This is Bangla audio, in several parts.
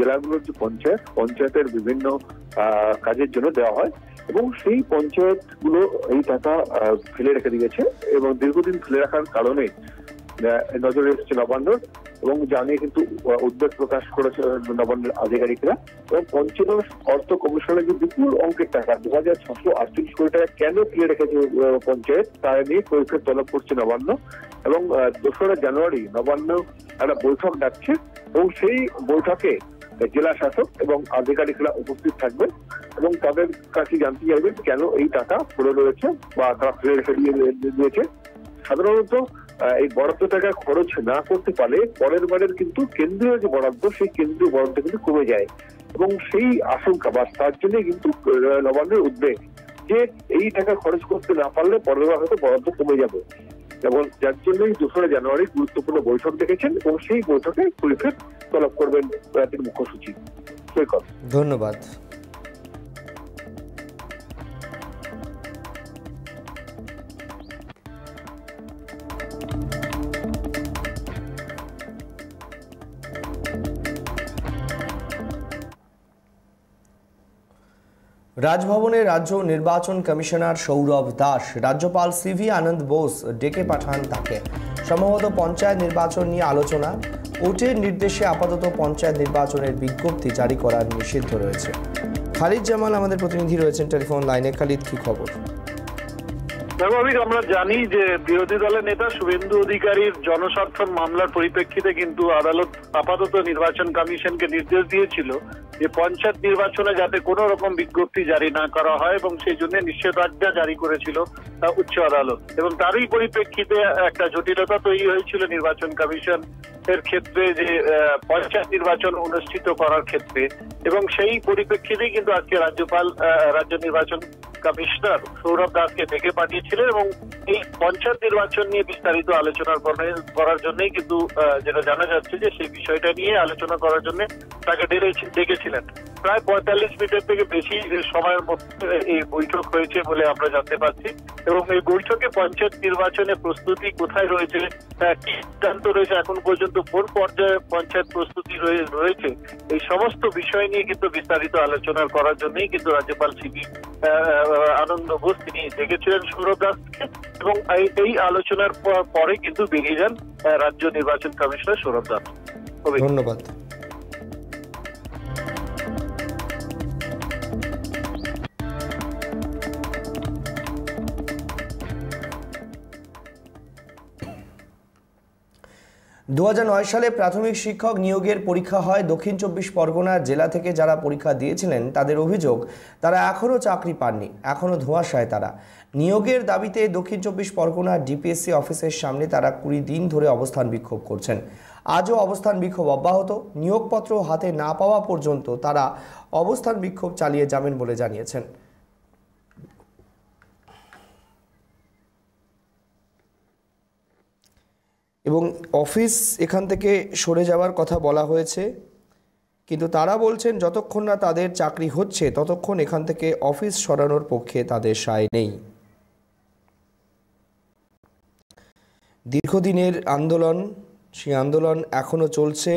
জেলাগুলোর যে পঞ্চায়েত, পঞ্চায়েতের বিভিন্ন কাজের জন্য দেওয়া হয় এবং সেই পঞ্চায়েতগুলো এই টাকা ফেলে রেখে দিয়েছে এবং দীর্ঘদিন ফেলে রাখার কারণে নজরে এসেছে নবান্নর এবং জানিয়ে কিন্তু উদ্বেগ প্রকাশ করেছে নবান্নের আধিকারিকরা এবং পঞ্চদশ অর্থ কমিশনের যে বিপুল অঙ্কের টাকা দু হাজার ছশো আটচল্লিশ কোটি টাকা কেন ফেলে রেখেছে পঞ্চায়েত, তা নিয়ে কৈফের তলব করছে নবান্ন এবং দোসরা জানুয়ারি নবান্ন একটা বৈঠক ডাকছে এবং সেই বৈঠকে জেলা শাসক এবং আধিকারিকরা উপস্থিত থাকবে এবং তাদের কাছে জানতে চাইবেন কেন এই টাকা পড়ে রয়েছে বা তারা ফেলে রেখে দিয়েছে। সাধারণত এই বরাদ্দ টাকা খরচ না করতে পারলে পরের বারের কিন্তু কেন্দ্রীয় যে বরাদ্দ, সেই কেন্দ্রীয় বরাদ্দ কিন্তু কমে যায় এবং সেই আশঙ্কা বা তার জন্য কিন্তু নবান্নের উদ্বেগ যে এই টাকা খরচ করতে না পারলে পরের বার হয়তো বরাদ্দ কমে যাবে। এবং যার জন্যই দোসরা জানুয়ারি গুরুত্বপূর্ণ বৈঠক দেখেছেন এবং সেই বৈঠকে কুলফের তলব করবেন রাজ্যের মুখ্য সচিব সৈকত। ধন্যবাদ। রাজভবনে রাজ্য নির্বাচন কমিশনার সৌরভ দাস, রাজ্যপাল সিভি আনন্দ বোস ডেকে পাঠান তাকে। সম্ভবত পঞ্চায়েত নির্বাচন নিয়ে আলোচনা কোর্টের নির্দেশে আপাতত পঞ্চায়েত নির্বাচনের বিজ্ঞপ্তি জারি করার নিষিদ্ধ রয়েছে। খালিদ জামাল আমাদের প্রতিনিধি রয়েছেন টেলিফোন লাইনে। খালিদ, কি খবর? স্বাভাবিক আমরা জানি যে বিরোধী দলের নেতা শুভেন্দু অধিকারীর জনস্বার্থ মামলার পরিপ্রেক্ষিতে কিন্তু আদালত আপাতত নির্বাচন কমিশনকে নির্দেশ দিয়েছিল যে পঞ্চায়েত নির্বাচনে যাতে কোনো রকম বিজ্ঞপ্তি জারি না করা হয় এবং সেই জন্য নিষেধাজ্ঞা জারি করেছিল উচ্চ আদালত। এবং তারই পরিপ্রেক্ষিতে একটা জটিলতা তৈরি হয়েছিল নির্বাচন কমিশন এর ক্ষেত্রে যে পঞ্চায়েত নির্বাচন অনুষ্ঠিত করার ক্ষেত্রে এবং সেই পরিপ্রেক্ষিতেই কিন্তু আজকে রাজ্যপাল রাজ্য নির্বাচন কমিশনার সৌরভ দাসকে ডেকে পাঠিয়েছিলেন এবং এই পঞ্চায়েত নির্বাচন নিয়ে বিস্তারিত আলোচনা করার জন্যই কিন্তু যেটা জানা যাচ্ছে যে সেই বিষয়টা নিয়ে আলোচনা করার জন্য তাকে ডেকে- ডেকেছিলেন। প্রায় পঁয়তাল্লিশ মিনিটের থেকে বেশি সময়ের মধ্যে এই বৈঠক হয়েছে বলে আমরা জানতে পারছি এবং এই বৈঠকে পঞ্চায়েত নির্বাচনে প্রস্তুতি কোথায় রয়েছে কি সিদ্ধান্ত রয়েছে এখন পর্যন্ত কোন পর্যায়ে পঞ্চায়েত প্রস্তুতি রয়েছে। এই সমস্ত বিষয় নিয়ে কিন্তু বিস্তারিত আলোচনা করার জন্যই কিন্তু রাজ্যপাল সিবি আনন্দ বোস তিনি দেখেছিলেন সৌরভ দাসকে এবং এই- আলোচনার পরে কিন্তু বেরিয়ে যান রাজ্য নির্বাচন কমিশনার সৌরভ দাস। ধন্যবাদ। দু হাজার নয় সালে প্রাথমিক শিক্ষক নিয়োগের পরীক্ষা হয় দক্ষিণ চব্বিশ পরগনা জেলা থেকে যারা পরীক্ষা দিয়েছিলেন তাদের অভিযোগ, তারা এখনও চাকরি পাননি, এখনও ধোঁয়াশায় তারা। নিয়োগের দাবিতে দক্ষিণ চব্বিশ পরগনা ডিপিএসসি অফিসের সামনে তারা কুড়ি দিন ধরে অবস্থান বিক্ষোভ করছেন। আজও অবস্থান বিক্ষোভ অব্যাহত, নিয়োগপত্র হাতে না পাওয়া পর্যন্ত তারা অবস্থান বিক্ষোভ চালিয়ে যাবেন বলে জানিয়েছেন। এবং অফিস এখান থেকে সরে যাওয়ার কথা বলা হয়েছে। কিন্তু তারা বলছেন, যতক্ষণ না তাদের চাকরি হচ্ছে, ততক্ষণ এখান থেকে অফিস সরানোর পক্ষে তাদের সায় নেই। দীর্ঘদিনের আন্দোলন, সেই আন্দোলন এখনও চলছে।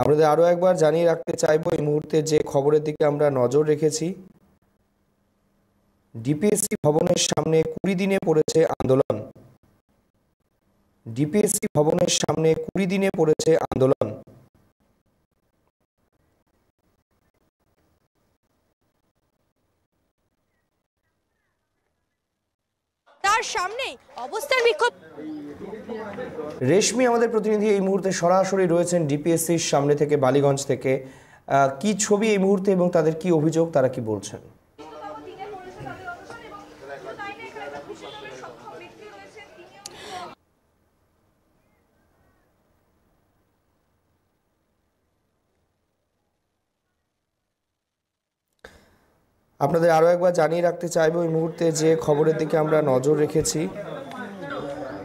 আপনাদের আরও একবার জানিয়ে রাখতে চাইব, এই মুহূর্তে যে খবরের দিকে আমরা নজর রেখেছি ডিপিএসসি ভবনের সামনে কুড়ি দিনে পড়েছে আন্দোলন। ডিপিএসসি ভবনের সামনে কুড়ি দিনে পড়েছে আন্দোলন। তার সামনেই অবস্থান বিক্ষোভ। রেশমি আমাদের প্রতিনিধি এই মুহূর্তে সরাসরি রয়েছেন ডিপিএসসির সামনে থেকে বালিগঞ্জ থেকে। আহ, কি ছবি এই মুহূর্তে এবং তাদের কি অভিযোগ তারা কি বলছেন? আপনাদের আরও একবার জানিয়ে রাখতে চাইব এই মুহূর্তে যে খবরের দিকে আমরা নজর রেখেছি।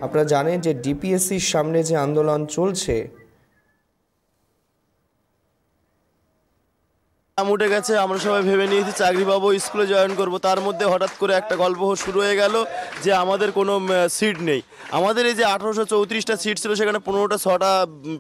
আপনারা জানেন যে ডিপিএসসির সামনে যে আন্দোলন চলছে নাম উঠে গেছে, আমরা সবাই ভেবে নিয়েছি চাকরি পাবো, স্কুলে জয়েন করব। তার মধ্যে হঠাৎ করে একটা গল্প শুরু হয়ে গেল যে আমাদের কোনো সিট নেই। আমাদের এই যে আঠারোশো চৌত্রিশটা সিট ছিল, সেখানে পনেরোটা ছটা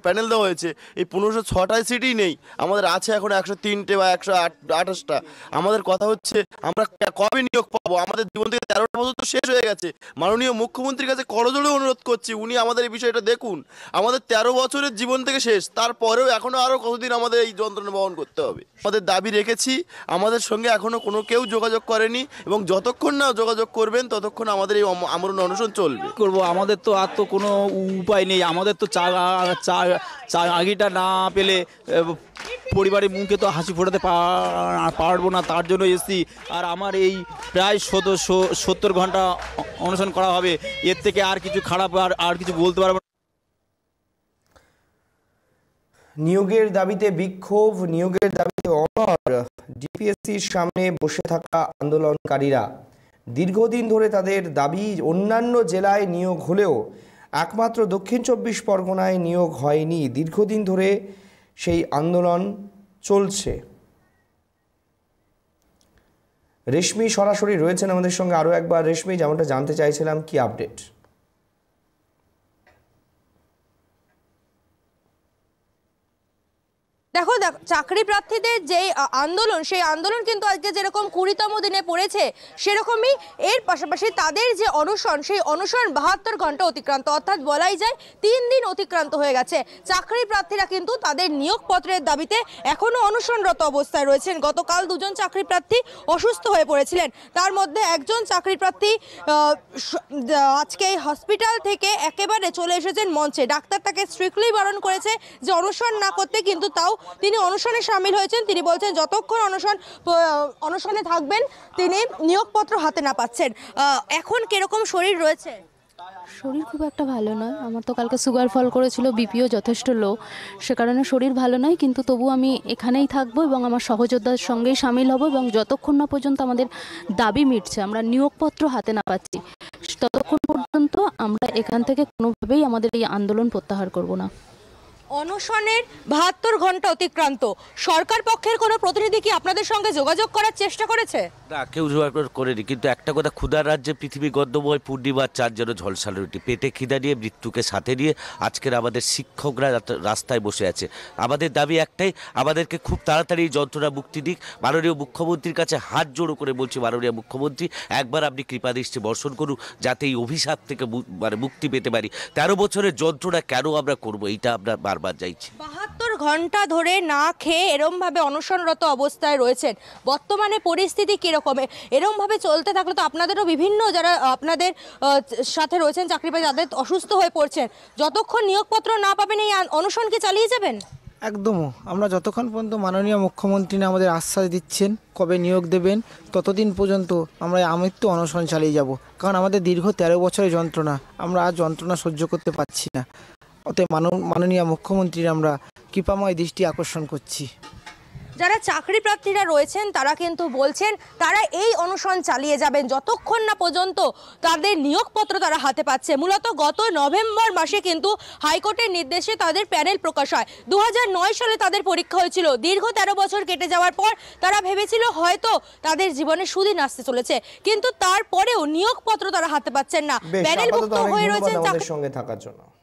প্যানেল দেওয়া হয়েছে। এই পনেরোশো ছটায় সিটই নেই। আমাদের আছে এখন একশো তিনটে বা একশো আঠাশটা। আমাদের কথা হচ্ছে, আমরা কবে নিয়োগ পাবো? আমাদের জীবন থেকে তেরোটা বছর তো শেষ হয়ে গেছে। মাননীয় মুখ্যমন্ত্রীর কাছে করজোড়ে অনুরোধ করছি, উনি আমাদের এই বিষয়টা দেখুন। আমাদের তেরো বছরের জীবন থেকে শেষ। তারপরেও এখনও আরও কতদিন আমাদের এই যন্ত্রণা বহন করতে হবে? আমাদের দাবি রেখেছি আমাদের সঙ্গে এখনও কোনো কেউ যোগাযোগ করেনি এবং যতক্ষণ না যোগাযোগ করবেন ততক্ষণ আমাদের এই আমরণ অনশন চলবে। করব? আমাদের তো আর তো কোনো উপায় নেই। আমাদের তো চা চা চা আগিটা না পেলে পরিবারের মুখে তো হাসি ফোটাতে পারব না তার জন্য এসছি। আর আমার এই প্রায় সত্তর ঘণ্টা অনশন করা হবে। এর থেকে আর কিছু খারাপ আর আর কিছু বলতে পারব না। নিয়োগের দাবিতে বিক্ষোভ নিয়োগের দাবিতে অনর ডিপিএসসির সামনে বসে থাকা আন্দোলনকারীরা দীর্ঘদিন ধরে তাদের দাবি, অন্যান্য জেলায় নিয়োগ হলেও একমাত্র দক্ষিণ চব্বিশ পরগনায় নিয়োগ হয়নি। দীর্ঘদিন ধরে সেই আন্দোলন চলছে। রেশমি সরাসরি রয়েছেন আমাদের সঙ্গে। আরও একবার রেশমি, যেমনটা জানতে চাইছিলাম, কি আপডেট? দেখো দেখো চাকরি প্রার্থীদের যে আন্দোলন, সেই আন্দোলন কিন্তু আজকে যেরকম কুড়িতম দিনে পড়েছে, সেরকমই এর পাশাপাশি তাদের যে অনশন, সেই অনশন বাহাত্তর ঘণ্টা অতিক্রান্ত, অর্থাৎ বলাই যায় তিন দিন অতিক্রান্ত হয়ে গেছে। চাকরি প্রার্থীরা কিন্তু তাদের নিয়োগপত্রের দাবিতে এখনও অনশনরত অবস্থায় রয়েছেন। গতকাল দুজন চাকরি প্রার্থী অসুস্থ হয়ে পড়েছিলেন। তার মধ্যে একজন চাকরি প্রার্থী আজকে হসপিটাল থেকে একেবারে চলে এসেছেন মঞ্চে। ডাক্তার তাকে স্ট্রিক্টলি বারণ করেছে যে অনুসরণ না করতে কিন্তু তাও তিনি অনুসরণে সামিল হয়েছেন। তিনি বলছেন, যতক্ষণ প- অনুসরণে থাকবেন, তিনি নিয়োগপত্র হাতে না পাচ্ছেন। এখন কীরকম শরীর রয়েছে? শরীর খুব একটা ভালো নয়। আমার তো কালকে সুগার ফল করেছিল বিপিও যথেষ্ট লো সে কারণে শরীর ভালো নয়, কিন্তু তবু আমি এখানেই থাকব এবং আমার সহযোদ্ধার সঙ্গেই সামিল হব এবং যতক্ষণ না পর্যন্ত আমাদের দাবি মিটছে, আমরা নিয়োগপত্র হাতে না পাচ্ছি, ততক্ষণ পর্যন্ত আমরা এখান থেকে কোনোভাবেই আমাদের এই আন্দোলন প্রত্যাহার করব না। অনশনের বাহাত্তর ঘণ্টা অতিক্রান্ত। সরকার পক্ষের কোনো প্রতিনিধি কি আপনাদের সঙ্গে যোগাযোগ করার চেষ্টা করেছে? না, কেউ জোগাড় করেনি, কিন্তু একটা কথা, ক্ষুধার রাজ্যে পৃথিবী গদ্যময় পূর্ণিমার চার যেন ঝলসাল রুটি পেটে খিদা নিয়ে, মৃত্যুকে সাথে নিয়ে আজকের আমাদের শিক্ষকরা রাস্তায় বসে আছে। আমাদের দাবি একটাই, আমাদেরকে খুব তাড়াতাড়ি যন্ত্রণা মুক্তি দিক। মাননীয় মুখ্যমন্ত্রীর কাছে হাত জোড়ো করে বলছি, মাননীয় মুখ্যমন্ত্রী, একবার আপনি কৃপাদৃষ্টি বর্ষণ করুন, যাতে এই অভিশাপ থেকে মানে মুক্তি পেতে পারি। তেরো বছরের যন্ত্রণা কেন আমরা করব, এইটা আমরা বারবার চাইছি বাহাত্তর ঘণ্টা ধরে না খেয়ে এরমভাবে অনশনরত অবস্থায় রয়েছেন। বর্তমানে পরিস্থিতি কীরকম? এরমভাবে চলতে থাকলে তো আপনাদেরও বিভিন্ন যারা আপনাদের সাথে রয়েছেন চাকরি পাই তাদের অসুস্থ হয়ে পড়ছেন। যতক্ষণ নিয়োগপত্র না পাবেন এই অনশন কি চালিয়ে যাবেন? একদমও। আমরা যতক্ষণ পর্যন্ত মাননীয় মুখ্যমন্ত্রী আমাদের আশ্বাস দিচ্ছেন কবে নিয়োগ দেবেন ততদিন পর্যন্ত আমরা আমৃত্যু অনশন চালিয়ে যাব। কারণ আমাদের দীর্ঘ তেরো বছরের যন্ত্রণা আমরা আর যন্ত্রণা সহ্য করতে পারছি না। অতএব মানন- মাননীয় মুখ্যমন্ত্রীর আমরা কৃপাময় দৃষ্টি আকর্ষণ করছি। যারা চাকরি প্রার্থীরা রয়েছেন তারা কিন্তু বলছেন তারা এই অনুসরণ চালিয়ে যাবেন যতক্ষণ না পর্যন্ত তাদের নিয়োগপত্র তারা হাতে পাচ্ছে। মূলত গত নভেম্বর মাসে কিন্তু হাইকোর্টের নির্দেশে তাদের প্যানেল প্রকাশ হয়। দু হাজার নয় সালে তাদের পরীক্ষা হয়েছিল। দীর্ঘ তেরো বছর কেটে যাওয়ার পর তারা ভেবেছিল হয়তো তাদের জীবনে সুদিন আসতে চলেছে। কিন্তু তারপরেও নিয়োগপত্র তারা হাতে পাচ্ছেন না। প্যানেলভুক্ত হয়ে রয়েছেন সঙ্গে থাকার জন্য।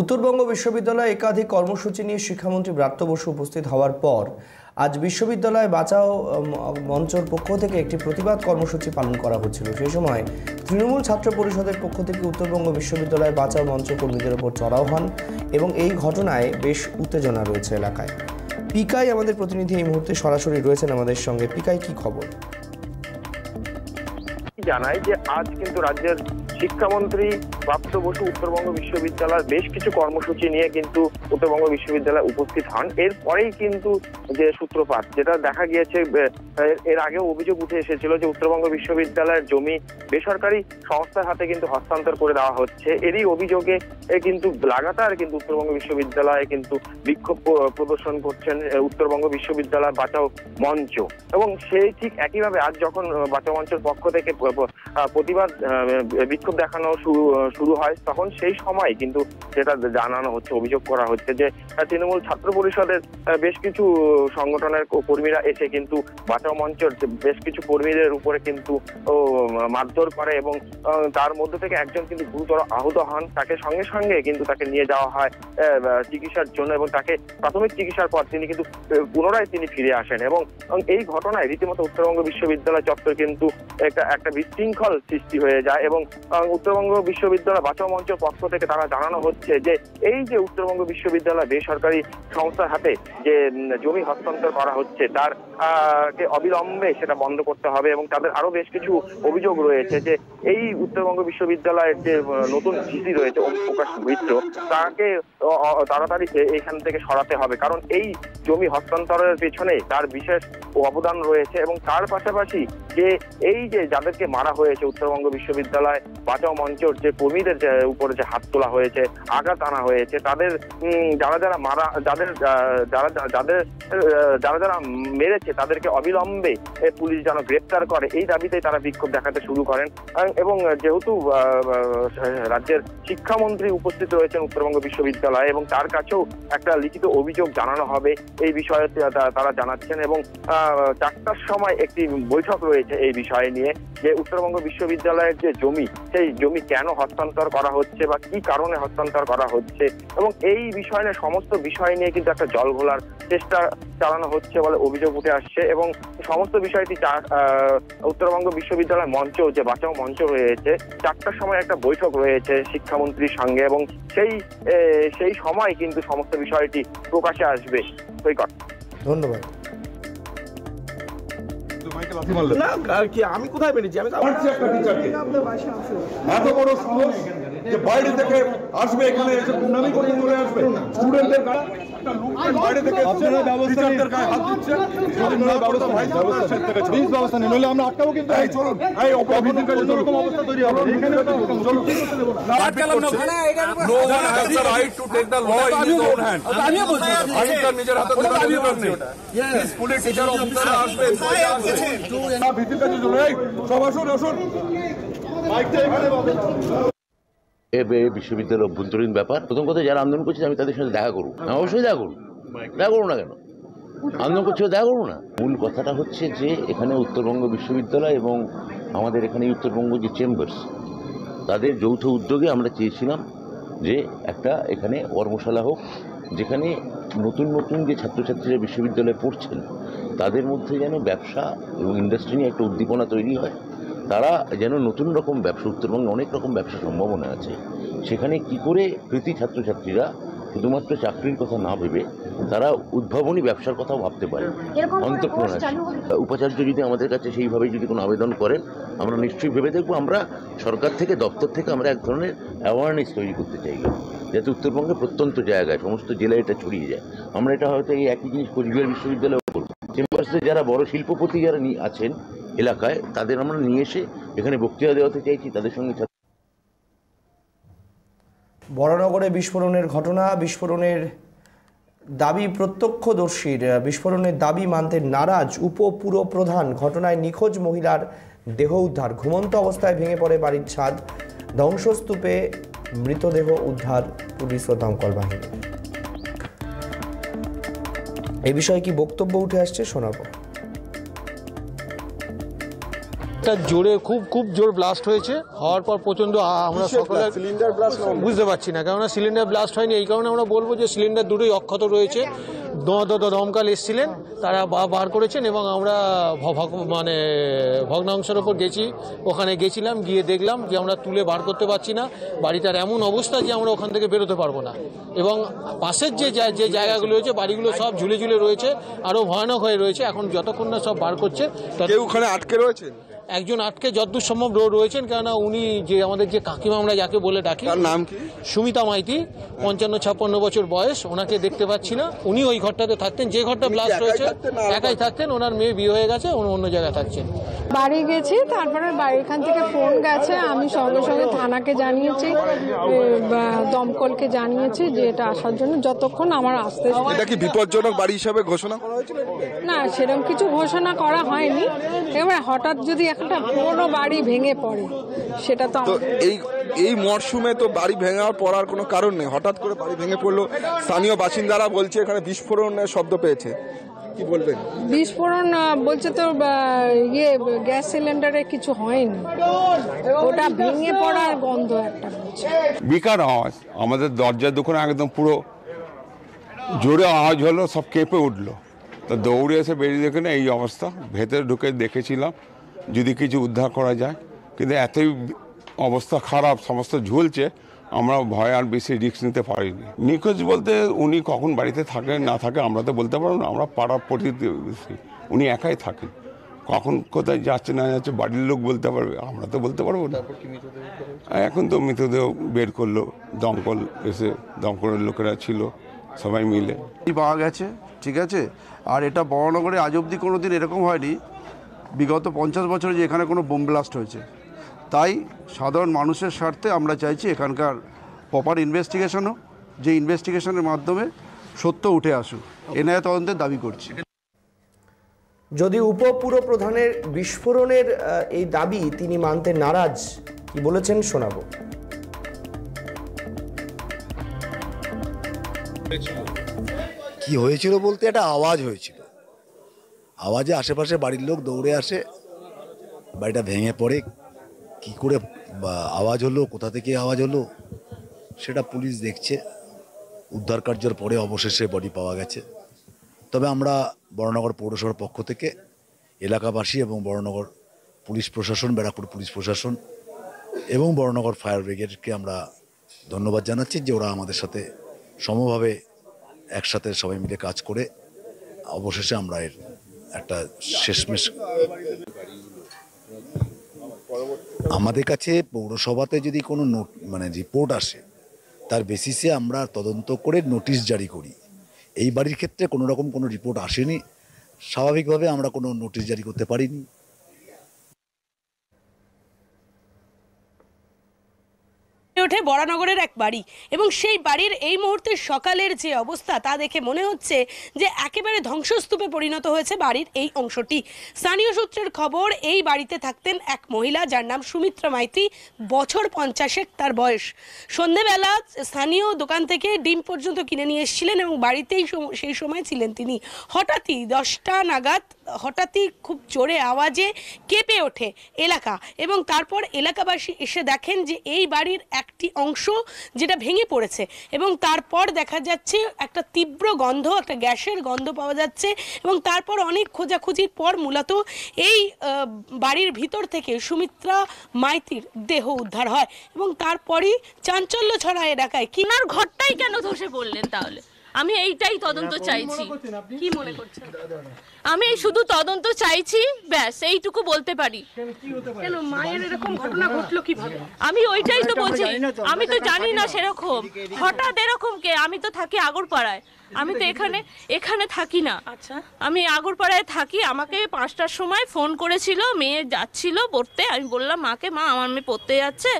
উত্তরবঙ্গ বিশ্ববিদ্যালয়ে একাধিক কর্মসূচি নিয়ে শিক্ষামন্ত্রী ব্রাত্য বসু উপস্থিত হওয়ার পর আজ বিশ্ববিদ্যালয় বাঁচাও মঞ্চর পক্ষ থেকে একটি প্রতিবাদ কর্মসূচি পালন করা হচ্ছিল। সেই সময় তৃণমূল ছাত্র পরিষদের পক্ষ থেকে উত্তরবঙ্গ বিশ্ববিদ্যালয়ে বাঁচাও মঞ্চ কর্মীদের ওপর চড়াও হন এবং এই ঘটনায় বেশ উত্তেজনা রয়েছে এলাকায়। পিকাই আমাদের প্রতিনিধি এই মুহূর্তে সরাসরি রয়েছেন আমাদের সঙ্গে। পিকাই, কি খবর? জানায় যে আজ কিন্তু রাজ্যের শিক্ষামন্ত্রী প্রাপ্ত বসু উত্তরবঙ্গ বিশ্ববিদ্যালয়ের বেশ কিছু কর্মসূচি নিয়ে কিন্তু উত্তরবঙ্গ বিশ্ববিদ্যালয়ে উপস্থিত হন। এরপরেই কিন্তু যে সূত্রপাত, যেটা দেখা গিয়েছে এর আগেও অভিযোগ উঠে এসেছিল যে উত্তরবঙ্গ বিশ্ববিদ্যালয়ের জমি বেসরকারি সংস্থার হাতে কিন্তু হস্তান্তর করে দেওয়া হচ্ছে। এরই অভিযোগে কিন্তু লাগাতার কিন্তু উত্তরবঙ্গ বিশ্ববিদ্যালয়ে কিন্তু বিক্ষোভ প্রদর্শন করছেন উত্তরবঙ্গ বিশ্ববিদ্যালয় বাঁচাও মঞ্চ। এবং সেই ঠিক একইভাবে আজ যখন বাঁচাও মঞ্চের পক্ষ থেকে প্রতিবাদ বিক্ষোভ দেখানো শুরু হয় তখন সেই সময় কিন্তু যেটা জানানো হচ্ছে, অভিযোগ করা হচ্ছে যে তৃণমূল ছাত্র পরিষদের বেশ কিছু সংগঠনের কর্মীরা এসে কিন্তু বাঁচাও মঞ্চের বেশ কিছু কর্মীদের উপরে কিন্তু মারধর করে এবং তার মধ্যে থেকে একজন কিন্তু গুরুতর আহত হন। তাকে সঙ্গে সঙ্গে কিন্তু তাকে নিয়ে যাওয়া হয় চিকিৎসার জন্য এবং তাকে প্রাথমিক চিকিৎসার পর তিনি কিন্তু পুনরায় তিনি ফিরে আসেন এবং এই ঘটনায় রীতিমতো উত্তরবঙ্গ বিশ্ববিদ্যালয় চত্বর কিন্তু একটা একটা বিশৃঙ্খল সৃষ্টি হয়ে যায় এবং উত্তরবঙ্গ বিশ্ববিদ্যালয় বাঁচাও মঞ্চের পক্ষ থেকে তারা জানানো হচ্ছে যে, এই যে উত্তরবঙ্গ বিশ্ববিদ্যালয় বেসরকারি সংস্থার হাতে যে জমি হস্তান্তর করা হচ্ছে, তার অবিলম্বে সেটা বন্ধ করতে হবে এবং তাদের আরও বেশ কিছু অভিযোগ রয়েছে যে, এই উত্তরবঙ্গ বিশ্ববিদ্যালয়ের যে নতুন ভিসি রয়েছে ওম প্রকাশ মিত্র, তাকে তাড়াতাড়ি এখান থেকে সরাতে হবে। কারণ এই জমি হস্তান্তরের পেছনে তার বিশেষ অবদান রয়েছে এবং তার পাশাপাশি যে, এই যে যাদেরকে মারা হয়েছে উত্তরবঙ্গ বিশ্ববিদ্যালয় বাঁচাও মঞ্চের যে কর্মীদের উপরে যে হাত তোলা হয়েছে, আঘাত আনা হয়েছে, তাদের যারা যারা মারা, যাদের যারা যাদের যারা যারা মেরেছে তাদেরকে অবিলম্বে পুলিশ যেন গ্রেপ্তার করে, এই দাবিতেই তারা বিক্ষোভ দেখাতে শুরু করেন। এবং যেহেতু রাজ্যের শিক্ষামন্ত্রী উপস্থিত রয়েছেন উত্তরবঙ্গ বিশ্ববিদ্যালয়ে এবং তার কাছেও একটা লিখিত অভিযোগ জানানো হবে, এই বিষয়ে তারা জানাচ্ছেন এবং চারটার সময় একটি বৈঠক রয়েছে এই বিষয় নিয়ে, যে উত্তরবঙ্গ বিশ্ববিদ্যালয়ের যে জমি, সেই জমি কেন হস্তান্তর করা হচ্ছে বা কি কারণে হস্তান্তর করা হচ্ছে এবং এই বিষয় নিয়ে, সমস্ত বিষয় নিয়ে কিন্তু একটা জল ঘোলার চেষ্টা চালানো হচ্ছে বলে অভিযোগ উঠে আসছে এবং সমস্ত বিষয়টি উত্তরবঙ্গ বিশ্ববিদ্যালয় মঞ্চ যে বাঁচাও মঞ্চ রয়েছে, চারটার সময় একটা বৈঠক রয়েছে শিক্ষামন্ত্রীর সঙ্গে এবং সেই সেই সময় কিন্তু সমস্ত বিষয়টি প্রকাশে আসবে। ধন্যবাদ। না কি আমি কোথায় বেরিয়েছি? আমি এত বড় সাহস যে বাইরে থেকে আসবে এখানে এসে গুন্ডামি করে চলে আসবে। স্টুডেন্টদের গায়ে একটা লোকজন বাইরে থেকে এসে টিচারদের গায়ে হাত দিচ্ছে যদি না ব্যবস্থা প্লিজ ব্যবস্থা নিন। নইলে আমরা আটকাবো কিন্তু। এই চলুন। এই অপরাধীদের কাছে এরকম অবস্থা তৈরি হবে। এখানে চলুন No one has the right to take the law in his own hand. আইনটা নিজের হাতে অফিসাররা আসবে এ বিশ্ববিদ্যালয়ের অভ্যন্তরীণ ব্যাপার। প্রথম কথা, যারা আন্দোলন করছে, আমি তাদের সাথে দেখা করব। আমি অবশ্যই দেখা করব। দেখা করব না কেন? আন্দোলন করছে দেখা করব না? মূল কথাটা হচ্ছে যে, এখানে উত্তরবঙ্গ বিশ্ববিদ্যালয় এবং আমাদের এখানে উত্তরবঙ্গ যে চেম্বার্স, তাদের যৌথ উদ্যোগে আমরা চেয়েছিলাম যে একটা এখানে কর্মশালা হোক, যেখানে নতুন নতুন যে ছাত্রছাত্রীরা বিশ্ববিদ্যালয়ে পড়ছেন তাদের মধ্যে যেন ব্যবসা এবং ইন্ডাস্ট্রি নিয়ে একটা উদ্দীপনা তৈরি হয়, তারা যেন নতুন রকম ব্যবসা উত্তরবঙ্গে অনেক রকম ব্যবসা সম্ভাবনা আছে। সেখানে কি করে কৃতি ছাত্রছাত্রীরা শুধুমাত্র চাকরির কথা না ভেবে তারা উদ্ভাবনী ব্যবসার কথাও ভাবতে পারে। অন্তঃপ্রণাশ উপাচার্য যদি আমাদের কাছে সেইভাবে যদি কোনো আবেদন করেন আমরা নিশ্চয়ই ভেবে দেখব আমরা সরকার থেকে দপ্তর থেকে আমরা এক ধরনের অ্যাওয়ারনেস তৈরি করতে চাই। যাতে উত্তরবঙ্গে প্রত্যন্ত জায়গায় সমস্ত জেলায় এটা ছড়িয়ে যায়। আমরা এটা হয়তো এই একই জিনিস কোচবিহার বিশ্ববিদ্যালয়ে করব। চেম্বার্সে যারা বড় শিল্পপতি যারা আছেন এলাকায় তাদের আমরা নিয়ে এসে এখানে বক্তৃতা দেওয়াতে চাইছি তাদের সঙ্গে বড়নগরে বিস্ফোরণের ঘটনা, বিস্ফোরণের দাবি প্রত্যক্ষদর্শীর বিস্ফোরণের দাবি মানতে নারাজ উপপুর প্রধান ঘটনায় নিখোঁজ মহিলার দেহ উদ্ধার। ঘুমন্ত অবস্থায় ভেঙে পড়ে বাড়ির ছাদ। ধ্বংসস্তূপে মৃতদেহ উদ্ধার পুলিশ ও দমকল বাহিনী। এ বিষয়ে কি বক্তব্য উঠে আসছে শোনাবো। একটা জোরে খুব খুব জোর ব্লাস্ট হয়েছে। হওয়ার পর প্রচণ্ড আমরা সকলে সিলিন্ডার ব্লাস্ট বুঝতে পারছি না কেননা সিলিন্ডার ব্লাস্ট হয়নি এই কারণে আমরা বলব যে সিলিন্ডার দুটোই অক্ষত রয়েছে। দ- দ- দ- এসেছিলেন তারা বা- বার করেছেন এবং আমরা মানে ভগ্নাংশের ওপর গেছি ওখানে গেছিলাম গিয়ে দেখলাম যে আমরা তুলে বার করতে পারছি না। বাড়িটার এমন অবস্থা যে আমরা ওখান থেকে বেরোতে পারব না। এবং পাশের যে যে জায়গাগুলো রয়েছে বাড়িগুলো সব ঝুলে ঝুলে রয়েছে আরও ভয়ানক হয়ে রয়েছে। এখন যতক্ষণ না সব বার করছে কেউ ওখানে আটকে রয়েছে? একজন আটকে যতদূর সম্ভব রো- রয়েছেন কেননা উনি যে আমাদের যে কাকিমা আমরা যাকে বলে ডাকি নাম কি? সুমিতা মাইতি পঞ্চান্ন ছাপ্পান্ন বছর বয়স ওনাকে দেখতে পাচ্ছি না। উনি ওই ঘরটাতে থাকতেন যে ঘরটা ব্লাস্ট হয়েছে একাই থাকতেন ওনার মেয়ে বিয়ে হয়ে গেছে উনি অন্য জায়গায় থাকছেন। বাড়ি গেছি তারপরে বাড়ি এখান থেকে ফোন গেছে আমি সঙ্গে সঙ্গে থানাকে জানিয়েছি দমকলকে জানিয়েছি যে এটা আসার জন্য যতক্ষণ আমার আসতে এটা কি বিপজ্জনক বাড়ি হিসাবে ঘোষণা করা হয়েছিল? না সেরকম কিছু ঘোষণা করা হয়নি। এবার হঠাৎ যদি একটা পুরোনো বাড়ি ভেঙে পড়ে। সেটা তো এই এই মরশুমে তো বাড়ি ভেঙার পড়ার কোনো কারণ নেই। হঠাৎ করে বাড়ি ভেঙে পড়ল। স্থানীয় বাসিন্দারা বলছে এখানে বিস্ফোরণের শব্দ পেয়েছে। কি বলবেন? বিস্ফোরণ বলছে তো ইয়ে গ্যাস সিলিন্ডারে কিছু হয়নি। ওটা ভেঙে পড়ার গন্ধ একটা বিকার আওয়াজ। আমাদের দরজার দোকানে একদম পুরো জোরে আওয়াজ হলো সব কেঁপে উঠল। তো দৌড়ে এসে বেরিয়ে দেখে না এই অবস্থা। ভেতরে ঢুকে দেখেছিলাম। যদি কিছু উদ্ধার করা যায়। কিন্তু এতই অবস্থা খারাপ সমস্ত ঝুলছে আমরা ভয় আর বেশি রিস্ক নিতে পারিনি। নিখোঁজ বলতে উনি কখন বাড়িতে থাকেন না থাকে আমরা তো বলতে পারব না। আমরা পাড়া প্রতিবেশী উনি একাই থাকেন। কখন কোথায় যাচ্ছে না যাচ্ছে বাড়ির লোক বলতে পারবে? আমরা তো বলতে পারব না। এখন তো মৃতদেহ বের করল। দমকল এসে দমকলের লোকেরা ছিল সবাই মিলে। পাওয়া গেছে ঠিক আছে? আর এটা বড়নগরে আজ অবধি কোনো দিন এরকম হয়নি। বিগত পঞ্চাশ বছরে যে এখানে কোনো বোম ব্লাস্ট হয়েছে। তাই সাধারণ মানুষের স্বার্থে আমরা চাইছি এখানকার প্রপার ইনভেস্টিগেশন হোক যে ইনভেস্টিগেশনের মাধ্যমে সত্য উঠে আসুক। এনআইএ তদন্তের দাবি করছি। যদি উপপুর প্রধানের বিস্ফোরণের এই দাবি তিনি মানতে নারাজ কি বলেছেন শোনাবো। কি হয়েছিল বলতে? একটা আওয়াজ হয়েছিল। আওয়াজে আশেপাশে বাড়ির লোক দৌড়ে আসে। বাড়িটা ভেঙে পড়ে। কি করে আওয়াজ হলো? কোথা থেকে আওয়াজ হলো? সেটা পুলিশ দেখছে। উদ্ধার কার্যের পরে অবশেষে বডি পাওয়া গেছে। তবে আমরা বড়নগর পৌরসভার পক্ষ থেকে এলাকাবাসী এবং বড়নগর পুলিশ প্রশাসন, ব্যারাকপুর পুলিশ প্রশাসন এবং বড়নগর ফায়ার ব্রিগেডকে আমরা ধন্যবাদ জানাচ্ছি যে ওরা আমাদের সাথে সমভাবে একসাথে সবাই মিলে কাজ করে। অবশেষে আমরা এর একটা শেষমেশ। আমাদের কাছে পৌরসভাতে যদি কোনো নোট মানে রিপোর্ট আসে, তার বেসিসে আমরা তদন্ত করে নোটিশ জারি করি। এই বাড়ির ক্ষেত্রে কোনো রকম কোনো রিপোর্ট আসেনি। স্বাভাবিকভাবে আমরা কোনো নোটিশ জারি করতে পারিনি। ওঠে বরানগরের এক বাড়ি। এবং সেই বাড়ির এই মুহূর্তে সকালের যে অবস্থা, তা দেখে মনে হচ্ছে যে একেবারে ধ্বংসস্তূপে পরিণত হয়েছে বাড়ির এই অংশটি। স্থানীয় সূত্রের খবর, এই বাড়িতে থাকতেন এক মহিলা যার নাম সুমিত্রা মাইতি, বছর পঞ্চাশেক তার বয়স। সন্ধেবেলা স্থানীয় দোকান থেকে ডিম পর্যন্ত কিনে নিয়ে এসেছিলেন এবং বাড়িতেই সেই সময় ছিলেন তিনি। হঠাৎই দশটা নাগাদ হঠাৎই খুব জোরে আওয়াজে কেঁপে ওঠে এলাকা এবং তারপর এলাকাবাসী এসে দেখেন যে এই বাড়ির একটি অংশ যেটা ভেঙে পড়েছে এবং তারপর দেখা যাচ্ছে একটা তীব্র গন্ধ, একটা গ্যাসের গন্ধ পাওয়া যাচ্ছে এবং তারপর অনেক খোঁজাখুঁজির পর মূলত এই বাড়ির ভিতর থেকে সুমিত্রা মাইতির দেহ উদ্ধার হয় এবং তারপরই চাঞ্চল্য ছড়া এলাকায়। কিনার ঘরটাই কেন ধসে পড়লেন তাহলে? আমি এইটাই তদন্ত চাইছি। কি মনে করছেন? আমি এই শুধু তদন্ত চাইছি ব্যাস এইটুকু বলতে পারি। কেন মায়ের এরকম ঘটনা ঘটলো কীভাবে? আমি ওইটাই তো বলছি আমি তো জানি না। সেরকম। হঠাৎ এরকম কে? আমি তো থাকি আগরপাড়ায়। আমি তো এখানে এখানে থাকি না। আচ্ছা। আমি আগরপাড়ায় থাকি আমাকে পাঁচটার সময় ফোন করেছিল মেয়ে যাচ্ছিল পড়তে। আমি বললাম মাকে মা আমার মেয়ে পড়তে যাচ্ছে।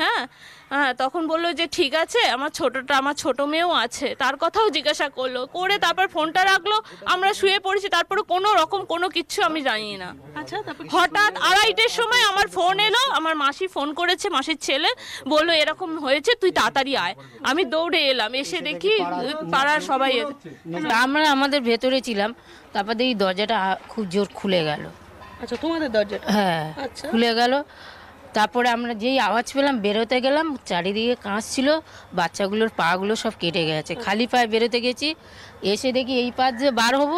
হ্যাঁ হ্যাঁ তখন বলল যে ঠিক আছে আমার ছোটটা আমার ছোট মেয়েও আছে। তার কথাও জিজ্ঞাসা করল। করে তারপর ফোনটা রাখল আমরা শুয়ে পড়েছি। তারপরে কোনো রকম কোনো কিচ্ছু আমি জানি না। আচ্ছা তারপর হঠাৎ আড়াইটের সময় আমার ফোন এলো আমার মাসি ফোন করেছে মাসির ছেলে বলল এরকম হয়েছে তুই তাড়াতাড়ি আয়। আমি দৌড়ে এলাম এসে দেখি পাড়ার সবাই এ- আমরা আমাদের ভেতরে ছিলাম তারপর দেখি দরজাটা খুব জোর খুলে গেল। আচ্ছা তোমাদের দরজাটা? হ্যাঁ আচ্ছা। খুলে গেল। তারপরে আমরা যেই আওয়াজ পেলাম বেরোতে গেলাম চারিদিকে কাঁচ ছিল বাচ্চাগুলোর পাগুলো সব কেটে গেছে। খালি পায়ে বেরোতে গেছি এসে দেখি এই পাশ যে বার হব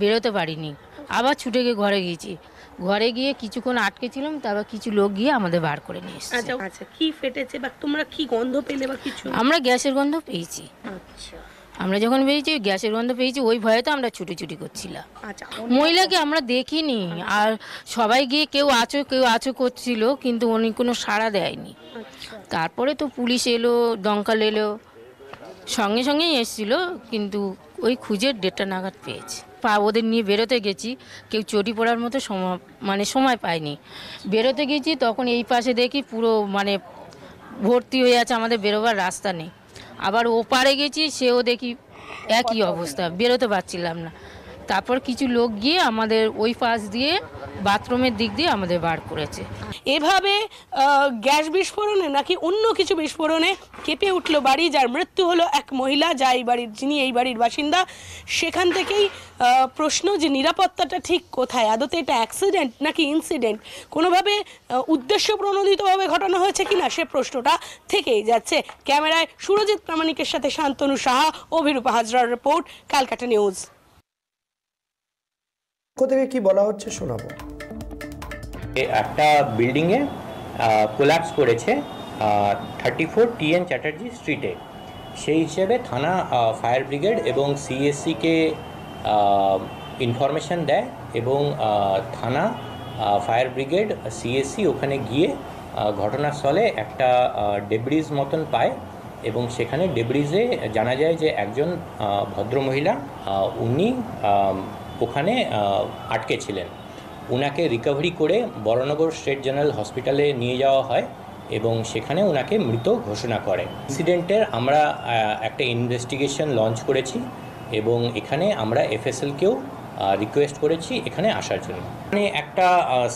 বেরোতে পারিনি। আবার ছুটে গিয়ে ঘরে গিয়েছি। ঘরে গিয়ে কিছুক্ষণ আটকে ছিলাম তারপর কিছু লোক গিয়ে আমাদের বার করে নিয়ে এসছে। আচ্ছা আচ্ছা কি ফেটেছে বা তোমরা কি গন্ধ পেলে বা কিছু? আমরা গ্যাসের গন্ধ পেয়েছি। আচ্ছা। আমরা যখন পেয়েছি গ্যাসের গন্ধ পেয়েছি ওই ভয়ে তো আমরা ছুটি করছিলাম। আচ্ছা মহিলাকে আমরা দেখিনি আর সবাই গিয়ে কেউ আছো কেউ আছো করছিল কিন্তু উনি কোনো সাড়া দেয়নি। তারপরে তো পুলিশ এলো দমকল এলো সঙ্গে সঙ্গেই এসেছিল কিন্তু ওই খুঁজে ডেটটা নাগাদ পেয়েছে। পা ওদের নিয়ে বেরোতে গেছি কেউ চটি পড়ার মতো সময় মানে সময় পায়নি। বেরোতে গেছি তখন এই পাশে দেখি পুরো মানে ভর্তি হয়ে আছে আমাদের বেরোবার রাস্তা নেই। আবার ওপারে গেছি সেও দেখি একই অবস্থা বেরোতে পারছিলাম না। তারপর কিছু লোক গিয়ে আমাদের ওই পাশ দিয়ে বাথরুমের দিক দিয়ে আমাদের বার করেছে। এভাবে গ্যাস বিস্ফোরণে নাকি অন্য কিছু বিস্ফোরণে কেঁপে উঠল বাড়ি, যার মৃত্যু হলো এক মহিলা যা এই বাড়ির, যিনি এই বাড়ির বাসিন্দা। সেখান থেকেই প্রশ্ন যে নিরাপত্তাটা ঠিক কোথায়? আদতে এটা অ্যাক্সিডেন্ট নাকি ইনসিডেন্ট কোনোভাবে উদ্দেশ্য প্রণোদিতভাবে ঘটানো হয়েছে কিনা সে প্রশ্নটা থেকেই যাচ্ছে। ক্যামেরায় সুরজিৎ প্রামাণিকের সাথে শান্তনু সাহা, অভিরূপা হাজরার রিপোর্ট ক্যালকাটা নিউজ থেকে কি বলা হচ্ছে শোনাবো। একটা বিল্ডিংয়ে কোলাপস করেছে থার্টি ফোর টিএন চ্যাটার্জি স্ট্রিটে সেই হিসেবে থানা ফায়ার ব্রিগেড এবং সিএসসিকে ইনফরমেশন দেয় এবং থানা ফায়ার ব্রিগেড সিএসসি ওখানে গিয়ে ঘটনাস্থলে একটা ডেব্রিজ মতন পায় এবং সেখানে ডেব্রিজে জানা যায় যে একজন ভদ্রমহিলা উনি ওখানে আটকে ছিলেন। ওনাকে রিকভারি করে বড়নগর স্টেট জেনারেল হসপিটালে নিয়ে যাওয়া হয় এবং সেখানে ওনাকে মৃত ঘোষণা করে। ইনসিডেন্টের আমরা একটা ইনভেস্টিগেশন লঞ্চ করেছি এবং এখানে আমরা এফএসএলকেও রিকোয়েস্ট করেছি এখানে আসার জন্য। মানে একটা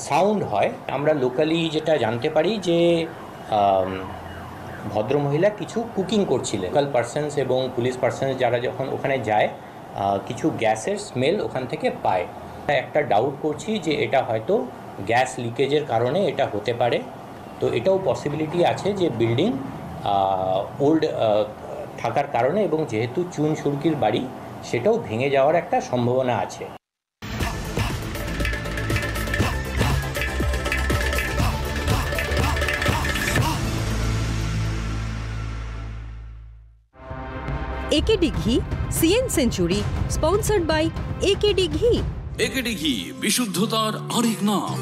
সাউন্ড হয়। আমরা লোকালি যেটা জানতে পারি যে ভদ্রমহিলা কিছু কুকিং করছিলেন। লোকাল পার্সনস এবং পুলিশ পার্সনস যারা যখন ওখানে যায় কিছু গ্যাসের স্মেল ওখান থেকে পায়। তাই একটা ডাউট করছি যে এটা হয়তো গ্যাস লিকেজের কারণে এটা হতে পারে। তো এটাও পসিবিলিটি আছে যে বিল্ডিং ওল্ড থাকার কারণে এবং যেহেতু চুন সুরকির বাড়ি, সেটাও ভেঙে যাওয়ার একটা সম্ভাবনা আছে। AKD Ghee CN Century sponsored by AKD Ghee AKD Ghee বিশুদ্ধতার আরেক নাম।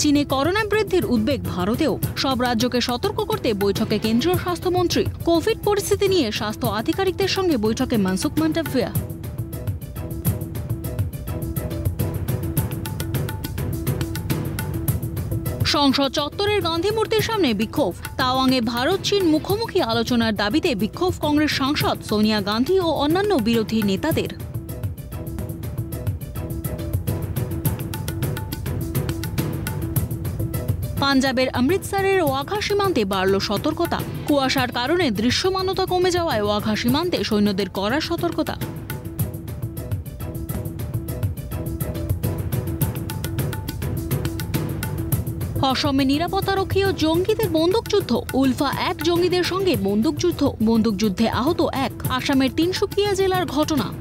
চীনে করোনা বৃদ্ধির উদ্বেগ ভারতেও সব রাজ্যকে সতর্ক করতে বৈঠকে কেন্দ্রীয় স্বাস্থ্যমন্ত্রী। কোভিড পরিস্থিতি নিয়ে স্বাস্থ্য আধিকারিকদের সঙ্গে বৈঠকে মনসুখ মান্ডাভিয়া সংসদ চত্বরের গান্ধী মূর্তির সামনে বিক্ষোভ। তাওয়াংয়ে ভারত, চীন মুখোমুখি আলোচনার দাবিতে বিক্ষোভ কংগ্রেস সাংসদ সোনিয়া গান্ধী ও অন্যান্য বিরোধী নেতাদের। পাঞ্জাবের অমৃতসরের ওয়াঘা সীমান্তে বাড়ল সতর্কতা। কুয়াশার কারণে দৃশ্যমানতা কমে যাওয়ায় ওয়াঘা সীমান্তে সৈন্যদের কড়া সতর্কতা। অসমে নিরাপত্তারক্ষী ও জঙ্গিদের বন্দুকযুদ্ধ। উলফা এক জঙ্গিদের সঙ্গে বন্দুকযুদ্ধ। বন্দুকযুদ্ধে আহত এক, আসামের তিনসুকিয়া জেলার ঘটনা।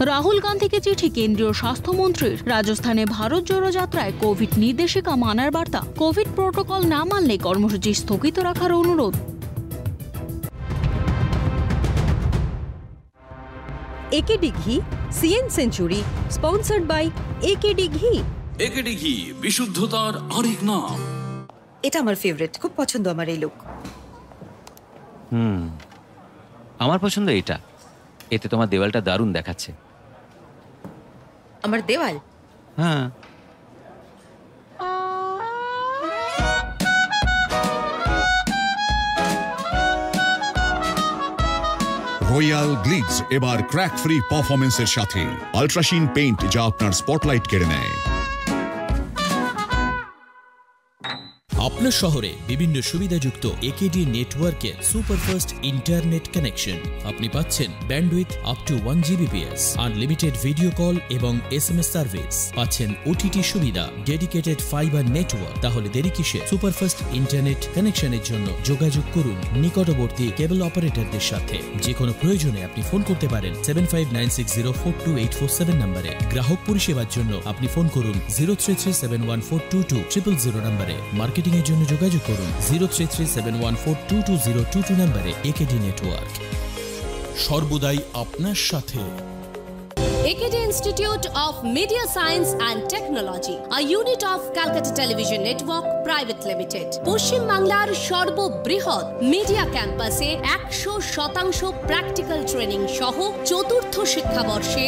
রাহুল গান্ধীকে চিঠি কেন্দ্রীয় স্বাস্থ্যমন্ত্রীর। রাজস্থানে ভারত জোড়ো যাত্রায় কোভিড নির্দেশিকা মানার বার্তা। কোভিড প্রোটোকল না মানলে কর্মসূচি স্থগিত রাখার অনুরোধ। AKD Ghee CN Century sponsored by AKD Ghee AKD Ghee বিশুদ্ধতার আরেক নাম। এটা আমার ফেভারিট খুব পছন্দ আমার এই লুক হুম আমার পছন্দ এটা এতে তোমার দেওয়ালটা দারুণ দেখাচ্ছে। আমার দেওয়াল? হ্যাঁ। রয়্যাল গ্লিডস এবার ক্র্যাক ফ্রি পারফরমেন্সের সাথে। আল্ট্রাশিন পেইন্ট যা আপনার স্পটলাইট কেড়ে নেয়। আপনার শহরে বিভিন্ন সুবিধাযুক্ত একেডি নেটওয়ার্কের সুপারফাস্ট ইন্টারনেট কানেকশন আপনি পাচ্ছেন bandwidth up to one Gbps unlimited video call এবং এস এম এস সার্ভিস পাচ্ছেন ওটিটি সুবিধা ডেডিকেটেড ফাইবার নেটওয়ার্ক তাহলে দেরি কিসে? সুপারফাস্ট ইন্টারনেট কানেকশনের জন্য যোগাযোগ করুন নিকটবর্তী কেবল অপারেটরদের সাথে। যে কোনো প্রয়োজনে আপনি ফোন করতে পারেন seven five nine six zero four two eight four seven নম্বরে গ্রাহক পরিষেবার জন্য আপনি ফোন করুন zero three three seven one four two two triple zero নম্বরে মার্কেটিং এর জন্য যোগাযোগ করুন zero three three seven one four two two zero two two নম্বরে কেডি নেটওয়ার্ক। সর্বদাই আপনার সাথে। AKD Institute of Media Science and Technology, a unit of Calcutta Television Network, private limited পশ্চিম বাংলার সর্ববৃহৎ মিডিয়া ক্যাম্পাসে একশো শতাংশ প্র্যাকটিক্যাল ট্রেনিং সহ চতুর্থ শিক্ষাবর্ষে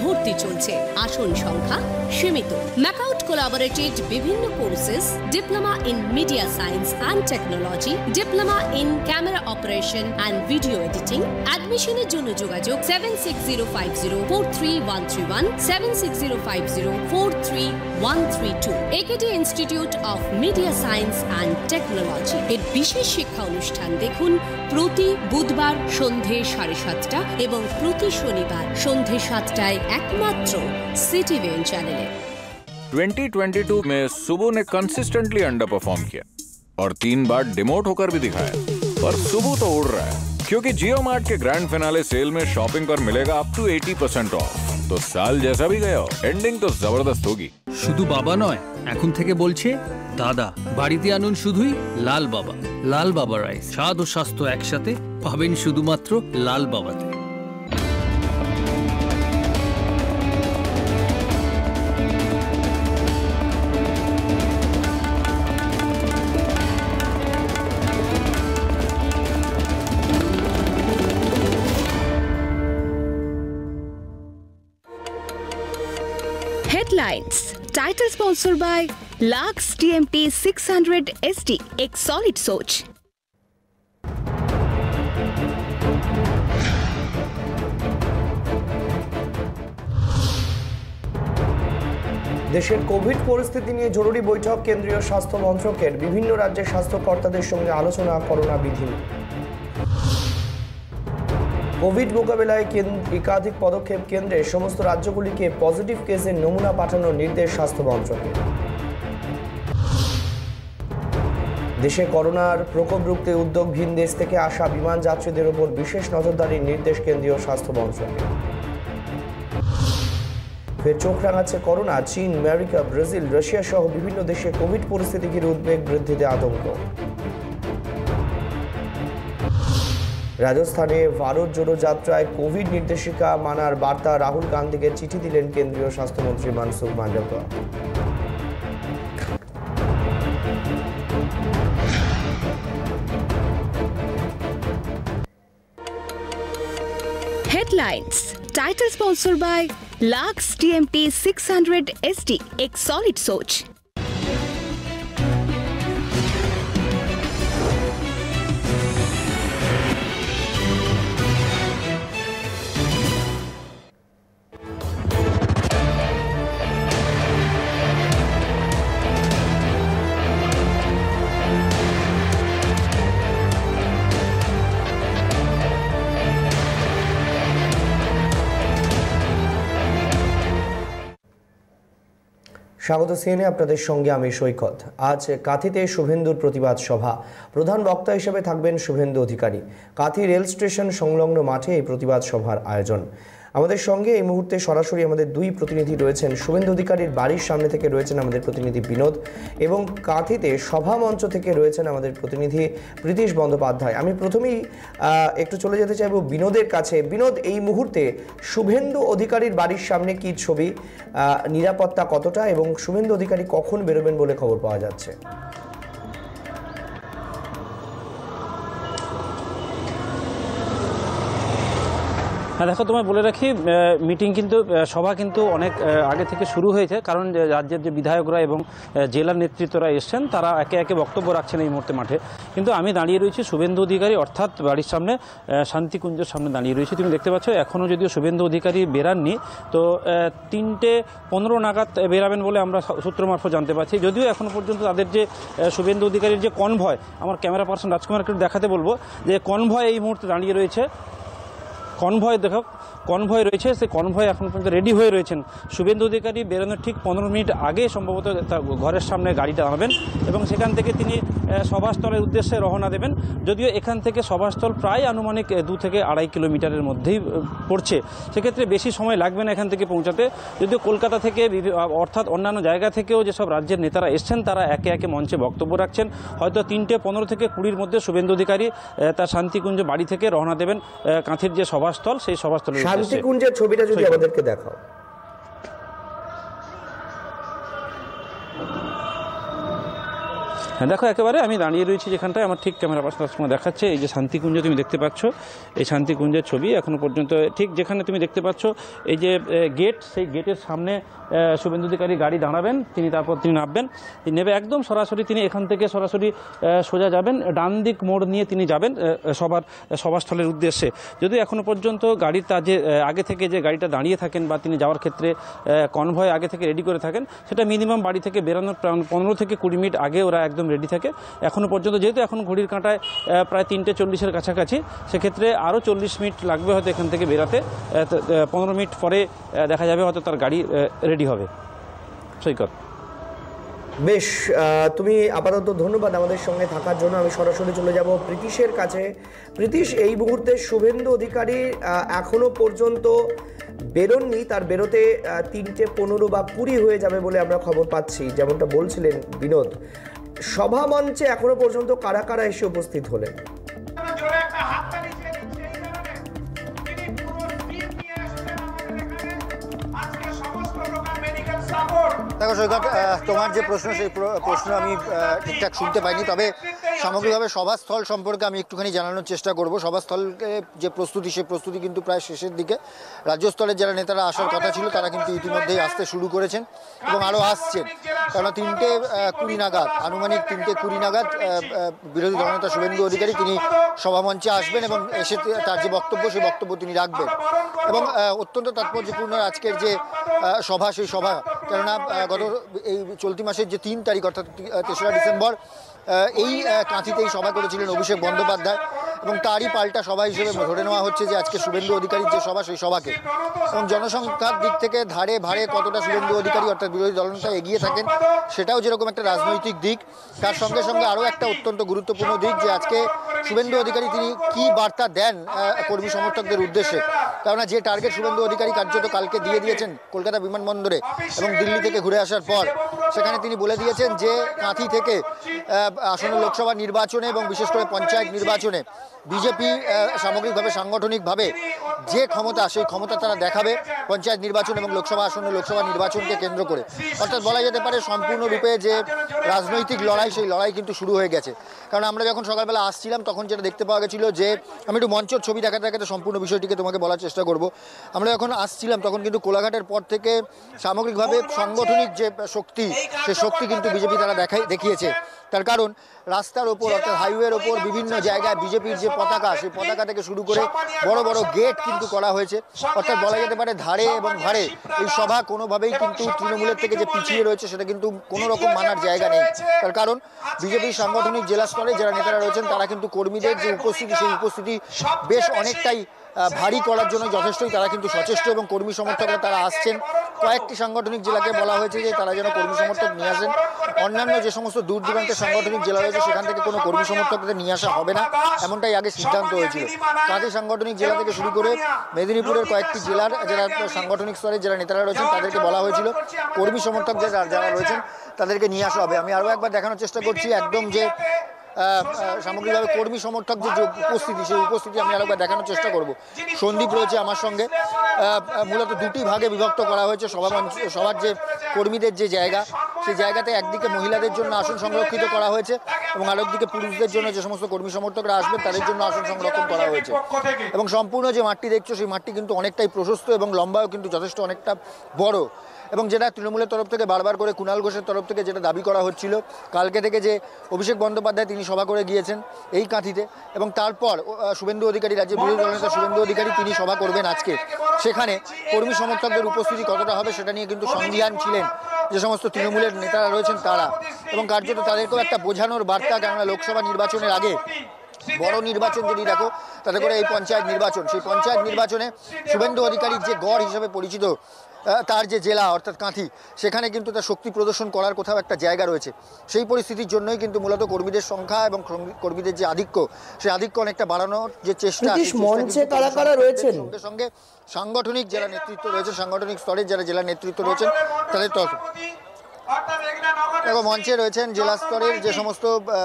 ভর্তি চলছে। আসন সংখ্যা সীমিত। ম্যাকাউট কোলাবোরেটেড বিভিন্ন courses diploma in media science and technology diploma in camera operation and video editing অ্যাডমিশনের জন্য যোগাযোগ seven six zero five zero four three one three one seven six zero five zero four three one three two AKD institute of media science and technology এর বিশেষ শিক্ষা অনুষ্ঠান দেখুন প্রতি বুধবার সন্ধে সাড়ে সাতটা এবং প্রতি শনিবার সন্ধে সাতটায় একমাত্র সিটি ভেন চ্যানেলে 2022 में सुबु ने कंसिस्टेंटली अंडर परफॉर्म किया और तीन बार डिमोट होकर भी दिखाया पर सुबु तो उड़ रहा है क्योंकि जियो मार्ट के ग्रैंड फिनाले सेल में शॉपिंग पर मिलेगा अप टू 80 परसेंट ऑफ तो साल जैसा भी गया हो एंडिंग तो जबरदस्त होगी শুধু বাবা নয় এখন থেকে বলছে দাদা বাড়িতে আনুন শুধুই লাল বাবা লাল বাবা রাইস স্বাদ ও স্বাস্থ্য একসাথে পাবেন শুধুমাত্র লাল বাবাতে Headlines Title sponsored by Lux TMT 600 SD X Solid Soch. দেশের কোভিড পরিস্থিতি নিয়ে জরুরি বৈঠক, কেন্দ্রীয় স্বাস্থ্য মন্ত্রকের বিভিন্ন রাজ্যের স্বাস্থ্যকর্তাদের সঙ্গে আলোচনা, করোনা বিধি। কোভিড মোকাবেলায় একাধিক পদক্ষেপ কেন্দ্রে সমস্ত রাজ্যগুলিকে পজিটিভ কেসের নমুনা পাঠানোর নির্দেশ স্বাস্থ্য মন্ত্রকের। দেশে করোনার প্রকোপ রুখতে উদ্যোগ ভিন দেশ থেকে আসা বিমান যাত্রীদের ওপর বিশেষ নজরদারির নির্দেশ কেন্দ্রীয় স্বাস্থ্য মন্ত্রকের। ফের চোখ রাঙাচ্ছে করোনা, চীন, আমেরিকা, ব্রাজিল, রাশিয়া সহ বিভিন্ন দেশে কোভিড পরিস্থিতি ঘিরে উদ্বেগ বৃদ্ধিতে আতঙ্ক। রাজস্থানে ভারত জোড়ো যাত্রায় কোভিড নির্দেশিকা মানার বার্তা রাহুল গান্ধীকে চিঠি দিলেন কেন্দ্রীয় স্বাস্থ্যমন্ত্রী Mansukh Mandaviya Headlines. Title sponsored by Lux TMT 600 SD X Solid Soch. স্বাগত সিএনএ, আপনাদের সঙ্গে আমি সৈকত। আজ কাথিতে শুভেন্দুর প্রতিবাদ সভা। প্রধান বক্তা হিসেবে থাকবেন শুভেন্দু অধিকারী। কাথি রেল স্টেশন সংলগ্ন মাঠে এই প্রতিবাদ সভার আয়োজন। আমাদের সঙ্গে এই মুহূর্তে সরাসরি আমাদের দুই প্রতিনিধি রয়েছেন। শুভেন্দু অধিকারীর বাড়ির সামনে থেকে রয়েছেন আমাদের প্রতিনিধি বিনোদ এবং কাঁথিতে সভা মঞ্চ থেকে রয়েছেন আমাদের প্রতিনিধি প্রীতিশ বন্দ্যোপাধ্যায়। আমি প্রথমেই একটু চলে যেতে চাইব বিনোদের কাছে। বিনোদ, এই মুহূর্তে শুভেন্দু অধিকারীর বাড়ির সামনে কি ছবি? নিরাপত্তা কতটা এবং শুভেন্দু অধিকারী কখন বেরোবেন বলে খবর পাওয়া যাচ্ছে? দেখো, তোমায় বলে রাখি মিটিং কিন্তু সভা কিন্তু অনেক আগে থেকে শুরু হয়েছে। কারণ রাজ্যের যে বিধায়করা এবং জেলার নেতৃত্বরা এসছেন, তারা একে একে বক্তব্য রাখছেন এই মুহূর্তে মাঠে। কিন্তু আমি দাঁড়িয়ে রয়েছি শুভেন্দু অধিকারী, অর্থাৎ বাড়ির সামনে শান্তিকুঞ্জের সামনে দাঁড়িয়ে রয়েছি। তুমি দেখতে পাচ্ছ এখনও যদিও শুভেন্দু অধিকারী বেরাননি, তো তিনটে পনেরো নাগাদ বেরাবেন বলে আমরা সূত্র মারফত জানতে পারছি। যদিও এখনও পর্যন্ত তাদের যে শুভেন্দু অধিকারীর যে কনভয়, আমার ক্যামেরা পার্সন রাজকুমারকে দেখাতে বলব, যে কনভয় এই মুহূর্তে দাঁড়িয়ে রয়েছে। ขอนพ่อยแต่ครับ কনভয় রয়েছে, সেই কনভয় এখন পর্যন্ত রেডি হয়ে রয়েছেন। শুভেন্দু অধিকারী বেরোনোর ঠিক পনেরো মিনিট আগে সম্ভবত তার ঘরের সামনে গাড়িটা দাঁড়াবেন এবং সেখান থেকে তিনি সভাস্থলের উদ্দেশ্যে রওনা দেবেন। যদিও এখান থেকে সভাস্থল প্রায় আনুমানিক দু থেকে আড়াই কিলোমিটারের মধ্যেই পড়ছে। সেক্ষেত্রে বেশি সময় লাগবে না এখান থেকে পৌঁছাতে। যদিও কলকাতা থেকে অর্থাৎ অন্যান্য জায়গা থেকেও যেসব রাজ্যের নেতারা এসছেন, তারা একে একে মঞ্চে বক্তব্য রাখছেন। হয়তো তিনটে পনেরো থেকে কুড়ির মধ্যে শুভেন্দু অধিকারী তার শান্তিকুঞ্জ বাড়ি থেকে রওনা দেবেন কাঁথির যে সভাস্থল, সেই উদ্দেশ্যে। শান্তিকুঞ্জের ছবিটা যদি আমাদেরকে দেখাও। দেখো, একেবারে আমি দাঁড়িয়ে রয়েছি যেখানটায়। আমার ঠিক ক্যামেরা পার্সোনাল সময় দেখাচ্ছে। এই যে শান্তিকুঞ্জ তুমি দেখতে পাচ্ছ, এই শান্তিকুঞ্জের ছবি এখনও পর্যন্ত, ঠিক যেখানে তুমি দেখতে পাচ্ছ, এই যে গেট, সেই গেটের সামনে শুভেন্দু অধিকারী গাড়ি দাঁড়াবেন। তিনি তারপর তিনি নামবেন। তিনি নেবে একদম সরাসরি, তিনি এখান থেকে সরাসরি সোজা যাবেন। ডান দিক মোড় নিয়ে তিনি যাবেন সবার সভাস্থলের উদ্দেশ্যে। যদি এখনও পর্যন্ত গাড়ির তা যে আগে থেকে যে গাড়িটা দাঁড়িয়ে থাকেন বা তিনি যাওয়ার ক্ষেত্রে কনভয় আগে থেকে রেডি করে থাকেন, সেটা মিনিমাম বাড়ি থেকে বেরানোর পনেরো থেকে কুড়ি মিনিট আগে ওরা একদম রেডি থাকে। এখনও পর্যন্ত যেহেতু এখন ঘড়ির কাঁটায় প্রায় তিনটে চল্লিশের কাছাকাছি সেক্ষেত্রে আরও চল্লিশ মিনিট লাগবে হয়তো এখান থেকে বেরাতে। পনেরো মিনিট পরে দেখা যাবে হয়তো তার গাড়ি রেডি হবে। সৈকত। বেশ তুমি আপাতত ধন্যবাদ আমাদের সঙ্গে থাকার জন্য। আমি সরাসরি চলে যাব প্রীতিশের কাছে। প্রীতিশ এই মুহূর্তে শুভেন্দু অধিকারী আহ, এখনও পর্যন্ত বেরোননি। তার বেরোতে তিনটে পনেরো বা কুড়ি হয়ে যাবে বলে আমরা খবর পাচ্ছি। যেমনটা বলছিলেন বিনোদ। সভা মঞ্চে এখনও পর্যন্ত কারা কারা এসে উপস্থিত হলেন? দেখো সৈকত তোমার যে প্রশ্ন, সেই প্রশ্ন আমি ঠিকঠাক শুনতে পাইনি, তবে সামগ্রিকভাবে সভাস্থল সম্পর্কে আমি একটুখানি জানানোর চেষ্টা করব। সভাস্থলকে যে প্রস্তুতি সেই প্রস্তুতি কিন্তু প্রায় শেষের দিকে। রাজ্যস্তরের যারা নেতারা আসার কথা ছিল, তারা কিন্তু ইতিমধ্যেই আসতে শুরু করেছেন এবং আরও আসছেন। কেননা তিনটে কুড়ি নাগাদ, আনুমানিক তিনটে কুড়ি নাগাদ বিরোধী দলনেতা শুভেন্দু অধিকারী তিনি সভামঞ্চে আসবেন এবং এসে তার যে বক্তব্য, সেই বক্তব্য তিনি রাখবেন। এবং অত্যন্ত তাৎপর্যপূর্ণ আজকের যে সভা, সেই সভা কেননা গত এই চলতি মাসের যে তিন তারিখ অর্থাৎ তেসরা ডিসেম্বর এই কাঁথিতেই সভা করেছিলেন অভিষেক বন্দ্যোপাধ্যায় এবং তারই পাল্টা সভা হিসেবে ধরে নেওয়া হচ্ছে যে আজকে শুভেন্দু অধিকারীর যে সভা, সেই সভাকে। এবং জনসংখ্যার দিক থেকে ধারে ভারে কতটা শুভেন্দু অধিকারী অর্থাৎ বিরোধী দলনেতা এগিয়ে থাকেন, সেটাও যেরকম একটা রাজনৈতিক দিক, তার সঙ্গে সঙ্গে আরও একটা অত্যন্ত গুরুত্বপূর্ণ দিক যে আজকে শুভেন্দু অধিকারী তিনি কি বার্তা দেন কর্মী সমর্থকদের উদ্দেশ্যে। কেননা যে টার্গেট শুভেন্দু অধিকারী কার্যত কালকে দিয়ে দিয়েছেন কলকাতা বিমানবন্দরে এবং দিল্লি থেকে ঘুরে আসার পর, সেখানে তিনি বলে দিয়েছেন যে কাঁথি থেকে আসন্ন লোকসভা নির্বাচনে এবং বিশেষ করে পঞ্চায়েত নির্বাচনে। বিজেপি সামগ্রিকভাবে সাংগঠনিকভাবে যে ক্ষমতা সেই ক্ষমতা তারা দেখাবে পঞ্চায়েত নির্বাচন এবং লোকসভা আসন্ন লোকসভা নির্বাচনকে কেন্দ্র করে। অর্থাৎ বলা যেতে পারে সম্পূর্ণরূপে যে রাজনৈতিক লড়াই সেই লড়াই কিন্তু শুরু হয়ে গেছে। কারণ আমরা যখন সকালবেলা আসছিলাম তখন যেটা দেখতে পাওয়া গেছিল যে আমি একটু মঞ্চর ছবি দেখাতে দেখাতে সম্পূর্ণ বিষয়টিকে তোমাকে বলার চেষ্টা করব। আমরা যখন আসছিলাম তখন কিন্তু কোলাঘাটের পর থেকে সামগ্রিকভাবে সাংগঠনিক যে শক্তি সে শক্তি কিন্তু বিজেপি তারা দেখাই দেখিয়েছে। তার কারণ রাস্তার ওপর অর্থাৎ হাইওয়ের ওপর বিভিন্ন জায়গায় বিজেপির যে পতাকা সেই পতাকা থেকে শুরু করে বড় বড় গেট কিন্তু করা হয়েছে। অর্থাৎ বলা যেতে পারে ধারে এবং ধারে এই সভা কোনোভাবেই কিন্তু তৃণমূলের থেকে যে পিছিয়ে রয়েছে সেটা কিন্তু কোনো রকম মানার জায়গা নেই। তার কারণ বিজেপির সাংগঠনিক জেলা স্তরে যারা নেতারা রয়েছেন তারা কিন্তু কর্মীদের যে উপস্থিতি সেই উপস্থিতি বেশ অনেকটাই ভারী করার জন্য যথেষ্টই তারা কিন্তু সচেষ্ট এবং কর্মী সমর্থকরা তারা আসছেন। কয়েকটি সাংগঠনিক জেলাকে বলা হয়েছে যে তারা যেন কর্মী সমর্থক নিয়ে আসেন। অন্যান্য যে সমস্ত দূর দূরান্তের সাংগঠনিক জেলা রয়েছে, সেখান থেকে কোনো কর্মী সমর্থকদের নিয়ে আসা হবে না, এমনটাই আগে সিদ্ধান্ত হয়েছিল। কাঁথি সাংগঠনিক জেলা থেকে শুরু করে মেদিনীপুরের কয়েকটি জেলার যারা সাংগঠনিক স্তরের যারা নেতারা রয়েছেন, তাদেরকে বলা হয়েছিল কর্মী সমর্থক যারা যারা রয়েছেন, তাদেরকে নিয়ে আসা হবে। আমি আরও একবার দেখানোর চেষ্টা করছি, একদম যে সামগ্রিকভাবে কর্মী সমর্থক যে উপস্থিতি, সেই উপস্থিতি আমি আরেকবার দেখানোর চেষ্টা করব। সন্দীপ রয়েছে আমার সঙ্গে। মূলত দুটি ভাগে বিভক্ত করা হয়েছে সভা সবার যে কর্মীদের যে জায়গা, সেই জায়গাতে একদিকে মহিলাদের জন্য আসন সংরক্ষিত করা হয়েছে এবং আরেকদিকে পুরুষদের জন্য যে সমস্ত কর্মী সমর্থকরা আসবেন, তাদের জন্য আসন সংরক্ষণ করা হয়েছে। এবং সম্পূর্ণ যে মাঠটি দেখছ, সেই মাঠটি কিন্তু অনেকটাই প্রশস্ত এবং লম্বাও কিন্তু যথেষ্ট অনেকটা বড়। এবং যেটা তৃণমূলের তরফ থেকে বারবার করে কুণাল ঘোষের তরফ থেকে যেটা দাবি করা হচ্ছিল, কালকে থেকে যে অভিষেক বন্দ্যোপাধ্যায় তিনি সভা করে গিয়েছেন এই কাঁথিতে এবং তারপর শুভেন্দু অধিকারী, রাজ্যের বিরোধী দলনেতা শুভেন্দু অধিকারী তিনি সভা করবেন আজকে। সেখানে কর্মী সমর্থকদের উপস্থিতি কতটা হবে সেটা নিয়ে কিন্তু সন্দিহান ছিলেন যে সমস্ত তৃণমূলের নেতারা রয়েছেন তারা। এবং কার্যত তাদেরকেও একটা বোঝানোর বার্তা, কেননা লোকসভা নির্বাচনের আগে বড় নির্বাচন যদি দেখো, তাতে করে এই পঞ্চায়েত নির্বাচন, সেই পঞ্চায়েত নির্বাচনে শুভেন্দু অধিকারীর যে গড় হিসেবে পরিচিত তার যে জেলা অর্থাৎ কাঁথি সেখানে কিন্তু তার শক্তি প্রদর্শন করার কোথাও একটা জায়গা রয়েছে। সেই পরিস্থিতির জন্যই কিন্তু মূলত কর্মীদের সংখ্যা এবং কর্মীদের যে আধিক্য সেই আধিক্য অনেকটা বাড়ানোর যে চেষ্টা মঞ্চে কারা কারা রয়েছেন? সঙ্গে সঙ্গে সাংগঠনিক যারা নেতৃত্ব রয়েছে সাংগঠনিক স্তরের যারা জেলা নেতৃত্ব রয়েছেন তাদের তরফ দেখো মঞ্চে রয়েছেন জেলা স্তরের যে সমস্ত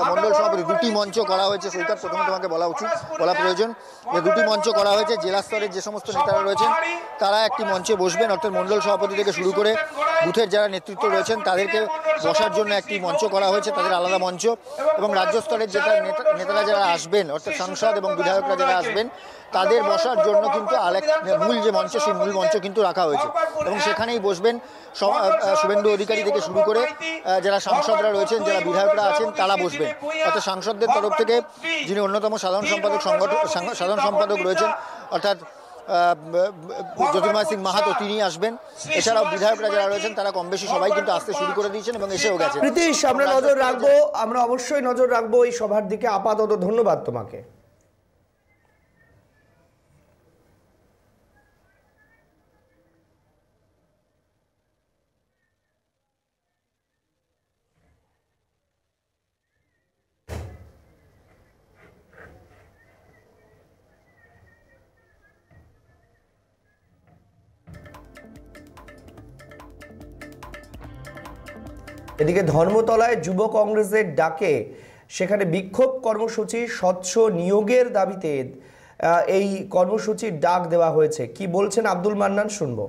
মণ্ডল সভাপতি দুটি মঞ্চ করা হয়েছে সৈকত প্রথমে তোমাকে বলা উচিত বলা প্রয়োজন যে দুটি মঞ্চ করা হয়েছে জেলা স্তরের যে সমস্ত নেতারা রয়েছেন তারা একটি মঞ্চে বসবেন অর্থাৎ মণ্ডল সভাপতি থেকে শুরু করে বুথের যারা নেতৃত্ব রয়েছেন তাদেরকে বসার জন্য একটি মঞ্চ করা হয়েছে তাদের আলাদা মঞ্চ। এবং রাজ্য স্তরের যেটা নেতা- নেতারা যারা আসবেন অর্থাৎ সাংসদ এবং বিধায়করা যারা আসবেন তাদের বসার জন্য কিন্তু আরেক মূল যে মঞ্চ, সেই মূল মঞ্চ কিন্তু রাখা হয়েছে। এবং সেখানেই বসবেন শুভেন্দু অধিকারী থেকে শুরু করে যারা সাংসদরা রয়েছেন, যারা বিধায়করা আছেন, তারা বসবেন। অর্থাৎ সাংসদদের তরফ থেকে যিনি অন্যতম সাধারণ সম্পাদক সংগঠন সাধারণ সম্পাদক রয়েছেন, অর্থাৎ জ্যোতির্ময় সিং মাহাতো তিনি আসবেন। এছাড়াও বিধায়করা যারা রয়েছেন, তারা কম বেশি সবাই কিন্তু আসতে শুরু করে দিয়েছেন এবং এসেও গেছেন। প্রীতিশ, আমরা নজর রাখব, আমরা অবশ্যই নজর রাখব এই সভার দিকে। আপাতত ধন্যবাদ তোমাকে। এদিকে ধর্মতলায় যুব কংগ্রেসের ডাকে সেখানে বিক্ষোভ কর্মসূচি, স্বচ্ছ নিয়োগের দাবিতে এই কর্মসূচির ডাক দেওয়া হয়েছে। কি বলছেন আব্দুল মান্নান শুনব।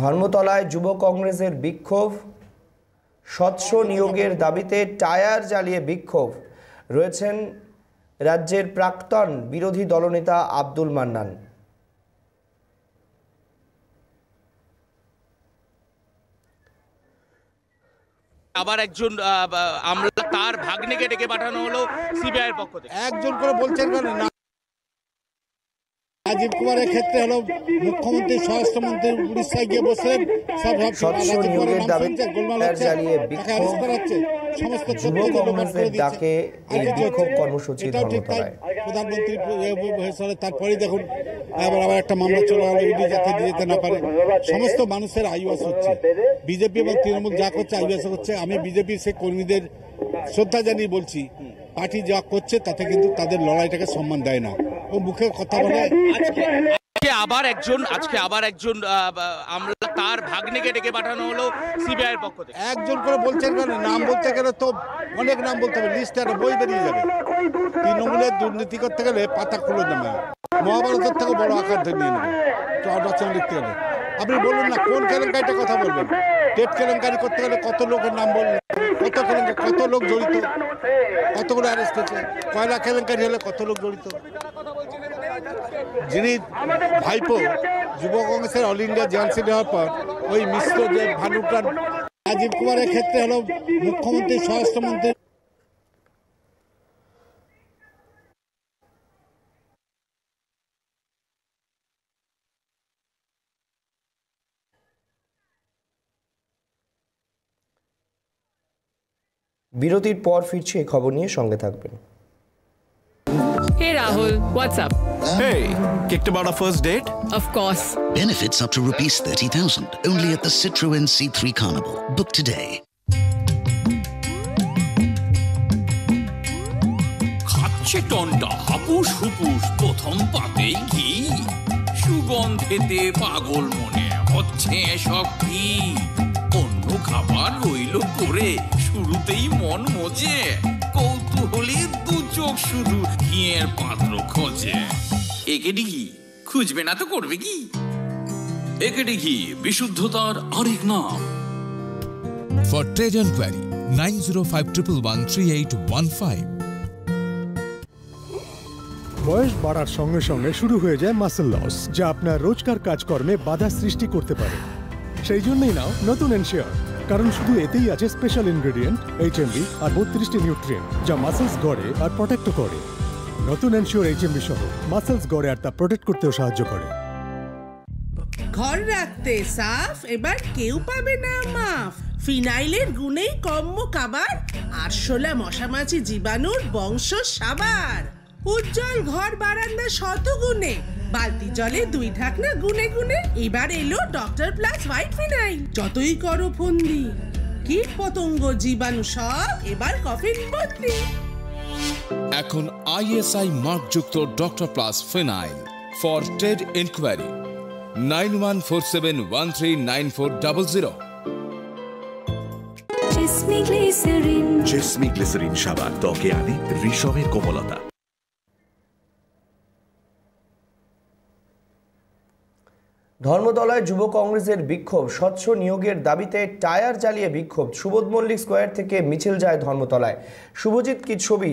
ধর্মতলায় যুব কংগ্রেসের বিক্ষোভ, স্বচ্ছ নিয়োগের দাবিতে টায়ার জ্বালিয়ে বিক্ষোভ। রয়েছেন রাজ্যের প্রাক্তন বিরোধী দলনেতা আব্দুল মান্নান। আবার একজন আমরা তার ভাগ্নেকে ডেকে পাঠানো হলো সিবিআই পক্ষ থেকে। একজন করে বলছেন না রাজীব কুমারের ক্ষেত্রে হলো মুখ্যমন্ত্রী স্বরাষ্ট্রমন্ত্রী উড়িষ্যায় গিয়ে বসলেন। সব সমস্ত। ডাকে এই বিক্ষোভ কর্মসূচি ধর্মতলায় প্রধানমন্ত্রী তারপরেই দেখুন আবার আবার একটা মামলা চলে গেল ইডি যাতে যেতে না পারে। সমস্ত মানুষের আইওয়াস হচ্ছে। বিজেপি এবং তৃণমূল যা করছে আইওয়াস হচ্ছে আমি বিজেপির সেই কর্মীদের শ্রদ্ধা জানিয়ে বলছি পার্টি যা করছে তাতে কিন্তু তাদের লড়াইটাকে সম্মান দেয় না। ও মুখে কথা বলে। আজকে আবার একজন আজকে আবার একজন আমরা তার ভাগ্নেকে ডেকে পাঠানো হলো সিবিআই এর পক্ষ থেকে। একজন করে বলছেন কেন? নাম বলতে গেলে তো? অনেক নাম বলতে হবে। লিস্ট একটা বই বেরিয়ে যাবে। তৃণমূলের দুর্নীতি করতে গেলে পাতা খুলে নেবে মহাভারতের থেকে বড় আকার ধরে নিয়ে নেবে। রচনা লিখতে গেলে আপনি বলুন না, কোন কেলেঙ্কারিটা কথা বলবেন? টেট কেলেঙ্কারি করতে গেলে কত লোকের নাম বলবেন কত কেলেঙ্কারি, কত লোক জড়িত? কতগুলো অ্যারেস্ট হয়েছে? কয়লা কেলেঙ্কারি হলে কত লোক জড়িত? যিনি ভাইপো, যুব কংগ্রেসের অল ইন্ডিয়া জেনারেল হওয়ার পর, ওই মিশ্র যে ভানুটা রাজীব কুমারের ক্ষেত্রে হলো মুখ্যমন্ত্রী, স্বরাষ্ট্রমন্ত্রী বিরতির পর ফিরছি এই খবর নিয়ে সঙ্গে থাকবেন Hey Rahul, what's up? Hey, kicked about our first date? Of course. Benefits up to rupees 30,000 only at the Citroën C3 Carnival. Book today. খাচ্ছে টনটা হাপুস হুপুস প্রথম পাতেই ঘি সুগন্ধেতে পাগল মনে হচ্ছে সব কি খাবার রইল করে। শুরুতেই মন মজে। কৌতূহলী দু চোখ শুধু ঘিয়ের পাত্র খোঁজে। একেডি ঘি খুঁজবে না তো করবে কি? একেডি ঘি বিশুদ্ধতার আরেক নাম। For trade enquiry, 9051113815. বয়স বাড়ার সঙ্গে সঙ্গে শুরু হয়ে যায় মাসেল লস যা আপনার রোজকার কাজকর্মে বাধা সৃষ্টি করতে পারে। সেই জন্যই নাও নতুন এনশিওর কারণ শুধু এতেই আছে স্পেশাল ইনগ্রেডিয়েন্ট এইচএমবি আর বত্রিশটি নিউট্রিয়েন্ট যা মাসেলস গড়ে আর প্রোটেক্ট করে। নতুন এনশিওর এইচএমবি সহ মাসেলস গড়ে আর তা প্রোটেক্ট করতেও সাহায্য করে। ঘর রাখতে সাফ, এবার কেউ পাবে না মাফ। ফিনাইলের গুণেই কম্ম কাবার আরশোলা মশামাছি জীবাণুর বংশ সাবার। উজ্জ্বল ঘর বারান্দা শত গুণে বালতি জলে দুই ঢাকনা গুনে গুনে এবার এলো ডক্টর প্লাস হোয়াইট ফিনাইল যতই করো ফন্দি কীট পতঙ্গ জীবাণু সব এবার কফিন বদলি। এখন ISI মার্কযুক্ত doctor plus phenyl for trade enquiry nine one four seven one three nine four double zero জেসমি glycerine সাবান ত্বকে আনে রেশমের কোমলতা। ধর্মতলায় যুব কংগ্রেসের বিক্ষোভ, স্বচ্ছ নিয়োগের দাবিতে টায়ার জ্বালিয়ে বিক্ষোভ, সুবোধ মল্লিক স্কোয়ার থেকে মিছিল যায় ধর্মতলায়। শুভজিৎ কি ছবি?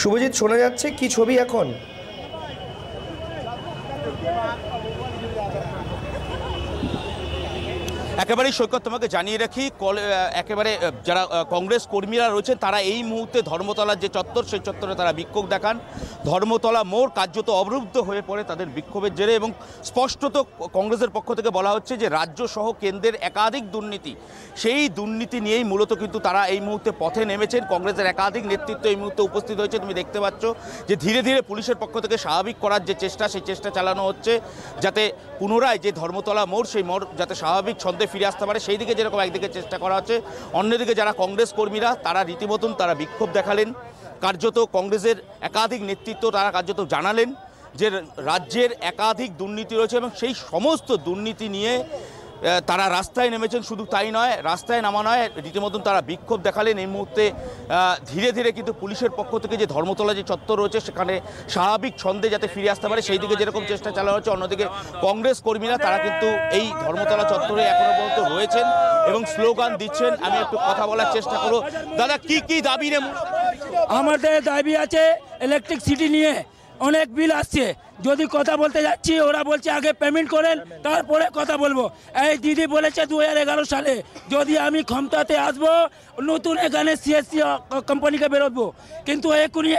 শুভজিৎ, শোনা যাচ্ছে কি ছবি এখন? একেবারেই সৈকত তোমাকে জানিয়ে রাখি একেবারে যারা কংগ্রেস কর্মীরা রয়েছেন, তারা এই মুহূর্তে ধর্মতলার যে চত্বর, সেই চত্বরে তারা বিক্ষোভ দেখান। ধর্মতলা মোড় কার্যত অবরুদ্ধ হয়ে পড়ে তাদের বিক্ষোভের জেরে এবং স্পষ্টত কংগ্রেসের পক্ষ থেকে বলা হচ্ছে যে রাজ্য সহ কেন্দ্রের একাধিক দুর্নীতি, সেই দুর্নীতি নিয়েই মূলত কিন্তু তারা এই মুহূর্তে পথে নেমেছেন। কংগ্রেসের একাধিক নেতৃত্ব এই মুহূর্তে উপস্থিত হয়েছে। তুমি দেখতে পাচ্ছ যে, ধীরে ধীরে পুলিশের পক্ষ থেকে স্বাভাবিক করার যে চেষ্টা, সেই চেষ্টা চালানো হচ্ছে, যাতে পুনরায় যে ধর্মতলা মোড়, সেই মোড় যাতে স্বাভাবিক ছন্দে ফিরে আসতে পারে। সেই দিকে যেরকম একদিকে চেষ্টা করা হচ্ছে, অন্যদিকে যারা কংগ্রেস কর্মীরা, তারা রীতিমতন তারা বিক্ষোভ দেখালেন। কার্যত কংগ্রেসের একাধিক নেতৃত্ব তারা কার্যত জানালেন যে রাজ্যের একাধিক দুর্নীতি রয়েছে এবং সেই সমস্ত দুর্নীতি নিয়ে তারা রাস্তায় নেমেছেন, শুধু তাই নয়, রাস্তায় নামা নয়, রীতিমতন তারা বিক্ষোভ দেখালেন এই মুহূর্তে। ধীরে ধীরে কিন্তু পুলিশের পক্ষ থেকে যে ধর্মতলা যে চত্বর রয়েছে, সেখানে স্বাভাবিক ছন্দে যাতে ফিরে আসতে পারে, সেই দিকে যেরকম চেষ্টা চালানো হচ্ছে, অন্যদিকে কংগ্রেস কর্মীরা, তারা কিন্তু এই ধর্মতলা চত্বরে এখনও পর্যন্ত রয়েছেন এবং স্লোগান দিচ্ছেন। আমি একটু কথা বলার চেষ্টা করব। দাদা, কি কি দাবি রে? আমাদের দাবি আছে ইলেকট্রিসিটি নিয়ে। অনেক বিল আসছে। যদি কথা বলতে যাচ্ছি, ওরা বলছে আগে পেমেন্ট করেন, তারপরে কথা বলব। এই দিদি বলেছে দু হাজার এগারো সালে, যদি আমি ক্ষমতাতে আসব, নতুন এখানে সিএসসি কোম্পানিকে বেরোবো। কিন্তু এখনই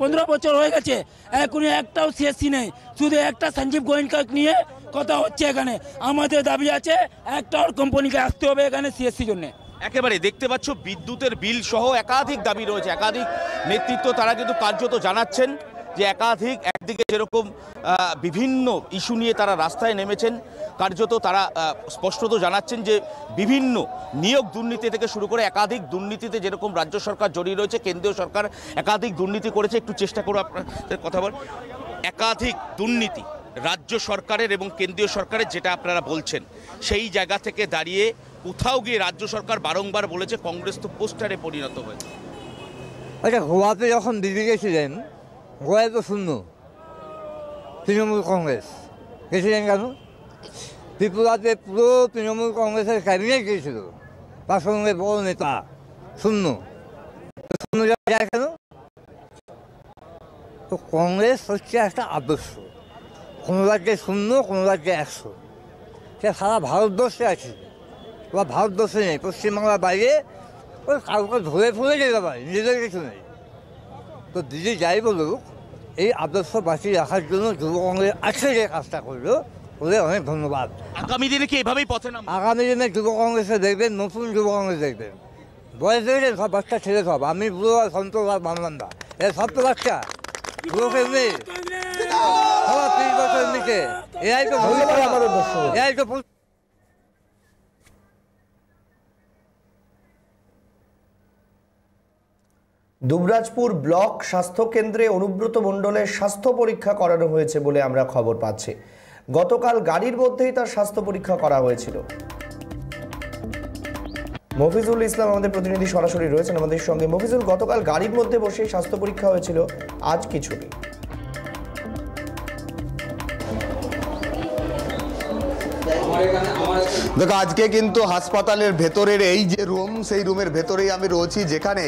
পনেরো বছর হয়ে গেছে, এখনই একটাও সিএসসি নেই। শুধু একটা সঞ্জীব গোয়েঙ্কা নিয়ে কথা হচ্ছে এখানে। আমাদের দাবি আছে একটা কোম্পানিকে আসতে হবে এখানে সিএসসি জন্যে। একেবারে দেখতে পাচ্ছ, বিদ্যুতের বিল সহ একাধিক দাবি রয়েছে। একাধিক নেতৃত্ব তারা কিন্তু কার্যত জানাচ্ছেন। যে একাধিক একদিকে যেরকম বিভিন্ন ইস্যু নিয়ে তারা রাস্তায় নেমেছেন। কার্যত তারা স্পষ্টত জানাচ্ছেন যে বিভিন্ন নিয়োগ দুর্নীতি থেকে শুরু করে একাধিক দুর্নীতিতে যেরকম রাজ্য সরকার জড়িয়ে রয়েছে, কেন্দ্রীয় সরকার একাধিক দুর্নীতি করেছে। একটু চেষ্টা করো আপনাদের কথা বল। একাধিক দুর্নীতি রাজ্য সরকারের এবং কেন্দ্রীয় সরকারের, যেটা আপনারা বলছেন, সেই জায়গা থেকে দাঁড়িয়ে কোথাও গিয়ে রাজ্য সরকার বারংবার বলেছে, কংগ্রেস তো পোস্টারে পরিণত হয়েছে। আচ্ছা গোয়াতে যখন দিদি গেছিলেন গোয়ায় তো শূন্য তৃণমূল কংগ্রেস গেছিলেন কেন ত্রিপুরাতে পুরো তৃণমূল কংগ্রেসের ক্যাবিনেট গিয়েছিল তার সঙ্গে বড় নেতা শূন্য শূন্য যায় কেন তো কংগ্রেস হচ্ছে একটা আদর্শ কোনো রাজ্যে শূন্য কোনো রাজ্যে একশো সে সারা ভারতবর্ষে আছে বা ভারতবর্ষে নেই পশ্চিমবাংলার বাইরে ওই কাউকে ধরে ফুলে যেতে পারে নিজেদের কিছু নেই তো দিদি যাই বলুক এই আদর্শ বাঁচিয়ে রাখার জন্য যুব কংগ্রেস আছে যে কাজটা করল ওদের অনেক ধন্যবাদ। আগামী দিনে কি এভাবেই পথে নাম আগামী দিনে যুব কংগ্রেসে দেখবেন নতুন যুব কংগ্রেস দেখবেন। বয়স দেখবেন সব বাচ্চা ছেলে সব আমি বুড়ো আর সন্তোষ আর বাংলান্দা এ সব তো বাচ্চা বুড়ো সবার তিরিশ বছর নিচে। এরাই তো। এরাই তো দুবরাজপুর ব্লক স্বাস্থ্যকেন্দ্রে অনুব্রত মণ্ডলের স্বাস্থ্য পরীক্ষা করানো হয়েছে বলে আমরা খবর পাচ্ছি। গতকাল গাড়ির মধ্যেই তার স্বাস্থ্য পরীক্ষা করা হয়েছিল। মফিজুল ইসলাম আমাদের প্রতিনিধি সরাসরি রয়েছেন আমাদের সঙ্গে। মফিজুল, গতকাল গাড়ির মধ্যে বসে স্বাস্থ্য পরীক্ষা হয়েছিল, আজ কি দেখো, আজকে কিন্তু হাসপাতালের ভেতরের এই যে রুম, সেই রুমের ভেতরেই আমি রয়েছি, যেখানে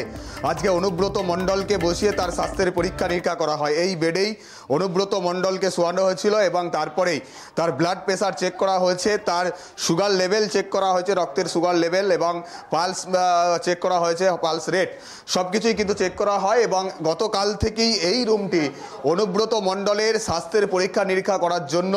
আজকে অনুব্রত মণ্ডলকে বসিয়ে তার স্বাস্থ্যের পরীক্ষা নিরীক্ষা করা হয়। এই বেডেই অনুব্রত মণ্ডলকে শোয়ানো হয়েছিল এবং তারপরেই তার ব্লাড প্রেশার চেক করা হয়েছে, তার সুগার লেভেল চেক করা হয়েছে, রক্তের সুগার লেভেল এবং পালস চেক করা হয়েছে পালস রেট সব কিছুই কিন্তু চেক করা হয় এবং গতকাল থেকেই এই রুমটি অনুব্রত মণ্ডলের স্বাস্থ্যের পরীক্ষা নিরীক্ষা করার জন্য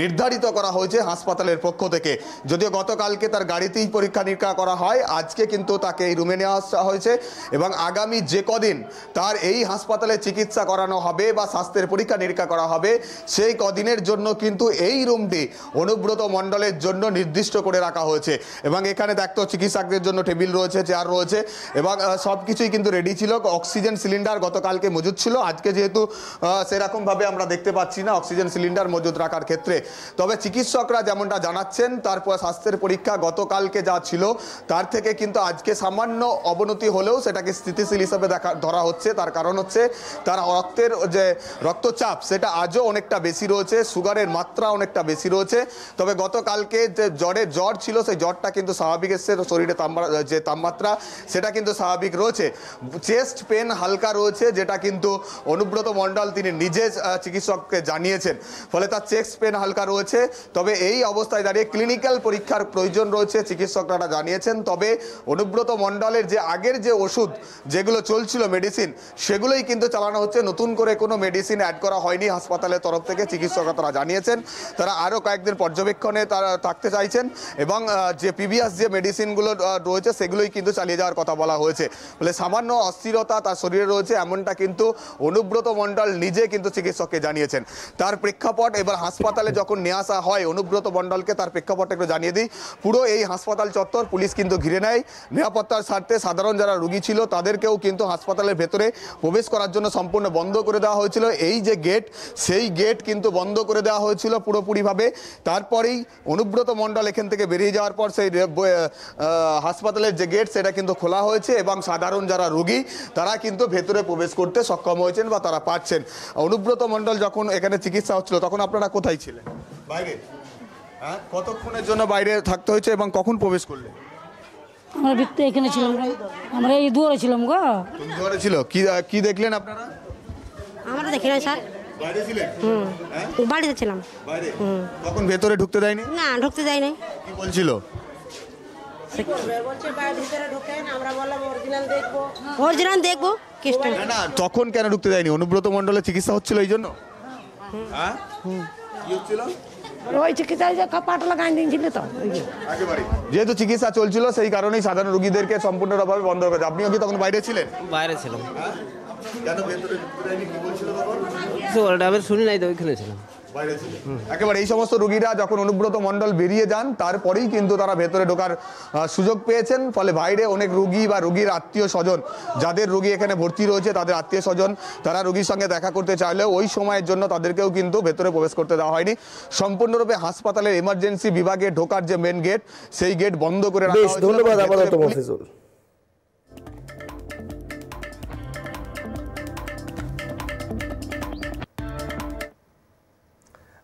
নির্ধারিত করা হয়েছে হাসপাতালের পক্ষ থেকে। যদিও গতকালকে তার গাড়িতেই পরীক্ষা নিরীক্ষা করা হয়, আজকে কিন্তু তাকে এই রুমে নেওয়া আসা হয়েছে এবং আগামী যে কদিন তার এই হাসপাতালে চিকিৎসা করানো হবে বা স্বাস্থ্যের পরীক্ষা নিরীক্ষা করা হবে, সেই কদিনের জন্য কিন্তু এই রুমটি অনুব্রত মণ্ডলের জন্য নির্দিষ্ট করে রাখা হয়েছে। এবং এখানে দেখতো চিকিৎসকদের জন্য টেবিল রয়েছে, চেয়ার রয়েছে এবং সব কিছুই কিন্তু রেডি ছিল। অক্সিজেন সিলিন্ডার গতকালকে মজুদ ছিল। আজকে যেহেতু সেরকমভাবে আমরা দেখতে পাচ্ছি না, অক্সিজেন সিলিন্ডার মজুদ রাখার ক্ষেত্রে। তবে চিকিৎসকরা যেমনটা জানাচ্ছেন তারপর স্বাস্থ্যের পরীক্ষা গতকালকে যা ছিল, তার থেকে কিন্তু আজকে সামান্য অবনতি হলেও সেটাকে স্থিতিশীল হিসেবে দেখা, ধরা হচ্ছে। তার কারণ হচ্ছে, তার রক্তের যে রক্তচাপ, সেটা আজও অনেকটা বেশি রয়েছে, সুগারের মাত্রা অনেকটা বেশি রয়েছে। তবে গতকালকে যে জ্বরের জ্বর ছিল, সেই জ্বরটা কিন্তু স্বাভাবিক এসছে, শরীরে যে তাপমাত্রা, সেটা কিন্তু স্বাভাবিক রয়েছে। চেস্ট পেন হালকা রয়েছে, যেটা কিন্তু অনুব্রত মণ্ডল তিনি নিজে চিকিৎসককে জানিয়েছেন। ফলে তার চেস্ট পেন হালকা রয়েছে। তবে এই অবস্থায় ক্লিনিক্যাল পরীক্ষার প্রয়োজন রয়েছে, চিকিৎসকরা জানিয়েছেন। তবে অনুব্রত মণ্ডলের যে আগের যে ওষুধ যেগুলো চলছিল মেডিসিন সেগুলোই কিন্তু চালানো হচ্ছে। নতুন করে কোনো মেডিসিন অ্যাড করা হয়নি হাসপাতালের তরফ থেকে, চিকিৎসকরা তারা জানিয়েছেন। তারা আরও কয়েকদিন পর্যবেক্ষণে তারা থাকতে চাইছেন এবং যে প্রিভিয়াস যে মেডিসিনগুলো রয়েছে, সেগুলোই কিন্তু চালিয়ে যাওয়ার কথা বলা হয়েছে। বলে সামান্য অস্থিরতা তার শরীরে রয়েছে, এমনটা কিন্তু অনুব্রত মণ্ডল নিজে কিন্তু চিকিৎসককে জানিয়েছেন। তার প্রেক্ষাপট এবার হাসপাতালে যখন নিয়ে আসা হয়, অনুব্রত মণ্ডলকে তার প্রেক্ষাপট একটু জানিয়ে দিই। পুরো এই হাসপাতাল চত্বর পুলিশ কিন্তু ঘিরে নেয়। নিরাপত্তার স্বার্থে সাধারণ যারা রুগী ছিল, তাদেরকেও কিন্তু হাসপাতালের ভেতরে প্রবেশ করার জন্য সম্পূর্ণ বন্ধ করে দেওয়া হয়েছিল। এই যে গেট সেই গেট কিন্তু বন্ধ করে দেওয়া হয়েছিল পুরোপুরিভাবে। তারপরেই অনুব্রত মণ্ডল এখান থেকে বেরিয়ে যাওয়ার পর সেই হাসপাতালের যে গেট সেটা কিন্তু খোলা হয়েছে এবং সাধারণ যারা রুগী, তারা কিন্তু ভেতরে প্রবেশ করতে সক্ষম হয়েছেন বা তারা পাচ্ছেন অনুব্রত মণ্ডল যখন এখানে চিকিৎসা হচ্ছিল, তখন আপনারা কোথায় ছিলেন? বাইরে। হ্যাঁ কতক্ষণের জন্য বাইরে থাকতে হয়েছে এবং কখন প্রবেশ করলে? আমরা ভিত্তি এখানে ছিলাম গো। আমরা এই দুয়ারে ছিলাম গো। ঘরে ছিল? কি কি দেখলেন আপনারা? আমরা দেখি না স্যার। বাইরে ছিলেন? হুম। হ্যাঁ? বাড়িতে ছিলাম। বাইরে? হুম। তখন ভেতরে ঢুকতে দেয়নি? না ঢুকতে যাই নাই কি বলছিল? অরিজিনাল দেখব না না তখন কেন ঢুকতে দেয়নি? অনুব্রত মণ্ডলের চিকিৎসা হচ্ছিল এই জন্য? হ্যাঁ? কি হচ্ছিল? ওই চিকিৎসা যে কাপাট লাগাই দিয়েছিল তো যেহেতু চিকিৎসা চলছিল সেই কারণেই সাধারণ রোগীদেরকে সম্পূর্ণভাবে বন্ধ করে আপনিও কি তখন বাইরে ছিলেন? বাইরে ছিলাম। আমি শুনি নাই তো ওইখানে ছিলাম। একেবারে এই সমস্ত রোগীরা যখন অনুব্রত মণ্ডল বেরিয়ে যান তারপরেই কিন্তু তারা ভেতরে ঢোকার সুযোগ পেয়েছেন। ফলে বাইরে অনেক রোগী বা রোগীর আত্মীয় স্বজন যাদের রুগী এখানে ভর্তি রয়েছে তাদের আত্মীয় স্বজন তারা রুগীর সঙ্গে দেখা করতে চাইলেও ওই সময়ের জন্য তাদেরকেও কিন্তু ভেতরে প্রবেশ করতে দেওয়া হয়নি। সম্পূর্ণরূপে হাসপাতালের এমার্জেন্সি বিভাগে ঢোকার যে মেন গেট সেই গেট বন্ধ করে রাখা ধন্যবাদ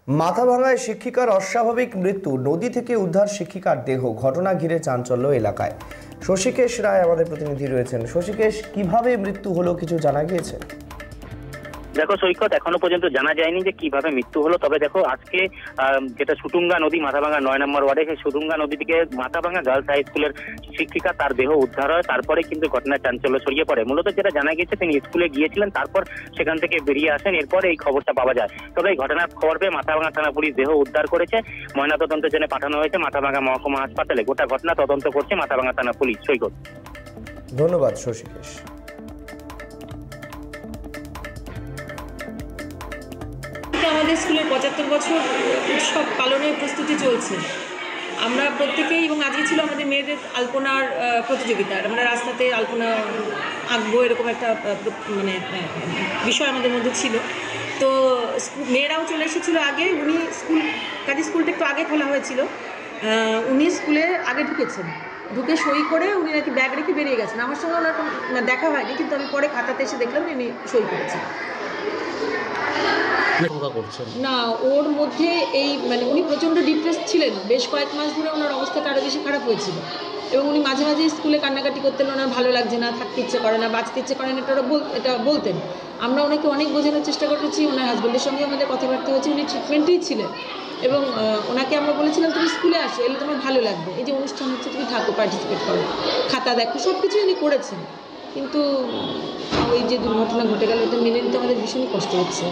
মাথাভাঙায় শিক্ষিকার অস্বাভাবিক মৃত্যু, নদী থেকে উদ্ধার শিক্ষিকার দেহ, ঘটনা ঘিরে চাঞ্চল্য এলাকায়। শশীকেশ রায় আমাদের প্রতিনিধি রয়েছেন। শশীকেশ, কীভাবে মৃত্যু হলো কিছু জানা গিয়েছে? দেখো সৈকত, এখনও পর্যন্ত জানা যায়নি যে কীভাবে মৃত্যু হলো। তবে দেখো আজকে যেটা সুটুঙ্গা নদী মাথাভাঙা নয় নম্বর ওয়ার্ডে, সেই সুটুঙ্গা নদী থেকে মাথাভাঙা গার্লস হাই স্কুলের শিক্ষিকা তার দেহ উদ্ধার হয়। তারপরে কিন্তু ঘটনার চাঞ্চল্য ছড়িয়ে পড়ে। মূলত যেটা জানা গেছে তিনি স্কুলে গিয়েছিলেন, তারপর সেখান থেকে বেরিয়ে আসেন, এরপর এই খবরটা পাওয়া যায়। তবে এই ঘটনার খবর পেয়ে মাথাভাঙা থানা পুলিশ দেহ উদ্ধার করেছে। ময়নাতদন্তের জন্য পাঠানো হয়েছে মাথাভাঙা মহকুমা হাসপাতালে। গোটা ঘটনা তদন্ত করছে মাথাভাঙা থানা পুলিশ। সৈকত। ধন্যবাদ, শশীকেশ। আমাদের স্কুলের পঁচাত্তর বছর উৎসব পালনের প্রস্তুতি চলছে। আমরা প্রত্যেকেই এবং আজকে ছিল আমাদের মেয়েদের আলপনার প্রতিযোগিতা। আমরা রাস্তাতে আলপনা আঁকবো এরকম একটা মানে বিষয় আমাদের মধ্যে ছিল। তো মেয়েরাও চলে এসেছিল আগে। উনি স্কুল কাজে স্কুলটা একটু আগে খোলা হয়েছিল। উনি স্কুলে আগে ঢুকেছেন। ঢুকে সই করে উনি নাকি ব্যাগ রেখে বেরিয়ে গেছেন। আমার সঙ্গে ওনার দেখা হয়নি, কিন্তু আমি পরে খাতাতে এসে দেখলাম উনি সই করছেন। না, ওর মধ্যে এই মানে উনি প্রচণ্ড ডিপ্রেস ছিলেন। বেশ কয়েক মাস ধরে ওনার অবস্থাটা আরও বেশি খারাপ হয়েছিল। এবং উনি মাঝে মাঝে স্কুলে কান্নাকাটি করতেন, ওনার ভালো লাগছে না, থাকতে ইচ্ছে করে না, বাঁচতে ইচ্ছে করে না। এটা এটা বলতেন। আমরা ওনাকে অনেক বোঝানোর চেষ্টা করেছি, ওনার হাজব্যান্ডের সঙ্গে আমাদের কথাবার্তা হয়েছে, উনি ট্রিটমেন্টেই ছিলেন। এবং ওনাকে আমরা বলেছিলাম, তুমি স্কুলে আসো, এলে তোমার ভালো লাগবে। এই যে অনুষ্ঠান হচ্ছে, তুমি থাকো পার্টিসিপেট করো। খাতা দেখো সব কিছুই উনি করেছেন। কিন্তু ওই যে দুর্ঘটনা ঘটে গেল এটা মেনে নিতে আমাদের ভীষণ কষ্ট হচ্ছে।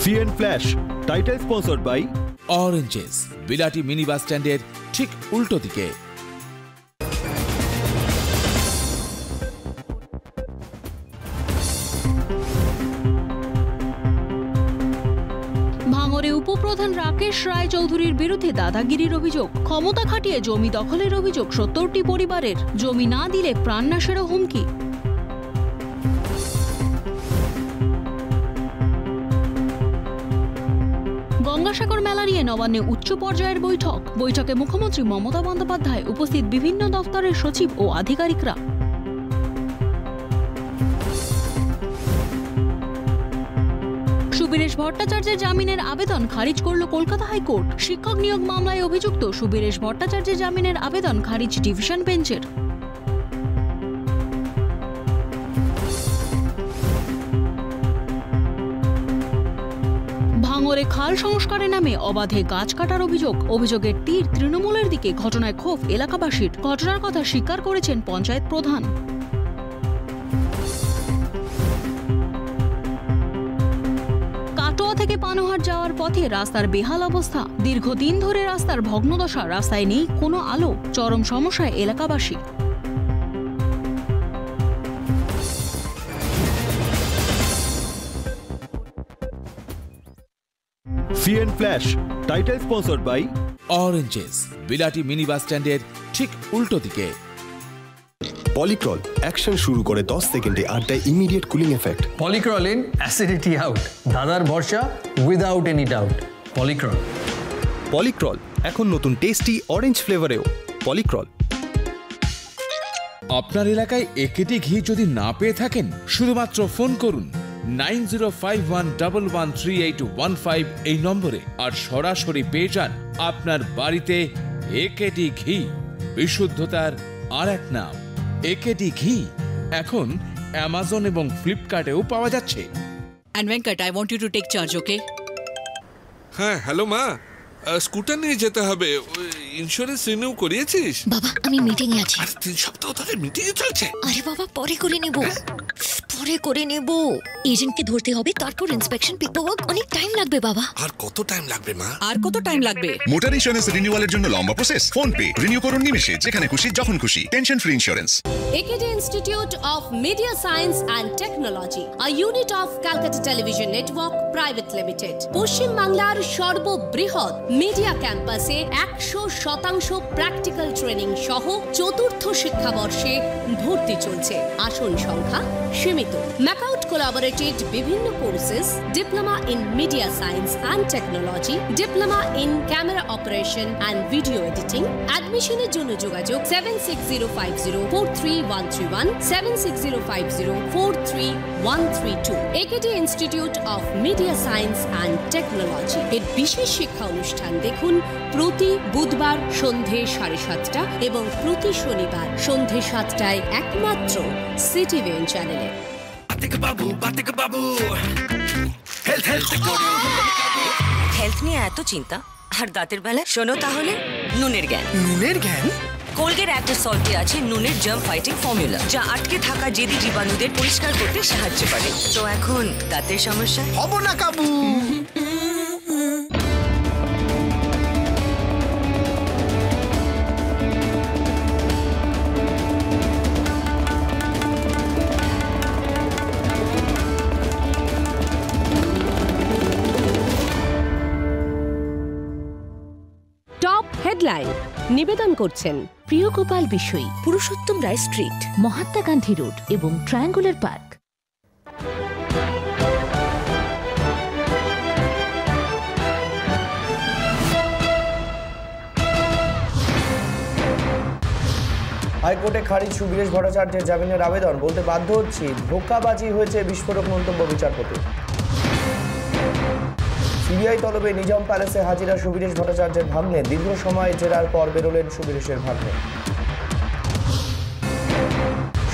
CN flash title sponsored by Oranges বিলাটি mini bus স্ট্যান্ডের ঠিক উল্টো দিকে। প্রধান রাকেশ রায় চৌধুরীর বিরুদ্ধে দাদাগিরির অভিযোগ। ক্ষমতা খাটিয়ে জমি দখলের অভিযোগ সত্তরটি পরিবারের। জমি না দিলে প্রাণনাশেরও হুমকি। গঙ্গাসাগর মেলা নিয়ে নবান্নে উচ্চ পর্যায়ের বৈঠক। বৈঠকে মুখ্যমন্ত্রী মমতা বন্দ্যোপাধ্যায় উপস্থিত বিভিন্ন দফতরের সচিব ও আধিকারিকরা। ভট্টাচার্যের জামিনের আবেদন খারিজ করল কলকাতা হাইকোর্ট। শিক্ষক নিয়োগ মামলায় অভিযুক্ত সুবীরেশ ভট্টাচার্যের জামিনের আবেদন খারিজ ডিভিশন বেঞ্চের। ভাঙরে খাল সংস্কারের নামে অবাধে গাছ কাটার অভিযোগ। অভিযোগের তীর তৃণমূলের দিকে, ঘটনায় ক্ষোভ এলাকাবাসীর। ঘটনার কথা স্বীকার করেছেন পঞ্চায়েত প্রধান। থেকে পানোহাট যাওয়ার পথে রাস্তার বেহাল অবস্থা। দীর্ঘদিন ধরে রাস্তার ভগ্নদশা রাস্তায় নেই কোনো আলো চরম সমস্যায় এলাকাবাসী। CN flash title sponsored by Oranges বিলাটি mini bus স্ট্যান্ডের ঠিক উল্টো দিকে। পলিক্রল অ্যাকশন শুরু করে 10 সেকেন্ডে আর দেয় immediate cooling effect Polycrol in acidity out. দাদার ভরসা without any doubt Polycrol. Polycrol এখন নতুন টেস্টি অরেঞ্জ ফ্লেভারেও পলিক্রল। আপনার এলাকায় একেটি ঘি যদি না পেয়ে থাকেন শুধুমাত্র ফোন করুন nine zero five one double one three eight one five এই নম্বরে আর সরাসরি পেয়ে যান আপনার বাড়িতে একেটি ঘি। বিশুদ্ধতার আর এক নাম। একেটি ঘি। এখন অ্যামাজন এবং ফ্লিপকার্টেও পাওয়া যাচ্ছে। And Venkat I want you to take charge okay হ্যাঁ হ্যালো মা। স্কুটার নিয়ে যেতে হবে। ইন্স্যুরেন্স রিনিউ করিয়েছিস? বাবা আমি মিটিং এ আছি। আর তিন সপ্তাহ ধরে মিটিং চলছে। আরে বাবা পরে করে নেব। পরে করে নেব। এজেন্টকে ধরতে হবে তারপর ইন্সপেকশন পেপারওয়ার্ক অনেক টাইম লাগবে বাবা। আর কত টাইম লাগবে মা? আর কত টাইম লাগবে? মোটর ইন্স্যুরেন্স রিনিউয়ালের জন্য লম্বা প্রসেস ফোন পে রিনিউ করুন নিমেষে যেখানে খুশি যখন খুশি। Tension free insurance AKD Institute of Media Science and Technology, a unit of Calcutta Television Network Private Limited. পশ্চিম বাংলার সর্ববৃহৎ মিডিয়া ক্যাম্পাসে একশো শতাংশ প্র্যাকটিক্যাল ট্রেনিং সহ চতুর্থ শিক্ষাবর্ষে ভর্তি চলছে। আসন সংখ্যা সীমিত। ম্যাকাউট কোলাবোরেটেড বিভিন্ন courses diploma in media science and technology diploma in camera operation and video editing অ্যাডমিশনের জন্য যোগাযোগ seven six zero five zero four three one three one seven six zero five zero four three one three two AKD institute of media science and technology এর বিশেষ শিক্ষা অনুষ্ঠান দেখুন প্রতি বুধবার সন্ধে সাড়ে সাতটা এবং প্রতি শনিবার সন্ধে সাতটায় একমাত্র সিটিভিএন চ্যানেলে বাবু বাতিক বাবু। হেলথ হেলথ হেলথ নিয়ে এত চিন্তা? আর দাঁতের বেলায় শোনো তাহলে নুনের জ্ঞান। নুনের জ্ঞান? কোলগের একটা সল্টে আছে নুনের জার্ম ফাইটিং ফর্মুলা যা আটকে থাকা জেদি জীবাণুদের পরিষ্কার করতে সাহায্য করে। তো এখন দাঁতের সমস্যা? হব না কাবু। হেডলাইন নিবেদন করছেন প্রিয় গোপাল বিষয়ী পুরুষোত্তম রায় স্ট্রিট, মহাত্মা গান্ধী রোড এবং ট্রায়াঙ্গুলার পার্ক। হাইকোর্টে খারিজ সুবীরেশ ভট্টাচার্যের জামিনের আবেদন বলতে বাধ্য হচ্ছি। ধোকাবাজি হয়েছে বিস্ফোরক মন্তব্য বিচারপতি। সিবিআই তলবে নিজাম প্যালেসে হাজিরা সুবীরেশ ভট্টাচার্যের ভাগ্নে। দীর্ঘ সময় জেরার পর বেরোলেন সুবীরেশের ভাগ্নে।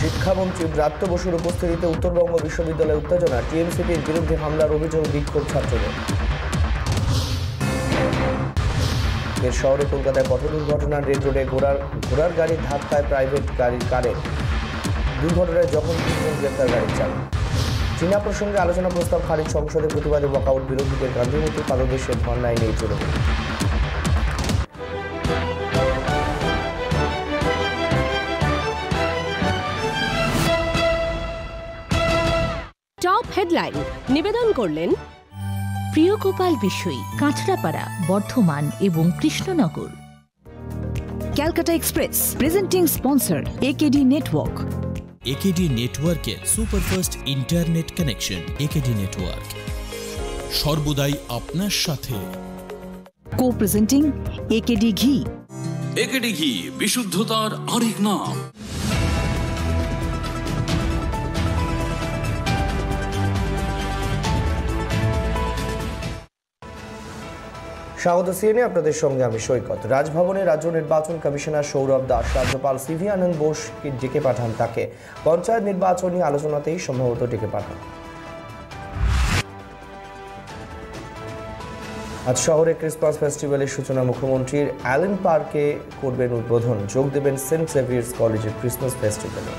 শিক্ষামন্ত্রী ব্রাত্য বসুর উপস্থিতিতে উত্তরবঙ্গ বিশ্ববিদ্যালয়ে উত্তেজনা, টিএমসিপির বিরুদ্ধে হামলার অভিযোগ বিক্ষোভ ছাত্রদের। এর শহরে কলকাতায় পথ দুর্ঘটনার রেড রোডে ঘোড়ার ঘোড়ার গাড়ির ধাক্কায় প্রাইভেট গাড়ির কারে দুর্ঘটনায় যখন গ্রেপ্তার গাড়ির চালক। চীনা প্রসঙ্গে আলোচনা প্রস্তাব খারিজ সংসদে প্রতিবাদে ওয়াকআউট বিরোধীদের গান্ধীমূর্তি পাদদেশের ধর্নায় নেই তৃণমূল। টপ হেডলাইন নিবেদন করলেন প্রিয় গোপাল বিষয়ী কাঁচরাপাড়া বর্ধমান এবং Krishnanagar. Calcutta express presenting sponsor AKD network AKD নেটওয়ার্কের superfast internet connection AKD network সর্বদাই আপনার সাথে। Co presenting AKD ghee AKD ghee বিশুদ্ধতার আরেক নাম। স্বাগত সিএনএ আপনাদের সঙ্গে আমি সৈকত। রাজভবনে রাজ্য নির্বাচন কমিশনার সৌরভ দাস, রাজ্যপাল সিভি আনন্দ বোসকে ডেকে পাঠান তাকে। পঞ্চায়েত নির্বাচনী আলোচনাতেই সম্ভবত ডেকে পাঠান। আজ শহরে ক্রিসমাস ফেস্টিভ্যালের সূচনা মুখ্যমন্ত্রীর অ্যালেন পার্কে করবেন উদ্বোধন। যোগ দেবেন সেন্ট সেভিয়ার্স কলেজের ক্রিসমাস ফেস্টিভ্যালে।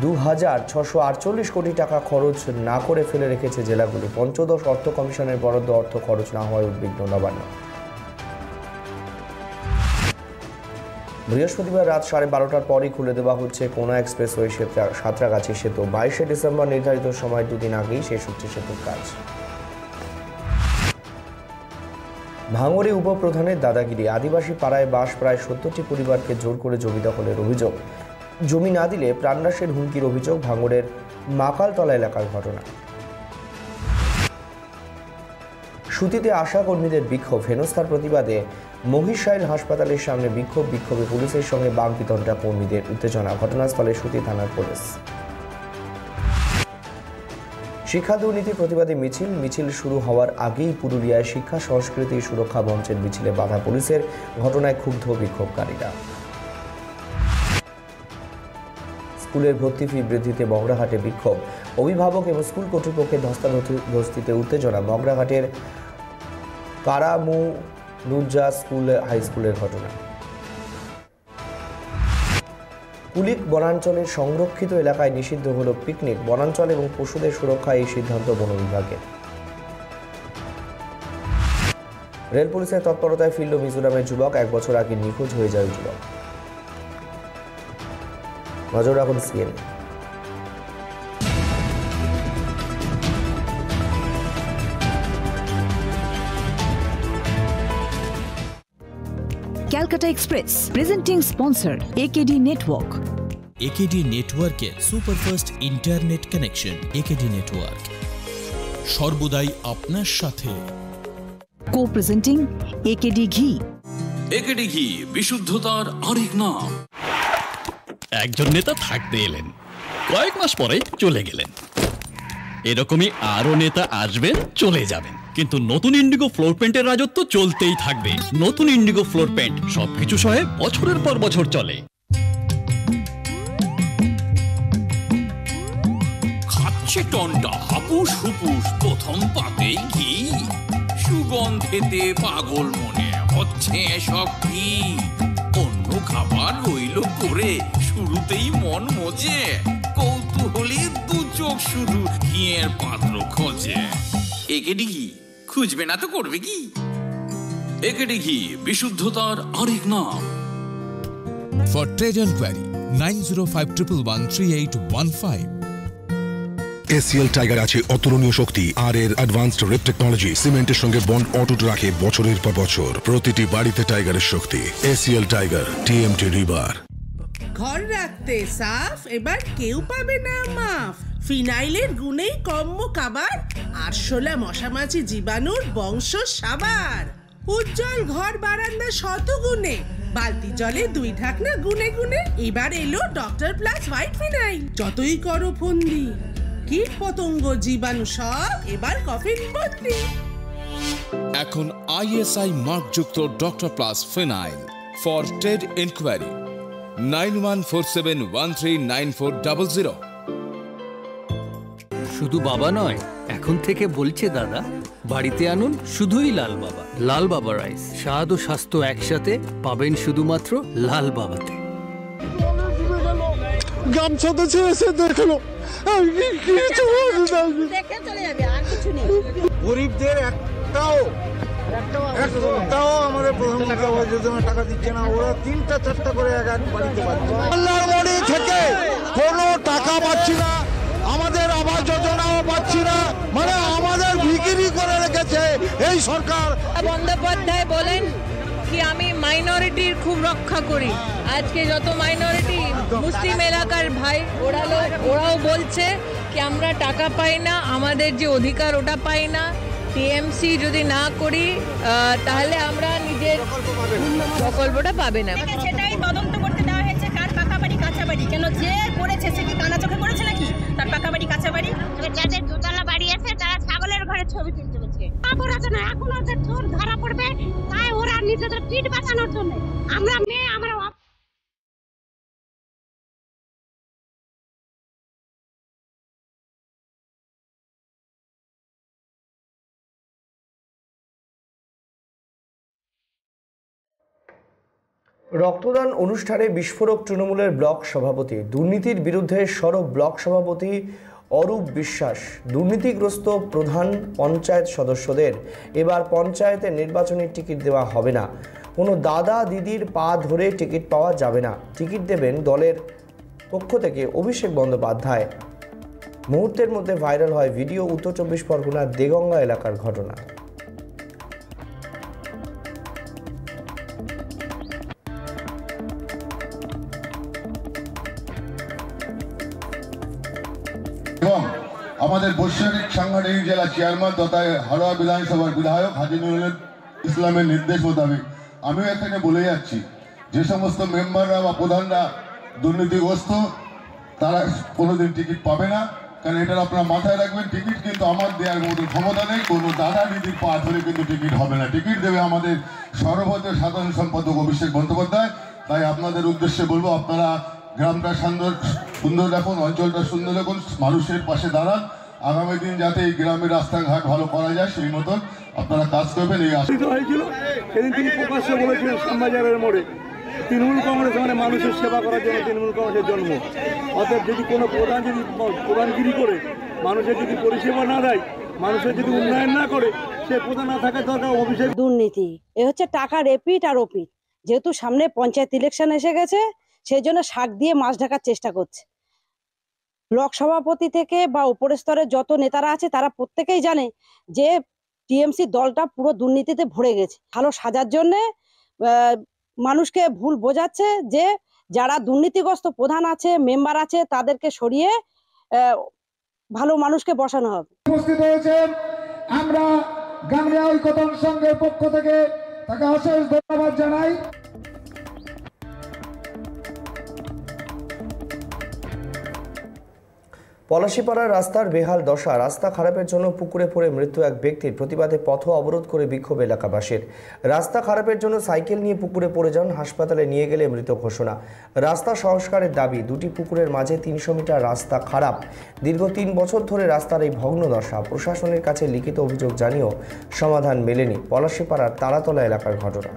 দু হাজার ছশো আটচল্লিশ কোটি টাকা খরচ না করে ফেলে রেখেছে জেলাগুলি। পঞ্চদশ অর্থ কমিশনের বরাদ্দ অর্থ খরচ না হওয়ায় উদ্বিগ্ন নবান্ন। বৃহস্পতিবার রাত সাড়ে বারোটার পরই খুলে দেওয়া হচ্ছে কোনা এক্সপ্রেসওয়ে সাঁতরাগাছি সেতু। বাইশে ডিসেম্বর নির্ধারিত সময় দুদিন আগেই শেষ হচ্ছে সেতুর কাজ। ভাঙড়ে উপপ্রধানের দাদাগিরি। আদিবাসী পাড়ায় বাস প্রায় সত্তরটি পরিবারকে জোর করে জমি দখলের অভিযোগ। জমি না দিলে প্রাণনাশের হুমকির অভিযোগ ভাঙড়ের মাকালতলা এলাকার ঘটনা। সুতিতে আশা কর্মীদের বিক্ষোভ, হেনস্থার প্রতিবাদে মহিষাইল হাসপাতালের সামনে বিক্ষোভ, বিক্ষোভে পুলিশের সঙ্গে বাম বিতণ্ডা কর্মীদের উত্তেজনা, ঘটনাস্থলে সুতি থানার পুলিশ। শিক্ষা দুর্নীতি প্রতিবাদী মিছিল মিছিল শুরু হওয়ার আগেই পুরুলিয়ায় শিক্ষা সংস্কৃতি সুরক্ষা মঞ্চের মিছিলে বাধা পুলিশের, ঘটনায় ক্ষুব্ধ বিক্ষোভকারীরা। স্কুলের ভর্তি ফি বৃদ্ধিতে মগরাহাটে বিক্ষোভ। অভিভাবক এবং স্কুল কর্তৃপক্ষের ধস্তাধস্তিতে উত্তেজনা। মগরাহাটের কারামু নুরজা স্কুল, হাই স্কুলের ঘটনা। কুলিক বনাঞ্চলের সংরক্ষিত এলাকায় নিষিদ্ধ হল পিকনিক। বনাঞ্চল এবং পশুদের সুরক্ষা এই সিদ্ধান্ত বন বিভাগের। রেল পুলিশের তৎপরতায় ফিরল মিজোরামের যুবক। এক বছর আগে নিখোঁজ হয়ে যায় যুবক। নজর রাখুন CNA Calcutta express presenting sponsor AKD network AKD নেটওয়ার্কের superfast internet connection AKD network সর্বদাই আপনার সাথে। Co presenting AKD ghee AKD ghee বিশুদ্ধতার আরেক নাম। একজন নেতা থাকতে এলেন। কয়েক মাস পরে চলে গেলেন। এরকমই আরও নেতা আসবেন, চলে যাবেন। কিন্তু নতুন ইন্ডিগো ফ্লোর পেন্টের রাজত্ব চলতেই থাকবে। নতুন ইন্ডিগো ফ্লোর পেন্ট সবকিছু সহে বছরের পর বছর চলে। খাচ্ছে টনটা, হাপুস হুপুস, প্রথম পাতেই ঘি। সুগন্ধেতে পাগল মনে হচ্ছে সব কি খাবার হইল করে, শুরুতেই মন মজে। কৌতূহলে দু চোখ শুধু ঘিয়ের পাত্র খোঁজে। একে ডিঘি, খুঁজবে না তো করবে কি? একে ডিঘি, বিশুদ্ধতার আরেক নাম। ফর ট্রেজেন্ট valley nine zero five triple one three eight one 905113815. ACL Tiger আছে অতুলনীয় শক্তি, আর এর অ্যাডভান্সড রেপ টেকনোলজি সিমেন্টের সঙ্গে বন্ড অটুট রাখে বছরের পর বছর। প্রতিটি বাড়িতে টাইগারের শক্তি। এসিএল টাইগার, টিএমটি রিবার ঘর রাখতে সাফ, এবার কেউ পাবে না মাফ। ফিনাইলের গুণেই কম্ম কাবার আরশোলা মশামাছি জীবাণুর বংশ সাবার। উজ্জ্বল ঘর বারান্দা শত গুণে বালতি জলে দুই ঢাকনা গুনে গুনে, এবার এলো ডক্টর প্লাস হোয়াইট ফিনাইল যতই করো ফন্দি। কীট পতঙ্গ জীবাণু সব এবার কফিন বন্দি এখন ISI মার্কযুক্ত doctor plus phenyl for trade enquiry nine one four seven one three nine four double zero শুধু বাবা নয় এখন থেকে বলছে দাদা বাড়িতে আনুন শুধুই লাল বাবা। লাল বাবা রাইস স্বাদ ও স্বাস্থ্য একসাথে পাবেন শুধুমাত্র লাল বাবাতে। গামছাতে ছেড়েছে দেখল। না। গরিবদের একটাও একটাও আমাদের প্রধানমন্ত্রী আবাস যোজনা টাকা দিচ্ছে না ওরা তিনটা চারটা করে এক এক বাড়িতে পাচ্ছে আল্লাহর বাড়ি থেকে কোনো টাকা পাচ্ছি না আমাদের আবাস যোজনাও পাচ্ছি না মানে আমাদের বিক্রি করে রেখেছে এই সরকার বন্দ্যোপাধ্যায় বলেন কি আমি মাইনরিটির খুব রক্ষা করি। আজকে যত মাইনরিটি মুসলিম এলাকার ভাই ওরা ওরাও বলছে কি আমরা টাকা পাই না আমাদের যে অধিকার ওটা পাই না। টিএমসি যদি না করি তাহলে আমরা নিজের প্রকল্পটা পাবে না। সেটাই তদন্ত করতে দেওয়া হয়েছে কার পাকা বাড়ি কাঁচা বাড়ি কেন যে করেছে সে কি কানা চোখে করেছে নাকি? তার পাকা বাড়ি কাঁচা বাড়ি যাদের দোতলা বাড়ি আছে তারা ছাগলের ঘরে ছবি তুলতে খবর আছে না এখন ধরা পড়বে, তাই ওরা নিজেদের পিঠ বাঁচানোর জন্য। আমরা মেয়ে, আমরা রক্তদান অনুষ্ঠানে বিস্ফোরক তৃণমূলের ব্লক সভাপতি। দুর্নীতির বিরুদ্ধে সরব ব্লক সভাপতি অরূপ বিশ্বাস, দুর্নীতিগ্রস্ত প্রধান পঞ্চায়েত সদস্যদের। এবার পঞ্চায়েতের নির্বাচনী টিকিট দেওয়া হবে না। কোনো দাদা দিদির পা ধরে টিকিট পাওয়া যাবে না। টিকিট দেবেন দলের পক্ষ থেকে অভিষেক বন্দ্যোপাধ্যায়। মুহূর্তের মধ্যে ভাইরাল হয় ভিডিও উত্তর চব্বিশ পরগনার দেগঙ্গা এলাকার ঘটনা। আমাদের বৈশ্বিক সাংগঠনিক জেলা চেয়ারম্যান তথা হাওড়া বিধানসভার বিধায়ক হাজি নুরুল ইসলামের নির্দেশ মোতাবেক। আমিও এখানে বলে যাচ্ছি, যে সমস্ত মেম্বাররা বা প্রধানরা দুর্নীতিগ্রস্ত, তারা কোনোদিন টিকিট পাবে না। কারণ এটা আপনারা মাথায় রাখবেন, টিকিট কিন্তু আমার দেওয়ার মতো ক্ষমতা নেই, কোনো দাদা দিদির পা ধরে কিন্তু টিকিট হবে না। টিকিট দেবে আমাদের সর্বভারতীয় সাধারণ সম্পাদক অভিষেক বন্দ্যোপাধ্যায়। তাই আপনাদের উদ্দেশ্যে বলব, আপনারা গ্রামটা সুন্দর সুন্দর রাখুন, অঞ্চলটা সুন্দর রাখুন, মানুষের পাশে দাঁড়ান। আগামী দিন যাতে এই গ্রামের রাস্তাঘাট ভালো করা যায় সেই মতন আপনারা কাজ করবেন এই আশা। হয়েছিল। সেদিন তিনি প্রকাশ্যে বলেছিলেন শ্যামবাজারের মোড়ে। তৃণমূল কংগ্রেস মানে মানুষের সেবা করার জন্য তৃণমূল কংগ্রেসের জন্ম। অর্থাৎ যদি কোনো প্রধান যদি প্রধানগিরি করে মানুষের যদি পরিষেবা না দেয় মানুষের যদি উন্নয়ন না করে সে প্রধান না থাকার দরকার অভিষেক। দুর্নীতি এ হচ্ছে টাকা রেপিট আর ওপিট যেহেতু সামনে পঞ্চায়েত ইলেকশন এসে গেছে সেই জন্য শাক দিয়ে মাছ ঢাকার চেষ্টা করছে। ব্লক সভাপতি থেকে বা উপরের স্তরের যত নেতারা আছে, তারা প্রত্যেকেই জানে যে টিএমসি দলটা পুরো দুর্নীতিতে ভরে গেছে। ভালো সাজার জন্যে মানুষকে ভুল বোঝাচ্ছে যে যারা দুর্নীতিগ্রস্ত প্রধান আছে, মেম্বার আছে, তাদেরকে সরিয়ে ভালো মানুষকে বসানো হবে। উপস্থিত হয়েছেন আমরা গাংলিয়া ঐকতন সংঘের পক্ষ থেকে তাকে অশেষ ধন্যবাদ জানাই। পলাশিপাড়ার রাস্তার বেহাল দশা, রাস্তা খারাপের জন্য পুকুরে পড়ে মৃত্যু এক ব্যক্তির প্রতিবাদে পথ অবরোধ করে বিক্ষোভ এলাকাবাসীর। রাস্তা খারাপের জন্য সাইকেল নিয়ে পুকুরে পড়ে যান, হাসপাতালে নিয়ে গেলে মৃত ঘোষণা। রাস্তা সংস্কারের দাবি, দুটি পুকুরের মাঝে তিনশো মিটার রাস্তা খারাপ। দীর্ঘ তিন বছর ধরে রাস্তার এই ভগ্ন দশা, প্রশাসনের কাছে লিখিত অভিযোগ জানিয়েও সমাধান মেলেনি পলাশিপাড়ার তারাতলা এলাকার ঘটনা।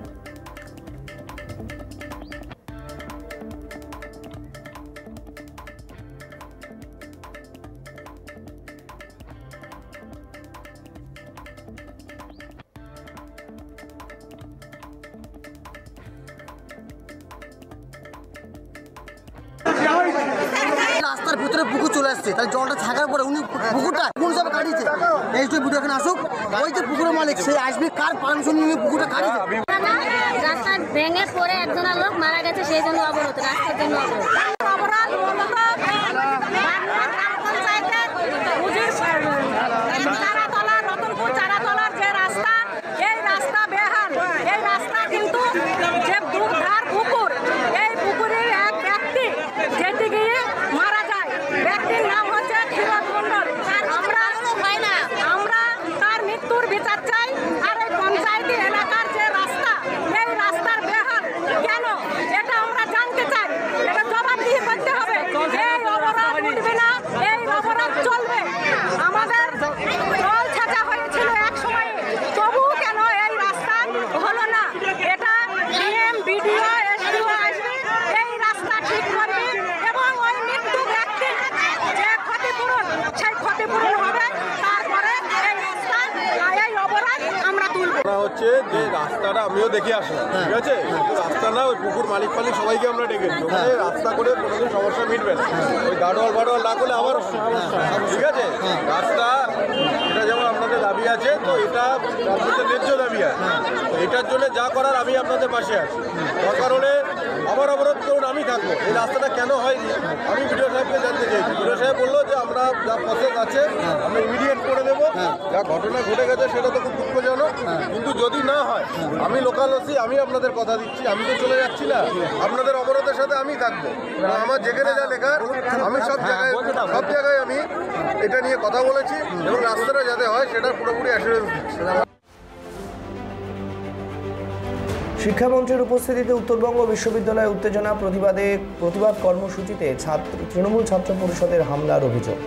উপস্থিতিতে উত্তরবঙ্গ বিশ্ববিদ্যালয়ে উত্তেজনা প্রতিবাদে প্রতিবাদ কর্মসূচিতে ছাত্র, তৃণমূল ছাত্র পরিষদের হামলার অভিযোগ।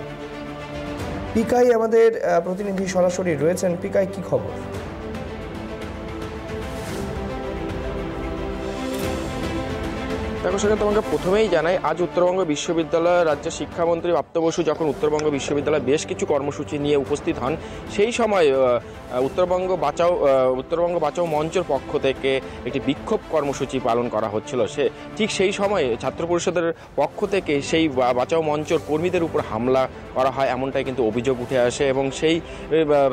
পিকাই আমাদের প্রতিনিধি সরাসরি রয়েছেন। পিকাই, কি খবর? সেটা তোমাকে প্রথমেই জানাই আজ উত্তরবঙ্গ বিশ্ববিদ্যালয় রাজ্যের শিক্ষামন্ত্রী প্রাপ্ত বসু যখন উত্তরবঙ্গ বিশ্ববিদ্যালয়ে বেশ কিছু কর্মসূচি নিয়ে উপস্থিত হন, সেই সময় উত্তরবঙ্গ বাঁচাও উত্তরবঙ্গ বাঁচাও মঞ্চের পক্ষ থেকে একটি বিক্ষোভ কর্মসূচি পালন করা হচ্ছিল। সে, ঠিক সেই সময় ছাত্র পরিষদের পক্ষ থেকে সেই বাঁচাও মঞ্চের কর্মীদের উপর হামলা করা হয়, এমনটাই কিন্তু অভিযোগ উঠে আসে এবং সেই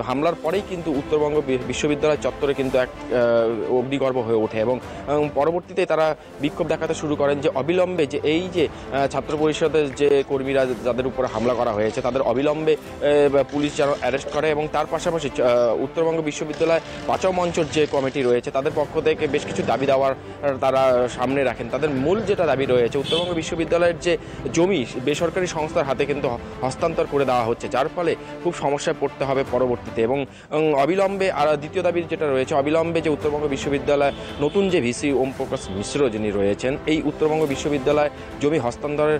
হামলার পরেই কিন্তু উত্তরবঙ্গ বিশ্ববিদ্যালয় চত্বরে কিন্তু এক অগ্নিগর্ভ হয়ে ওঠে এবং পরবর্তীতে তারা বিক্ষোভ দেখাতে শুরু করেন যে অবিলম্বে যে এই যে ছাত্র পরিষদের যে কর্মীরা যাদের উপর হামলা করা হয়েছে, তাদের অবিলম্বে পুলিশ যেন অ্যারেস্ট করে এবং তার পাশাপাশি উত্তরবঙ্গ বিশ্ববিদ্যালয় বাঁচাও মঞ্চর যে কমিটি রয়েছে, তাদের পক্ষ থেকে বেশ কিছু দাবি দেওয়ার তারা সামনে রাখেন। তাদের মূল যেটা দাবি রয়েছে, উত্তরবঙ্গ বিশ্ববিদ্যালয়ের যে জমি, বেসরকারি সংস্থার হাতে কিন্তু হস্তান্তর করে দেওয়া হচ্ছে, যার ফলে খুব সমস্যায় পড়তে হবে পরবর্তীতে এবং অবিলম্বে আর দ্বিতীয় দাবি যেটা রয়েছে, অবিলম্বে যে উত্তরবঙ্গ বিশ্ববিদ্যালয় নতুন যে ভিসি ওম প্রকাশ মিশ্র যিনি রয়েছেন, এই উত্তরবঙ্গ বিশ্ববিদ্যালয় জমি হস্তান্তরের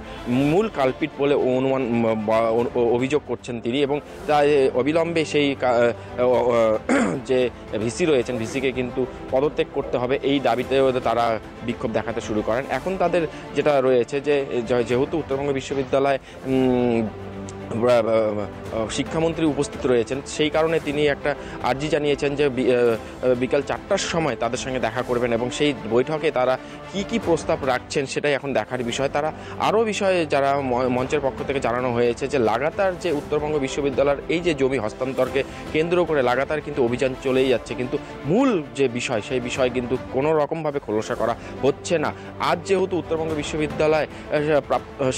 মূল কালপিট বলে অনুমান অভিযোগ করছেন তিনি এবং তাই অবিলম্বে সেই যে ভিসি রয়েছেন, ভিসিকে কিন্তু পদত্যাগ করতে হবে। এই দাবিতে তারা বিক্ষোভ দেখাতে শুরু করেন। এখন তাদের যেটা রয়েছে যে যেহেতু উত্তরবঙ্গ বিশ্ববিদ্যালয় শিক্ষামন্ত্রী উপস্থিত রয়েছেন। সেই কারণে তিনি একটা আর্জি জানিয়েছেন যে বিকাল চারটার সময় তাদের সঙ্গে দেখা করবেন এবং সেই বৈঠকে তারা কি কি প্রস্তাব রাখছেন সেটাই এখন দেখার বিষয়। তারা আরও বিষয়ে যারা মঞ্চের পক্ষ থেকে জানানো হয়েছে যে, লাগাতার যে উত্তরবঙ্গ বিশ্ববিদ্যালয়ের এই যে জমি হস্তান্তরকে কেন্দ্র করে লাগাতার কিন্তু অভিযান চলেই যাচ্ছে। কিন্তু মূল যে বিষয়, সেই বিষয় কিন্তু কোনো রকমভাবে খোলসা করা হচ্ছে না। আজ যেহেতু উত্তরবঙ্গ বিশ্ববিদ্যালয়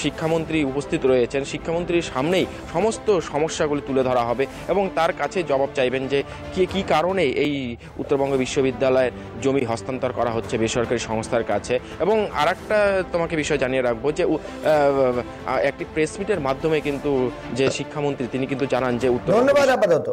শিক্ষামন্ত্রী উপস্থিত রয়েছেন, শিক্ষামন্ত্রীর সামনেই সমস্ত সমস্যাগুলি তুলে ধরা হবে এবং তার কাছে জবাব চাইবেন যে কে, কী কারণে এই উত্তরবঙ্গ বিশ্ববিদ্যালয়ের জমি হস্তান্তর করা হচ্ছে বেসরকারি সংস্থার কাছে? এবং আর তোমাকে বিষয় জানিয়ে রাখব যে একটি প্রেস মিটের মাধ্যমে কিন্তু যে শিক্ষামন্ত্রী, তিনি কিন্তু জানান যে উত্তর ধন্যবাদ আপাতত।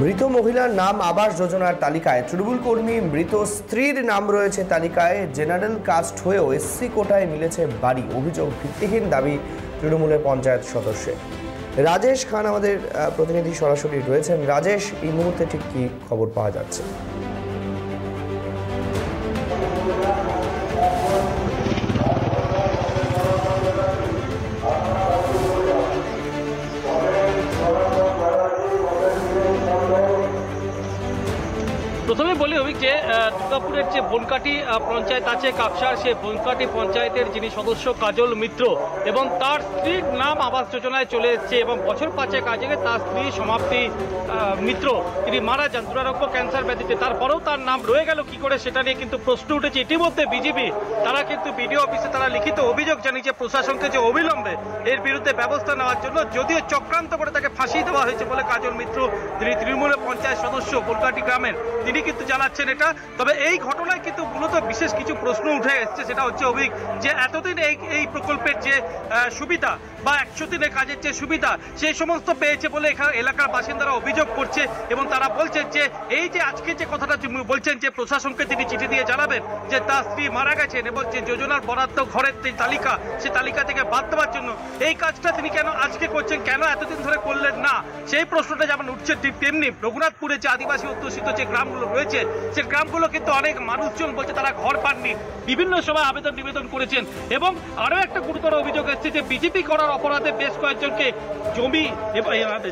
মৃত মহিলার নাম আবাস যোজনার তালিকায়। তৃণমূল কর্মী মৃত স্ত্রীর নাম রয়েছে তালিকায়। জেনারেল কাস্ট হয়েও এসসি কোটায় মিলেছে বাড়ি। অভিযোগ ভিত্তিহীন দাবি তৃণমূলের পঞ্চায়েত সদস্যের। রাজেশ খান আমাদের প্রতিনিধি সরাসরি রয়েছেন। রাজেশ, এই মুহূর্তে ঠিক কি খবর পাওয়া যাচ্ছে? দুর্গাপুরের যে বনকাটি পঞ্চায়েত আছে কাকসার সে বনকাটি পঞ্চায়েতের যিনি সদস্য কাজল মিত্র এবং তার স্ত্রীর নাম আবাস যোজনায় চলে এসেছে এবং বছর পাঁচেক আগে তার স্ত্রী সমাপ্তি মিত্র, তিনি মারা যান। দুরারোগ্য ক্যান্সার ব্যাধিতে তারপরেও তার নাম রয়ে গেল কি করে সেটা নিয়ে কিন্তু প্রশ্ন উঠেছে। ইতিমধ্যে বিজেপি তারা কিন্তু বিডিও অফিসে তারা লিখিত অভিযোগ জানিয়েছে প্রশাসনকে যে অবিলম্বে এর বিরুদ্ধে ব্যবস্থা নেওয়ার জন্য যদিও চক্রান্ত করে তাকে ফাঁসি দেওয়া হয়েছে বলে কাজল মিত্র, যিনি তৃণমূলের পঞ্চায়েত সদস্য কলকাটি গ্রামের, তিনি কিন্তু জানাচ্ছেন এটা। তবে এই ঘটনায় কিন্তু মূলত বিশেষ কিছু প্রশ্ন উঠে এসছে, সেটা হচ্ছে অভিক, যে এতদিন এই এই প্রকল্পের যে সুবিধা বা একশো দিনের কাজের যে সুবিধা, সেই সমস্ত পেয়েছে বলে এখানে এলাকার বাসিন্দারা অভিযোগ করছে এবং তারা বলছেন যে, এই যে আজকে যে কথাটা বলছেন যে প্রশাসনকে তিনি চিঠি দিয়ে জানাবেন যে তার স্ত্রী মারা গেছেন এবং যে যোজনার বরাদ্দ ঘরের যে তালিকা, সে তালিকা থেকে বাদ দেওয়ার জন্য, এই কাজটা তিনি কেন আজকে করছেন, কেন এতদিন ধরে করলেন না? সেই প্রশ্নটা যেমন উঠছে ঠিক তেমনি রঘুনাথপুরে যে আদিবাসী অধ্যুষিত যে গ্রামগুলো রয়েছে, সে গ্রামগুলো কিন্তু অনেক মানুষজন বলছে তারা ঘর পাননি। বিভিন্ন সময় আবেদন নিবেদন করেছেন এবং আরও একটা গুরুতর অভিযোগ এসেছে যে বিজেপি করার অপরাধে বেশ কয়েকজনকে জমি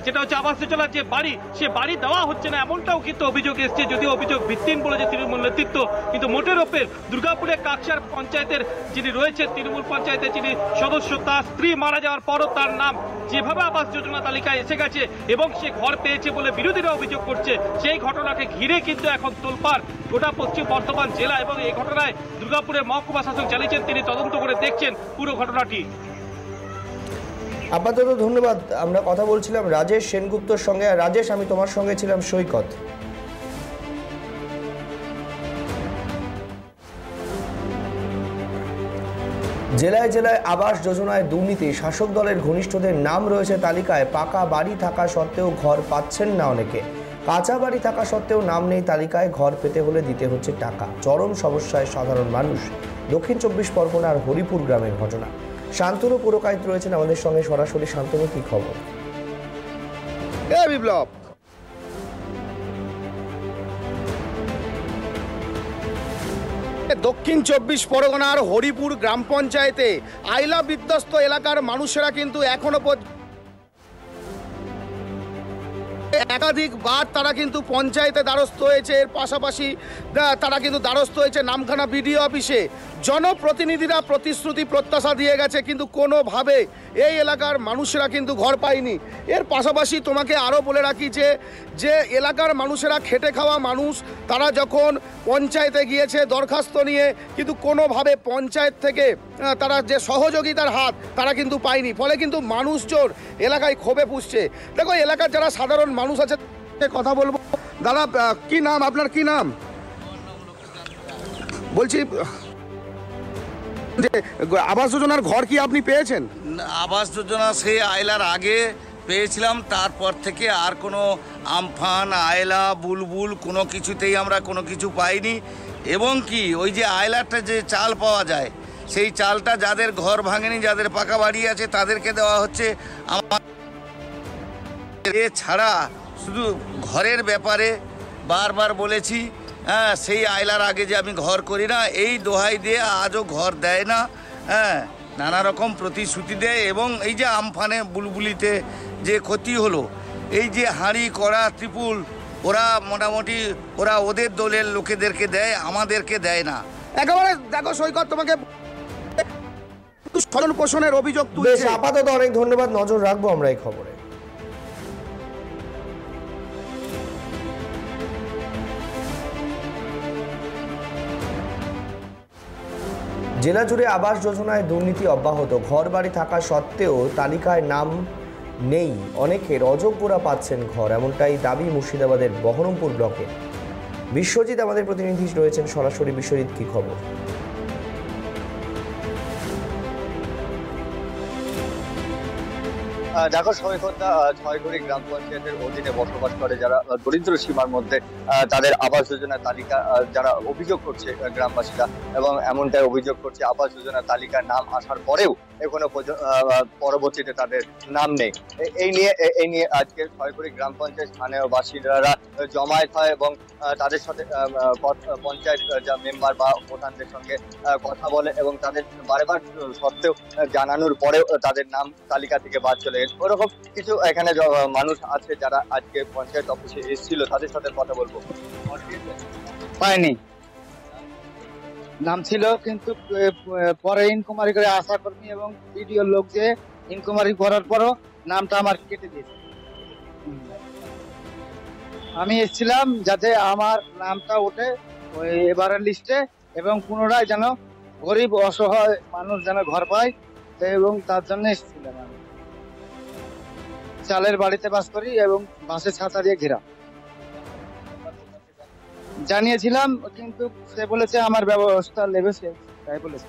যেটা হচ্ছে আবাস যোজনার যে বাড়ি, সে বাড়ি দেওয়া হচ্ছে না, এমনটাও কিন্তু অভিযোগ এসেছে, যদিও অভিযোগ ভিত্তিহীন বলেছে তৃণমূল নেতৃত্ব, কিন্তু মোটের ওপর দুর্গাপুরের কাকসার পঞ্চায়েতের যিনি রয়েছে তৃণমূল পঞ্চায়েতের যিনি সদস্য, তার স্ত্রী মারা যাওয়ার পরও তার নাম যেভাবে আবাস যোজনা তালিকায় এসে গেছে এবং সে ঘর পেয়েছে বলে বিরোধীরা অভিযোগ করছে, সেই ঘটনাকে ঘিরে কিন্তু এখন তোলপাড়। গোটা পশ্চিম বর্ধমান জেলা এবং এই ঘটনায় দুর্গাপুরের মহকুমা শাসক চালিয়েছেন তিনি তদন্ত করে দেখছেন পুরো ঘটনাটি। আপাতত ধন্যবাদ, আমরা কথা বলছিলাম রাজেশ সেনগুপ্তর সঙ্গে। রাজেশ, আমি তোমার সঙ্গে ছিলাম সৈকত। জেলায় জেলায় আবাস যোজনায় দুর্নীতি, শাসক দলের ঘনিষ্ঠদের নাম রয়েছে তালিকায়, পাকা বাড়ি থাকা সত্ত্বেও ঘর পাচ্ছেন না অনেকে। কাঁচা বাড়ি থাকা সত্ত্বেও নাম নেই তালিকায়, ঘর পেতে হলে দিতে হচ্ছে টাকা। চরম সমস্যায় সাধারণ মানুষ। দক্ষিণ চব্বিশ পরগনার হরিপুর গ্রামের ঘটনা। শান্তনু পুরকায়িত রয়েছেন আমাদের সঙ্গে সরাসরি। শান্তনু, কি খবর? বিপ্লব দক্ষিণ চব্বিশ পরগনার হরিপুর গ্রাম পঞ্চায়েতে আইলা বিধ্বস্ত এলাকার মানুষেরা কিন্তু এখনও একাধিক একাধিকবার তারা কিন্তু পঞ্চায়েতে দ্বারস্থ হয়েছে। এর পাশাপাশি তারা কিন্তু দ্বারস্থ হয়েছে নামখানা বিডিও অফিসে। জনপ্রতিনিধিরা প্রতিশ্রুতি প্রত্যাশা দিয়ে গেছে, কিন্তু কোনোভাবে এই এলাকার মানুষেরা কিন্তু ঘর পায়নি। এর পাশাপাশি তোমাকে আরও বলে রাখি যে যে এলাকার মানুষেরা খেটে খাওয়া মানুষ, তারা যখন পঞ্চায়েতে গিয়েছে দরখাস্ত নিয়ে, কিন্তু কোনোভাবে পঞ্চায়েত থেকে তারা যে সহযোগিতার হাত, তারা কিন্তু পায়নি। ফলে কিন্তু মানুষজন এলাকায় ক্ষোভে পুষছে। দেখো, এলাকার যারা সাধারণ মানুষ আছে কথা বলব। দাদা কি নাম? আপনার কি নাম? বলছি যে আবাস যোজনার ঘর কি আপনি পেয়েছেন? আবাস যোজনা সেই আয়লার আগে পেয়েছিলাম, তারপর থেকে আর কোনো আমফান, আয়লা, বুলবুল কোনো কিছুতেই আমরা কোনো কিছু পাইনি। এবং কি, ওই যে আয়লারটা যে চাল পাওয়া যায়, সেই চালটা যাদের ঘর ভাঙেনি, যাদের পাকা বাড়ি আছে, তাদেরকে দেওয়া হচ্ছে। আমার এছাড়া শুধু ঘরের ব্যাপারে বারবার বলেছি হ্যাঁ সেই আয়লার আগে যে আমি ঘর করি না, এই দোহাই দিয়ে আজও ঘর দেয় না। হ্যাঁ নানা রকম প্রতিশ্রুতি দেয় এবং এই যে আমফানে বুলবুলিতে যে ক্ষতি হলো, এই যে হাঁড়ি, কড়া, ত্রিপুল, ওরা মোটামুটি ওরা ওদের দলের লোকেদেরকে দেয়, আমাদেরকে দেয় না। একেবারে দেখো সৈকত, তোমাকে স্মরণ পোষণের অভিযোগ তুলছে। আপাতত অনেক ধন্যবাদ, নজর রাখব আমরা এই খবরে। জেলা জুড়ে আবাস যোজনায় দুর্নীতি অব্যাহত। ঘর বাড়ি থাকা সত্ত্বেও তালিকায় নাম নেই। অনেকের অযোগ্যরা পাচ্ছেন ঘর। এমনটাই দাবি মুর্শিদাবাদের বহরমপুর ব্লকে। বিশ্বজিৎ আমাদের প্রতিনিধি রয়েছেন সরাসরি বিশ্বজিৎ, কী খবর? আহ, দেখো সৈকতটা ছয়ঘড়ি গ্রাম পঞ্চায়েতের অধীনে বসবাস করে যারা দরিদ্র সীমার মধ্যে তাদের আবাস যোজনার তালিকা যারা অভিযোগ করছে গ্রামবাসীরা এবং এমনটাই অভিযোগ করছে আবাস যোজনার তালিকার নাম আসার পরেও এখনও পরবর্তীতে তাদের নাম নেই। এই নিয়ে এই নিয়ে আজকে ছয়ঘড়ি গ্রাম পঞ্চায়েত স্থানীয় বাসিন্দারা জমায়েত হয় এবং তাদের সাথে পঞ্চায়েত যা মেম্বার বা প্রধানদের সঙ্গে কথা বলে এবং তাদের বারেবার সত্ত্বেও জানানোর পরেও তাদের নাম তালিকা থেকে বাদ চলে গেছে। ওরকম কিছু এখানে মানুষ আছে যারা আজকে পঞ্চায়েত অফিসে এসেছিল, তাদের সাথে কথা বলব। পায়নি নাম ছিল কিন্তু পরে ইনকুমারি করে আশা কর্মী এবং বিডিও লোক যে ইনকুমারি করার পরও নামটা আমার কেটে দিয়েছে। আমি এসেছিলাম যাতে আমার নামটা ওঠে ওই এবারের লিস্টে এবং পুনরায় যেন গরিব, অসহায় মানুষ যেন ঘর পায় এবং তার জন্য এসেছিলাম আমি। চালের বাড়িতে বাস করি এবং বাসে ছাতা দিয়ে ঘেরা। জানিয়েছিলাম, কিন্তু সে বলেছে আমার ব্যবস্থা সে তাই বলেছে।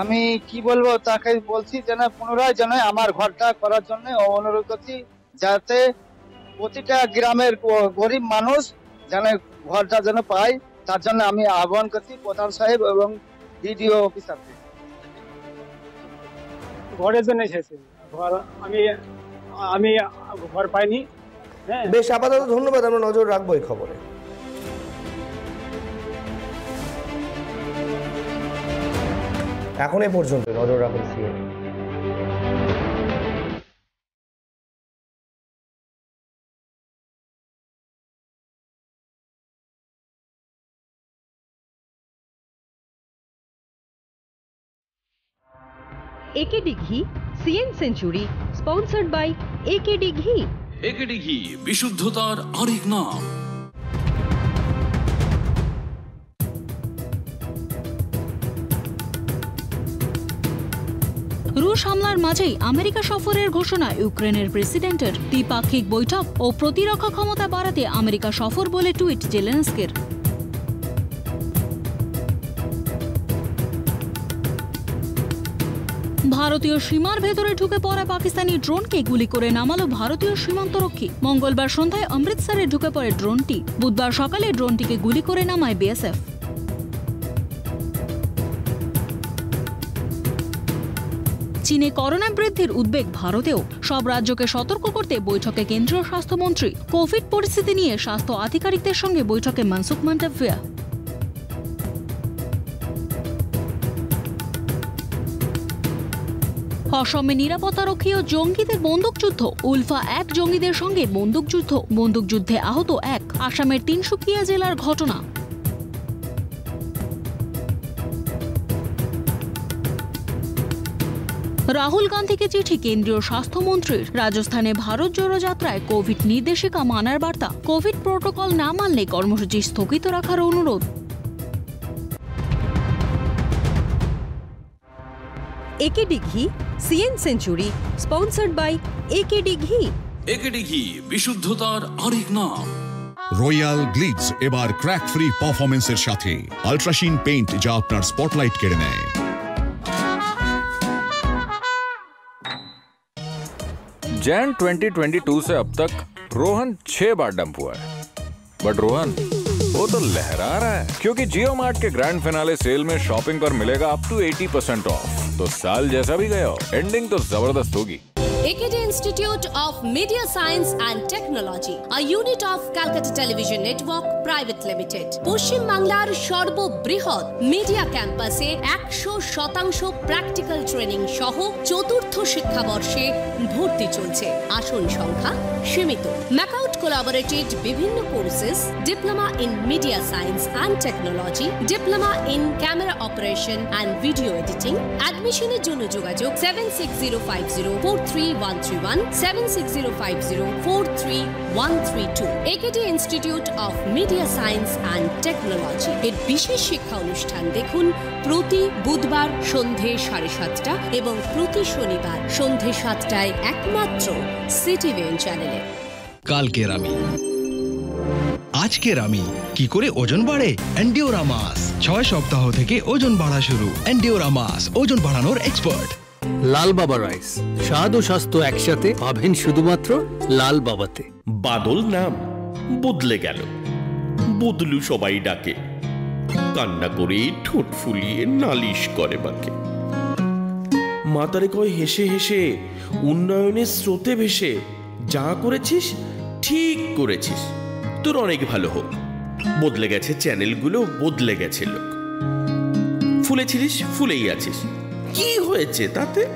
আমি কি বলব, তাকে বলছি যেন পুনরায় যেন আমার ঘরটা করার জন্য অনুরোধ করছি, যাতে প্রতিটা গ্রামের গরিব মানুষ যেন ঘরটা যেন পায়, তার জন্য আমি আহ্বান করছি প্রধান সাহেব এবং বিডিও অফিসারকে। ঘরের জন্য ঘর আমি আমি ঘর পাইনি। হ্যাঁ। বেশ আপাতত ধন্যবাদ আমরা নজর রাখব এই খবরে। এখন এ পর্যন্ত নজর রাখুন CA. AKD Ghee, CN Century, sponsored by AKD Ghee. বিশুদ্ধতার আরেক নাম। রুশ হামলার মাঝেই আমেরিকা সফরের ঘোষণা ইউক্রেনের প্রেসিডেন্টের দ্বিপাক্ষিক বৈঠক ও প্রতিরক্ষা ক্ষমতা বাড়াতে আমেরিকা সফর বলে টুইট জেলেন্সকের। ভারতীয় সীমার ভেতরে ঢুকে পড়া পাকিস্তানি ড্রোনকে গুলি করে নামালো ভারতীয় সীমান্তরক্ষী। মঙ্গলবার সন্ধ্যায় অমৃতসরে ঢুকে পড়ে ড্রোনটি। বুধবার সকালে ড্রোনটিকে গুলি করে নামায় বিএসএফ। চীনে করোনা বৃদ্ধির উদ্বেগ ভারতেও। সব রাজ্যকে সতর্ক করতে বৈঠকে কেন্দ্রীয় স্বাস্থ্যমন্ত্রী। কোভিড পরিস্থিতি নিয়ে স্বাস্থ্য আধিকারিকদের সঙ্গে বৈঠকে মনসুখ মান্ডাভিয়া। অসমে নিরাপত্তারক্ষী ও জঙ্গিদের বন্দুকযুদ্ধ উলফা এক জঙ্গিদের সঙ্গে বন্দুকযুদ্ধ বন্দুকযুদ্ধে আহত এক, আসামের তিনসুকিয়া জেলার ঘটনা। রাহুল গান্ধীকে চিঠি কেন্দ্রীয় স্বাস্থ্যমন্ত্রীর। রাজস্থানে ভারত জোড়ো যাত্রায় কোভিড নির্দেশিকা মানার বার্তা। কোভিড প্রোটোকল না মানলে কর্মসূচি স্থগিত রাখার অনুরোধ। AKD ghee CN century sponsored by AKD ghee AKD ghee বিশুদ্ধতার আরেক নাম রয়্যাল গ্লিডস এবার ক্র্যাক ফ্রি পারফরমেন্সের সাথে আল্ট্রাশিন পেইন্ট যা আপনার স্পটলাইট কেড়ে নেয় जैन 2022 से अब तक रोहन छह बार डंप हुआ है बट रोहन वो तो लहरा रहा है क्योंकि जियो मार्ट के ग्रैंड फिनाले सेल में शॉपिंग पर मिलेगा अप टू 80% परसेंट ऑफ तो साल जैसा भी गया हो एंडिंग तो जबरदस्त होगी AKD Institute of Media Science and Technology, a unit of Calcutta Television Network Private Limited. পশ্চিম বাংলার সর্ববৃহৎ মিডিয়া ক্যাম্পাসে একশো শতাংশ প্র্যাকটিক্যাল ট্রেনিং সহ চতুর্থ শিক্ষাবর্ষে ভর্তি চলছে আসন সংখ্যা সীমিত। ম্যাকাউট কোলাবোরেটেড বিভিন্ন courses diploma in media science and technology diploma in camera operation and video editing অ্যাডমিশনের জন্য যোগাযোগ seven six zero five zero four three one three one seven six zero five zero four three one three two AKD institute of media science and technology এর বিশেষ শিক্ষা অনুষ্ঠান দেখুন প্রতি বুধবার সন্ধে সাড়ে সাতটা এবং প্রতি শনিবার সন্ধে সাতটায় একমাত্র সিটিভিএন চ্যানেলে কালকের আমি। আজকের আমি। কি করে ওজন বাড়ে? এন্ডিওরামাস ছয় সপ্তাহ থেকে ওজন বাড়া শুরু। এন্ডিওরামাস ওজন বাড়ানোর এক্সপার্ট লাল বাবা রাইস স্বাদ ও স্বাস্থ্য একসাথে পাবেন শুধুমাত্র লাল বাবাতে। বাদল নাম। বদলে গেল। বদলু সবাই ডাকে। কান্না করে ঠোঁট ফুলিয়ে নালিশ করে বাকে মাতারে কয় হেসে হেসে উন্নয়নের স্রোতে ভেসে। যা করেছিস, ঠিক করেছিস। তোর অনেক ভালো হোক। বদলে গেছে চ্যানেলগুলো, বদলে গেছে লোক। ফুলেছিলিস, ফুলেই আছিস। কি হয়েছে তাতে?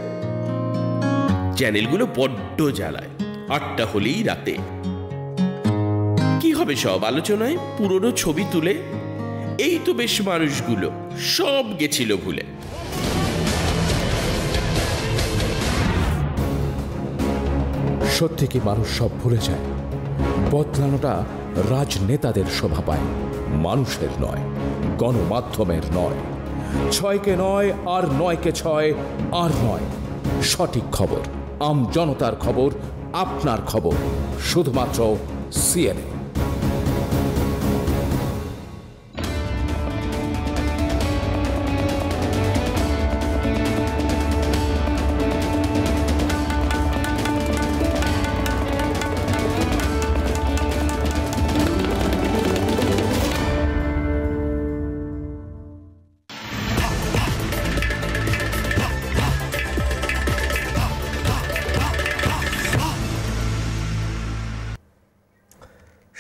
চ্যানেলগুলো বড্ড জ্বালায়, আটটা হলেই রাতে। কি হবে সব আলোচনায়? পুরনো ছবি তুলে? এই তো বেশ মানুষগুলো, সব গেছিল ভুলে। সত্যি কি মানুষ সব ভুলে যায়। বদলানোটা রাজনেতাদের শোভা পায়, মানুষের নয়, গণমাধ্যমের নয়। ছয়কে নয়, আর নয়কে ছয়, আর নয়। সঠিক খবর, আম জনতার খবর, আপনার খবর, শুধুমাত্র সিএনএ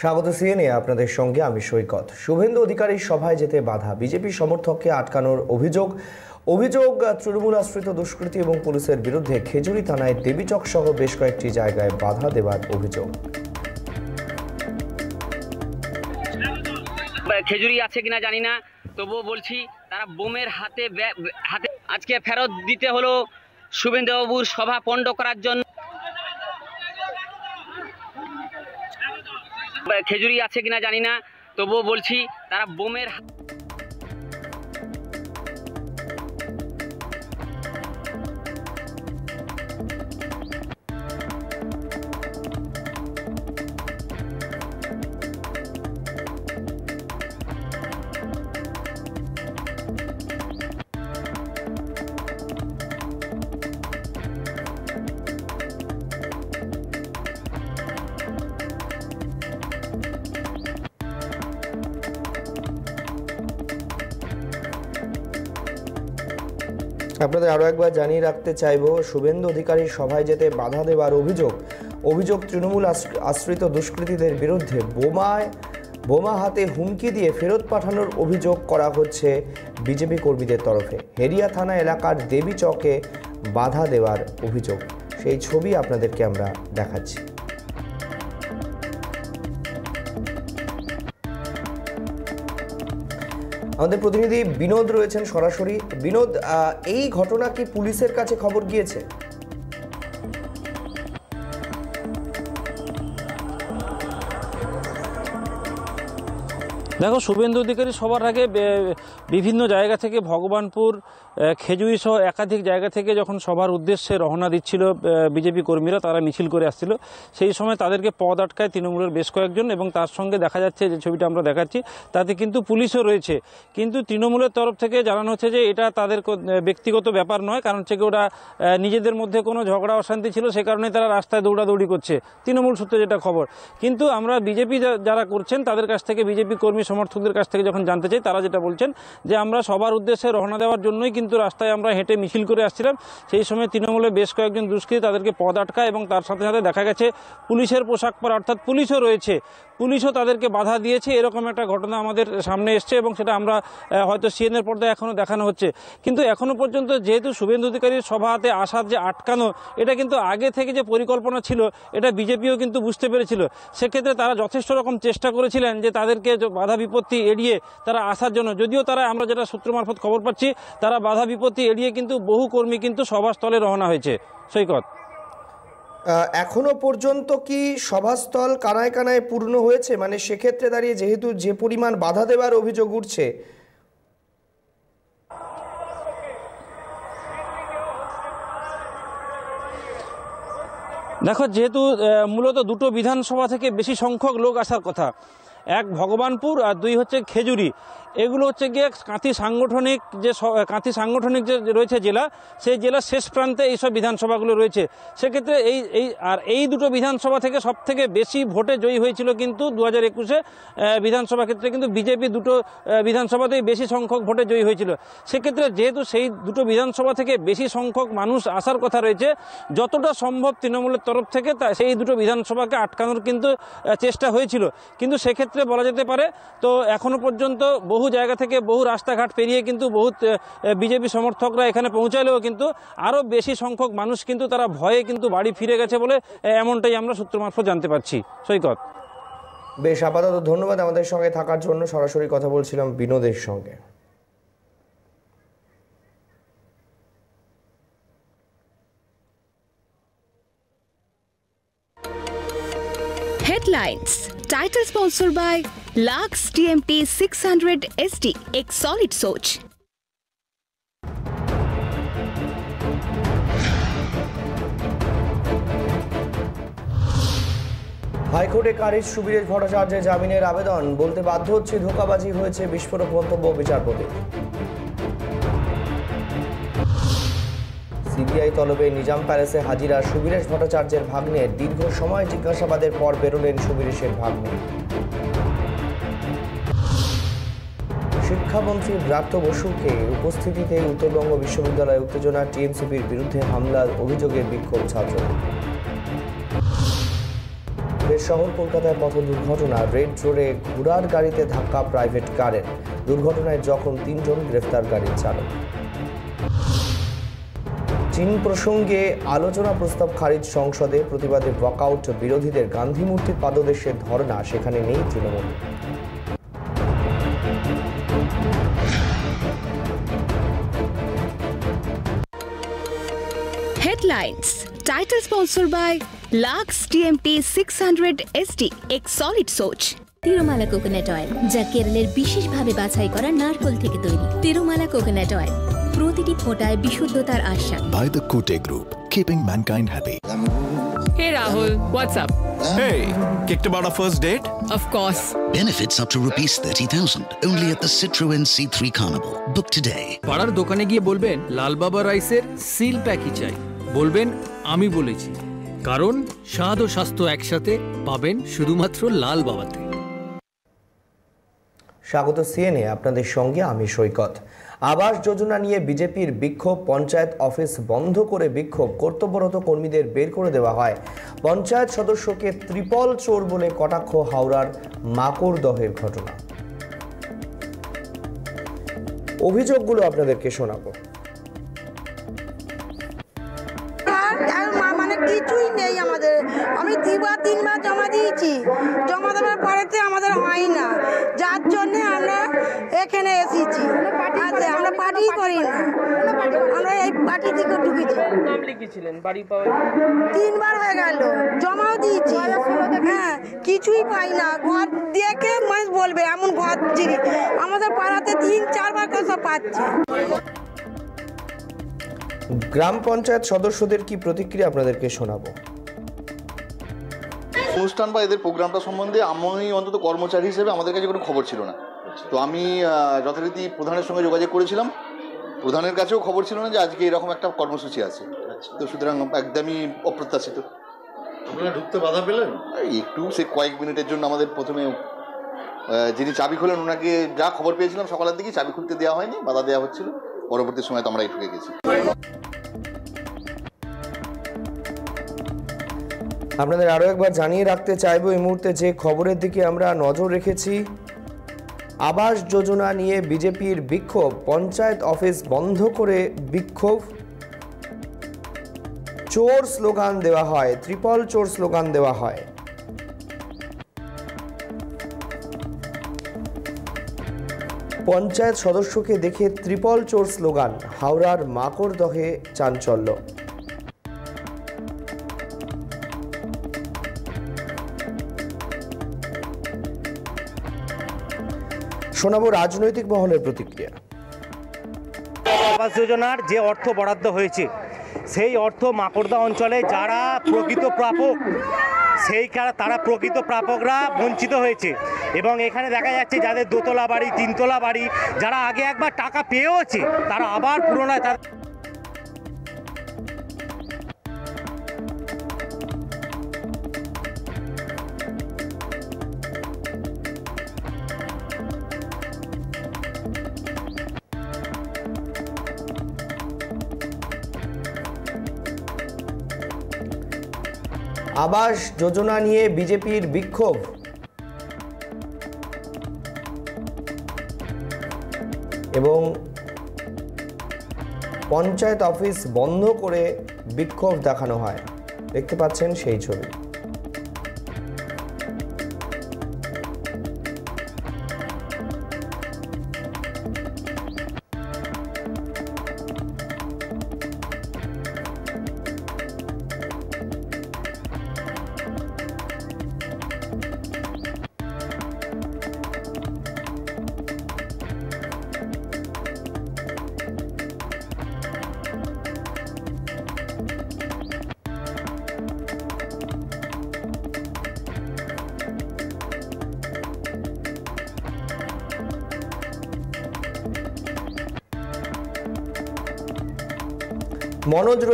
স্বাগত সিএনএ, আপনাদের সঙ্গে আমি সৈকত। শুভেন্দু অধিকারীর সভায় যেতে বাধা, বিজেপি সমর্থককে আটকানোর অভিযোগ। অভিযোগ, তৃণমূল আশ্রিত দুষ্কৃতী এবং পুলিশের বিরুদ্ধে খেজুরি থানায় দেবীচক সহ বেশ কয়েকটি জায়গায় বাধা দেওয়ার অভিযোগ। খেজুরি আছে কিনা জানি না, তবুও বলছি তারা বোমের হাতে হাতে আজকে ফেরত দিতে হলো শুভেন্দুবাবুর সভা পণ্ড করার জন্য। খেজুরি আছে কিনা জানি না তবুও বলছি তারা বোমের আপনাদের আরও একবার জানিয়ে রাখতে চাইব, শুভেন্দু অধিকারীর সভায় যেতে বাধা দেওয়ার অভিযোগ। অভিযোগ তৃণমূল আশ্রিত দুষ্কৃতীদের বিরুদ্ধে বোমায় বোমা হাতে হুমকি দিয়ে ফেরত পাঠানোর অভিযোগ করা হচ্ছে বিজেপি কর্মীদের তরফে। হেরিয়া থানা এলাকার দেবী চকে বাধা দেওয়ার অভিযোগ। সেই ছবি আপনাদেরকে আমরা দেখাচ্ছি। আমাদের প্রতিনিধি বিনোদ রয়েছেন সরাসরি। বিনোদ এই ঘটনা কি পুলিশের কাছে খবর গিয়েছে? দেখো, শুভেন্দু অধিকারী সবার আগে বিভিন্ন জায়গা থেকে ভগবানপুর খেজুরি সহ একাধিক জায়গা থেকে যখন সবার উদ্দেশ্যে রওনা দিচ্ছিল বিজেপি কর্মীরা, তারা মিছিল করে আসছিল। সেই সময় তাদেরকে পদ আটকায় তৃণমূলের বেশ কয়েকজন এবং তার সঙ্গে দেখা যাচ্ছে যে ছবিটা আমরা দেখাচ্ছি, তাতে কিন্তু পুলিশও রয়েছে। কিন্তু তৃণমূলের তরফ থেকে জানানো হচ্ছে যে এটা তাদের ব্যক্তিগত ব্যাপার নয়, কারণ হচ্ছে কি ওরা নিজেদের মধ্যে কোনো ঝগড়া, অশান্তি ছিল, সে কারণে তারা রাস্তায় দৌড়াদৌড়ি করছে। তৃণমূল সূত্রে যেটা খবর। কিন্তু আমরা বিজেপি যারা করছেন, তাদের কাছ থেকে বিজেপি কর্মী সমর্থকদের কাছ থেকে যখন জানতে চাই, তারা যেটা বলছেন যে আমরা সবার উদ্দেশ্যে রওনা দেওয়ার জন্যই কিন্তু রাস্তায় আমরা হেঁটে মিছিল করে আসছিলাম। সেই সময় তৃণমূলে বেশ কয়েকজন দুষ্কৃতী তাদেরকে পদ আটকায় এবং তার সাথে সাথে দেখা গেছে পুলিশের পোশাক পরা, অর্থাৎ পুলিশও রয়েছে। পুলিশও তাদেরকে বাধা দিয়েছে। এরকম একটা ঘটনা আমাদের সামনে এসছে এবং সেটা আমরা হয়তো সিএনের পর্দায় এখনও দেখানো হচ্ছে। কিন্তু এখনও পর্যন্ত যেহেতু শুভেন্দু অধিকারীর সভাতে আসার যে আটকানো, এটা কিন্তু আগে থেকে যে পরিকল্পনা ছিল, এটা বিজেপিও কিন্তু বুঝতে পেরেছিল। সেক্ষেত্রে তারা যথেষ্ট রকম চেষ্টা করেছিলেন যে তাদেরকে বাধা বিপত্তি এড়িয়ে তারা আসার জন্য। যদিও তারা, আমরা যেটা সূত্র মারফত খবর পাচ্ছি, তারা বাধা বিপত্তি এড়িয়ে কিন্তু বহু কর্মী কিন্তু সভাস্থলে রওনা হয়েছে। সৈকত। এখনও পর্যন্ত কি সভাস্থল কানায় কানায় পূর্ণ হয়েছে? মানে সেক্ষেত্রে দাঁড়িয়ে যেহেতু যে পরিমাণ বাধা দেওয়ার অভিযোগ উঠছে। দেখো, যেহেতু মূলত দুটো বিধানসভা থেকে বেশি সংখ্যক লোক আসার কথা। এক ভগবানপুর আর দুই হচ্ছে খেজুরি। এগুলো হচ্ছে গিয়ে কাঁথি সাংগঠনিক যে কাঁথি সাংগঠনিক যে রয়েছে জেলা, সেই জেলার শেষ প্রান্তে এইসব বিধানসভাগুলো রয়েছে। সেক্ষেত্রে এই এই, আর এই দুটো বিধানসভা থেকে সব থেকে বেশি ভোটে জয়ী হয়েছিল কিন্তু দু হাজার একুশে বিধানসভা ক্ষেত্রে কিন্তু বিজেপি দুটো বিধানসভাতেই বেশি সংখ্যক ভোটে জয়ী হয়েছিল। সেক্ষেত্রে যেহেতু সেই দুটো বিধানসভা থেকে বেশি সংখ্যক মানুষ আসার কথা রয়েছে, যতটা সম্ভব তৃণমূলের তরফ থেকে তা, সেই দুটো বিধানসভাকে আটকানোর কিন্তু চেষ্টা হয়েছিল। কিন্তু সেক্ষেত্রে বলা যেতে পারে, তো এখনও পর্যন্ত বহু জায়গা থেকে বহু রাস্তাঘাট পেরিয়ে কিন্তু বহু বিজেপি সমর্থকরা এখানে পৌঁছালেও কিন্তু আরও বেশি সংখ্যক মানুষ কিন্তু তারা ভয়ে কিন্তু বাড়ি ফিরে গেছে বলে এমনটাই আমরা সূত্র মারফত জানতে পারছি। সৈকত। বেশ আপাতত ধন্যবাদ আমাদের সঙ্গে থাকার জন্য। সরাসরি কথা বলছিলাম বিনোদের সঙ্গে। Headlines. Title sponsored by Lux TMT 600 SD, एक solid सोच হাইকোর্টে খারিজ সুবীরেশ ভট্টাচার্যের জামিনের আবেদন বলতে বাধ্য হচ্ছে ধোকাবাজি হয়েছে বিস্ফোরক মন্তব্য বিচারপতি সিবিআই তলবে নিজাম প্যালেসে হাজিরা সুবীরেশ ভট্টাচার্যের ভাগ্নের দীর্ঘ সময় জিজ্ঞাসাবাদের পর বেরোলেন সুবীরেশের ভাগ্নে শিক্ষামন্ত্রী ব্রাত্য বসুকে উপস্থিতিতে উত্তরবঙ্গ বিশ্ববিদ্যালয়ে উত্তেজনা টিএমসিপির বিরুদ্ধে হামলার অভিযোগে বিক্ষোভ দেশ শহর কলকাতায় পথ দুর্ঘটনা, রেড রোডে ঘোড়ার গাড়িতে ধাক্কা প্রাইভেট কারের। দুর্ঘটনায় জখম তিনজন গ্রেফতার গাড়ির চালক। চীন প্রসঙ্গে আলোচনা প্রস্তাব খারিজ সংসদে প্রতিবাদে ওয়াকআউট বিরোধীদের গান্ধী মূর্তির পাদদেশে ধর্ণা, সেখানে নেই Trinamool. Headlines Title sponsored by Lux TMT 600 ST এক সলিড সোচ তিরুমালা কোকোনাট অয়েল যা কেরলের বিশেষভাবে বাছাই করা নারকোল থেকে তৈরি তিরুমালা কোকোনাট অয়েল প্রতিটি ফোঁটায় বিশুদ্ধতার আশ্বাস by the Kote Group, keeping mankind happy. Hey Rahul, what's up? Hey, kicked about our first date? Of course. Benefits up to rupees 30,000 only at the Citroën C3 Carnival. Book today. পাড়ার দোকানে গিয়ে বলবেন লাল বাবা রাইসের সিল প্যাকই চাই বলবেন, আমি বলেছি। কারণ স্বাদ ও স্বাস্থ্য একসাথে পাবেন শুধুমাত্র লাল বাবাতে। স্বাগত সিএনএ, আপনাদের সঙ্গে আমি সৈকত। আবাস যোজনা নিয়ে বিজেপির বিক্ষোভ, পঞ্চায়েত অফিস বন্ধ করে বিক্ষোভ, কর্তব্যরত কর্মীদের বের করে দেওয়া হয়। পঞ্চায়েত সদস্যকে ত্রিপল চোর বলে কটাক্ষ হাওড়ার মাকড়দহের ঘটনা। অভিযোগগুলো আপনাদেরকে শোনাবো। মানে কিছুই নেই আমাদের। আমি দুবার তিনবার জমা দিয়েছি। জমা দেওয়ার পরেতে আমাদের হয় না। যার জন্যে আমরা এখানে এসেছি। আচ্ছা আমরা পার্টি করি না। আমরা এই পার্টি থেকে ঢুকেছি। নাম লিখেছিলেন? বাড়ি পাওয়া তিনবার হয়ে গেল। জমাও দিয়েছি। হ্যাঁ কিছুই পাই না। ঘর দেখে মানুষ বলবে এমন ঘর আমাদের পাড়াতে তিন চারবার করে সব পাচ্ছে। গ্রাম পঞ্চায়েত সদস্যদের কি প্রতিক্রিয়া আপনাদেরকে শোনাবো? অনুষ্ঠান বা এদের প্রোগ্রামটা সম্বন্ধে আমি অন্তত কর্মচারী হিসেবে আমাদের কাছে কোনো খবর ছিল না। তো আমি যথারীতি প্রধানের সঙ্গে যোগাযোগ করেছিলাম। প্রধানের কাছেও খবর ছিল না যে আজকে এরকম একটা কর্মসূচি আছে। তো সুতরাং একদমই অপ্রত্যাশিত। আপনারা ঢুকতে বাধা পেলেন? একটু সে কয়েক মিনিটের জন্য আমাদের প্রথমে যিনি চাবি খোলেন ওনাকে যা খবর পেয়েছিলাম সকালের দিকে চাবি খুলতে দেওয়া হয়নি বাধা দেওয়া হচ্ছিল। পরবর্তী সময় তো আমরাই গেছি। আপনাদের আরও একবার জানিয়ে রাখতে চাইব এই মুহূর্তে যে খবরের দিকে আমরা নজর রেখেছি, আবাস যোজনা নিয়ে বিজেপির বিক্ষোভ, পঞ্চায়েত অফিস বন্ধ করে বিক্ষোভ। চোর স্লোগান দেওয়া হয়, ত্রিপল চোর স্লোগান দেওয়া হয়। পঞ্চায়েত সদস্যকে দেখে ত্রিপল চোর স্লোগান, হাওড়ার মাকড়দহে চাঞ্চল্য। শোনাবো রাজনৈতিক মহলের প্রতিক্রিয়া। আবাস যোজনার যে অর্থ বরাদ্দ হয়েছে, সেই অর্থ মাকড়দা অঞ্চলে যারা প্রকৃত প্রাপক সেই তারা প্রকৃত প্রাপকরা বঞ্চিত হয়েছে। এবং এখানে দেখা যাচ্ছে যাদের দোতলা বাড়ি, তিনতলা বাড়ি, যারা আগে একবার টাকা পেয়েওছে, তারা আবার পুরোনায় তাদের আবাস যোজনা নিয়ে বিজেপির বিক্ষোভ। এবং পঞ্চায়েত অফিস বন্ধ করে বিক্ষোভ দেখানো হয়। দেখতে পাচ্ছেন সেই ছবি।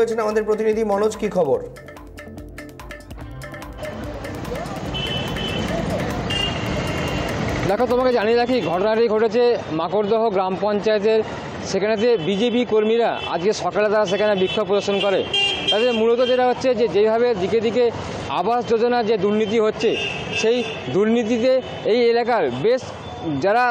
রয়েছেন আমাদের প্রতিনিধি মনোজ, কি খবর? দেখো, তোমাকে জানিয়ে রাখি, ঘটনাটি ঘটেছে মাকড়দহ গ্রাম পঞ্চায়েতের। সেখানেতে বিজেপি কর্মীরা আজকে সকালে তারা সেখানে বিক্ষোভ প্রদর্শন করে। তাদের মূলত যেটা হচ্ছে যে, যেভাবে দিকে দিকে আবাস যোজনা যে দুর্নীতি হচ্ছে, সেই দুর্নীতিতে এই এলাকার বেশ যারা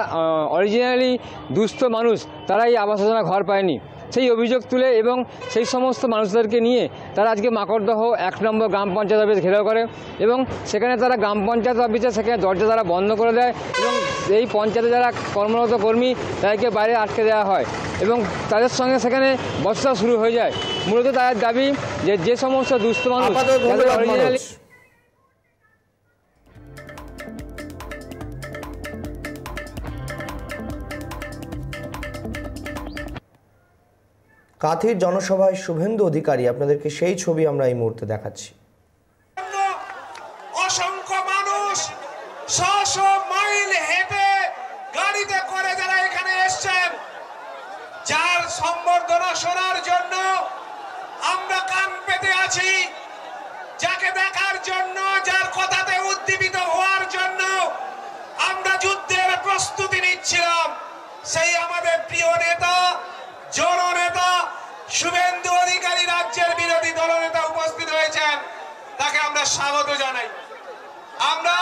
অরিজিনালি দুস্থ মানুষ, তারা এই আবাস যোজনা ঘর পায়নি। সেই অভিযোগ তুলে এবং সেই সমস্ত মানুষদেরকে নিয়ে তারা আজকে মাকড়দহ এক নম্বর গ্রাম পঞ্চায়েত অফিস ঘেরাও করে এবং সেখানে তারা গ্রাম পঞ্চায়েত অফিসে সেখানে দরজা তারা বন্ধ করে দেয় এবং এই পঞ্চায়েতে যারা কর্মরত কর্মী তাদেরকে বাইরে আটকে দেওয়া হয় এবং তাদের সঙ্গে সেখানে বসা শুরু হয়ে যায়। মূলত তাদের দাবি যে যে সমস্ত দুস্থ মানুষ কাথির জনসভায় শুভেন্দু অধিকারী, আপনাদেরকে সেই ছবি আমরা এই মুহূর্তে দেখাচ্ছি। অসংখ্য মানুষ শ মাইল হেঁটে গাড়িতে করে যারা এখানে এসছেন, যার সম্বর্ধনা শোনার জন্য আমরা কান পেতে আছি। যাকে দেখার জন্য, যার কথাতে উদ্দীপিত হওয়ার জন্য আমরা যুদ্ধের প্রস্তুতি নিচ্ছিলাম। সেই আমাদের প্রিয় নেতা জননেতা শুভেন্দু অধিকারী রাজ্যের বিরোধী দলনেতা উপস্থিত হয়েছেন, তাকে আমরা স্বাগত জানাই। আমরা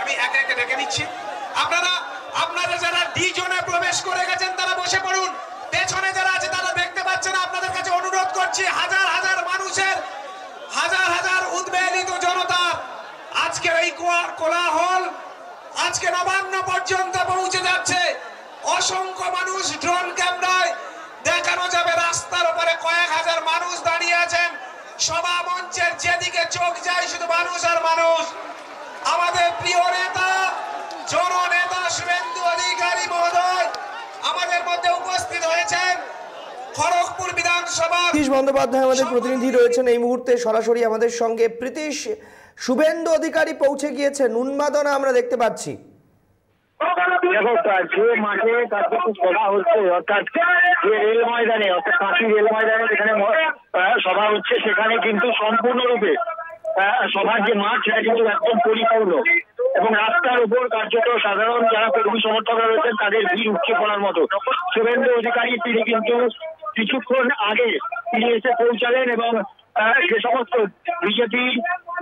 আমি একে একে ডেকে নিচ্ছি। আপনারা আপনারা যারা ডি প্রবেশ করে গেছেন, তারা বসে পড়ুন। পেছনে যারা আছে তারা দেখতে পাচ্ছেন আপনাদের কাছে অনুরোধ করছি হাজার হাজার মানুষের হাজার হাজার উদ্বেলিত জনতা আজকের কোলাহল আজকে নবান্ন পর্যন্ত পৌঁছে যাচ্ছে। অসংখ্য মানুষ ড্রোন ক্যামেরায় দেখানো যাবে। রাস্তার উপরে কয়েক হাজার মানুষ দাঁড়িয়ে আছেন। সভা মঞ্চের যেদিকে চোখ যায় শুধু মানুষ আর মানুষ। আমাদের প্রিয় নেতা জননেতা শুভেন্দু অধিকারী মহোদয় আমাদের মধ্যে উপস্থিত হয়েছেন। খড়গপুর বিধানসভা প্রীতিশ বন্দ্যোপাধ্যায় আমাদের প্রতিনিধি রয়েছেন। এই মুহূর্তে সরাসরি আমাদের সঙ্গে প্রীতিশ শুভেন্দু অধিকারী পৌঁছে গিয়েছেন উন্মাদনা আমরা দেখতে পাচ্ছি। সভা হচ্ছে যে রেল ময়দানে সভা হচ্ছে, সেখানে কিন্তু সম্পূর্ণরূপে সভার যে মাঠ, সেটা কিন্তু একদম পরিপূর্ণ। এবং রাস্তার উপর কার্যত সাধারণ যারা কর্মী সমর্থকরা রয়েছেন, তাদের ভিড় উপচে পড়ার মতো। শুভেন্দু অধিকারী, তিনি কিন্তু কিছুক্ষণ আগে তিনি এসে পৌঁছালেন এবং যে সমস্ত বিজেপি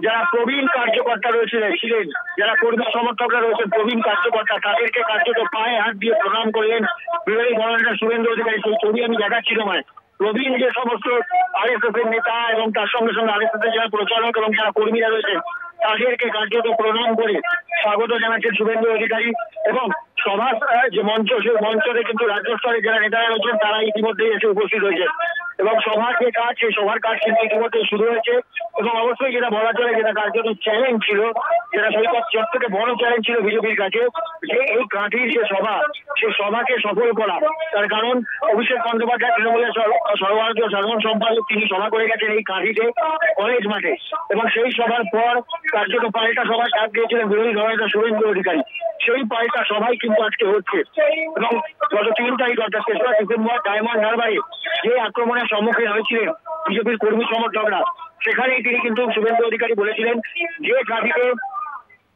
যারা প্রবীণ কার্যকর্তা রয়েছে, ছিলেন, যারা কর্মী সমর্থকরা রয়েছেন, প্রবীণ কার্যকর্তা, তাদেরকে কার্যত পায়ে হাত দিয়ে প্রণাম করলেন বিরোধী দলনেতা শুভেন্দু অধিকারী। সেই ছবি আমি দেখাচ্ছি তোমায়। প্রবীণ যে সমস্ত আরএসএস এর নেতা এবং তার সঙ্গে সঙ্গে আরএসএস এর যারা প্রচারক এবং যারা কর্মীরা রয়েছেন, তাদেরকে কার্যত প্রণাম করে স্বাগত জানাচ্ছেন শুভেন্দু অধিকারী এবং আহ, যে মঞ্চ সেই কিন্তু রাজ্য স্তরে যারা নেতারা রয়েছেন তারা ইতিমধ্যে এসে উপস্থিত হয়েছে। এবং সভার যে কাজ সেই সভার কাজ কিন্তু ইতিমধ্যে শুরু হয়েছে। এবং অবশ্যই যেটা বলা চলে যেটা চ্যালেঞ্জ ছিল যেটা সৈকত বড় চ্যালেঞ্জ ছিল বিজেপির কাছে যে এই যে সভা সেই সভাকে সফল করা। তার কারণ অভিষেক বন্দ্যোপাধ্যায় তৃণমূলের সর- সর্বভারতীয় সাধারণ সম্পাদক তিনি সভা করে গেছেন এই কাঁঠিতে কলেজ মাঠে। এবং সেই সভার পর কার্যত পাল্টা সভা ডাক দিয়েছিলেন বিরোধী দলনেতা শুভেন্দু অধিকারী। সেই পাল্টা সভাই কিন্তু আজকে হচ্ছে। এবং গত তিন তারিখ অর্থাৎ তেসরা ডিসেম্বর ডায়মন্ড হারবারে যে আক্রমণের সম্মুখীন হয়েছিলেন বিজেপির কর্মী সমর্থকরা, সেখানেই তিনি কিন্তু শুভেন্দু অধিকারী বলেছিলেন যে কাঁঠিতে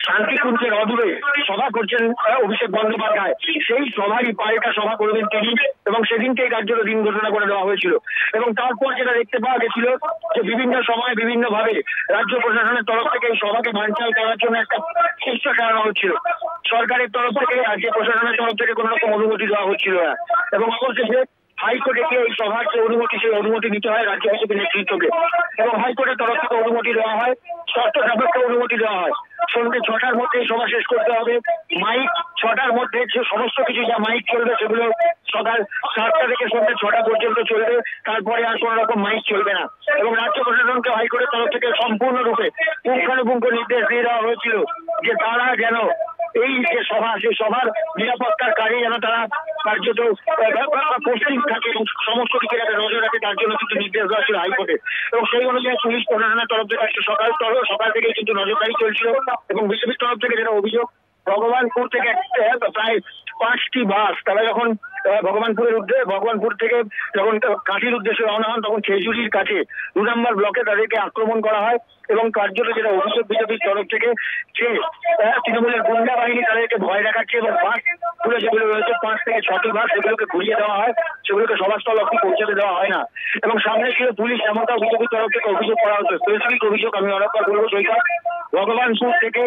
শান্তিকুঞ্জের অদূরে সভা করছেন অভিষেক বন্দ্যোপাধ্যায়। সেই সভারই পাল্টা সভা করবেন তিনি এবং সেদিনকেই কার্যত দিন ঘোষণা করে দেওয়া হয়েছিল। এবং তারপর যেটা দেখতে পাওয়া গেছিল যে বিভিন্ন সময় বিভিন্ন ভাবে রাজ্য প্রশাসনের তরফ থেকে এই সভাকে বানচাল করার জন্য একটা চেষ্টা চালানো হচ্ছিল। সরকারের তরফ থেকে রাজ্য প্রশাসনের তরফ থেকে কোনো রকম অনুমতি দেওয়া হচ্ছিল না। এবং অবশেষে হাইকোর্টে এই সভার যে অনুমতি, সেই অনুমতি নিতে হয় রাজ্য বিজেপি নেতৃত্বকে। এবং হাইকোর্টের তরফ থেকে অনুমতি দেওয়া হয় শর্ত সাপেক্ষে অনুমতি দেওয়া হয়। সন্ধ্যে ছটার মধ্যে সভা শেষ করতে হবে। মাইক ছটার মধ্যে যে সমস্ত কিছু যা মাইক চলবে সেগুলো সকাল সাতটা থেকে সন্ধ্যে ছটা পর্যন্ত চলবে। তারপরে আর কোনো রকম মাইক চলবে না। এবং রাজ্য প্রশাসনকে হাইকোর্টের তরফ থেকে সম্পূর্ণরূপে পুঙ্খানুপুঙ্খ নির্দেশ দিয়ে দেওয়া হয়েছিল যে তারা যেন এই যে সভা, সেই সভার নিরাপত্তার কাজে যেন তারা কার্যত পোস্টিং থাকে সমস্ত দিকে যাতে নজর রাখে, তার জন্য কিন্তু নির্দেশ দেওয়া ছিল হাইকোর্টে। এবং সেই অনুযায়ী পুলিশ প্রশাসনের তরফ থেকে, সকাল সকাল থেকে কিন্তু নজরদারি চলছিল এবং বিজেপির তরফ থেকে যেটা অভিযোগ ভগবানপুর থেকে প্রায় পাঁচটি বাস। তারা যখন ভগবানপুরের উদ্দেশ্যে ভগবানপুর থেকে যখন কাশির উদ্দেশ্যে রওনা হন, তখন খেজুরির কাছে দু নম্বর ব্লকে তাদেরকে আক্রমণ করা হয় এবং কার্যত যেটা অভিযোগ বিজেপির তরফ থেকে যে তৃণমূলের গুন্ডা বাহিনী তাদেরকে ভয় দেখাচ্ছে এবং বাসগুলো যেগুলো রয়েছে। পাঁচ থেকে ছটি বাস সেগুলোকে ঘুরিয়ে দেওয়া হয়, সেগুলোকে সভাস্থল অব্দি পৌঁছাতে দেওয়া হয় না। এবং সামনে ছিল পুলিশ এমনটা বিজেপির তরফ থেকে অভিযোগ করা হচ্ছে। স্পেসিফিক অভিযোগ আমি অনেকবার বলব, সৈকত। ভগবানপুর থেকে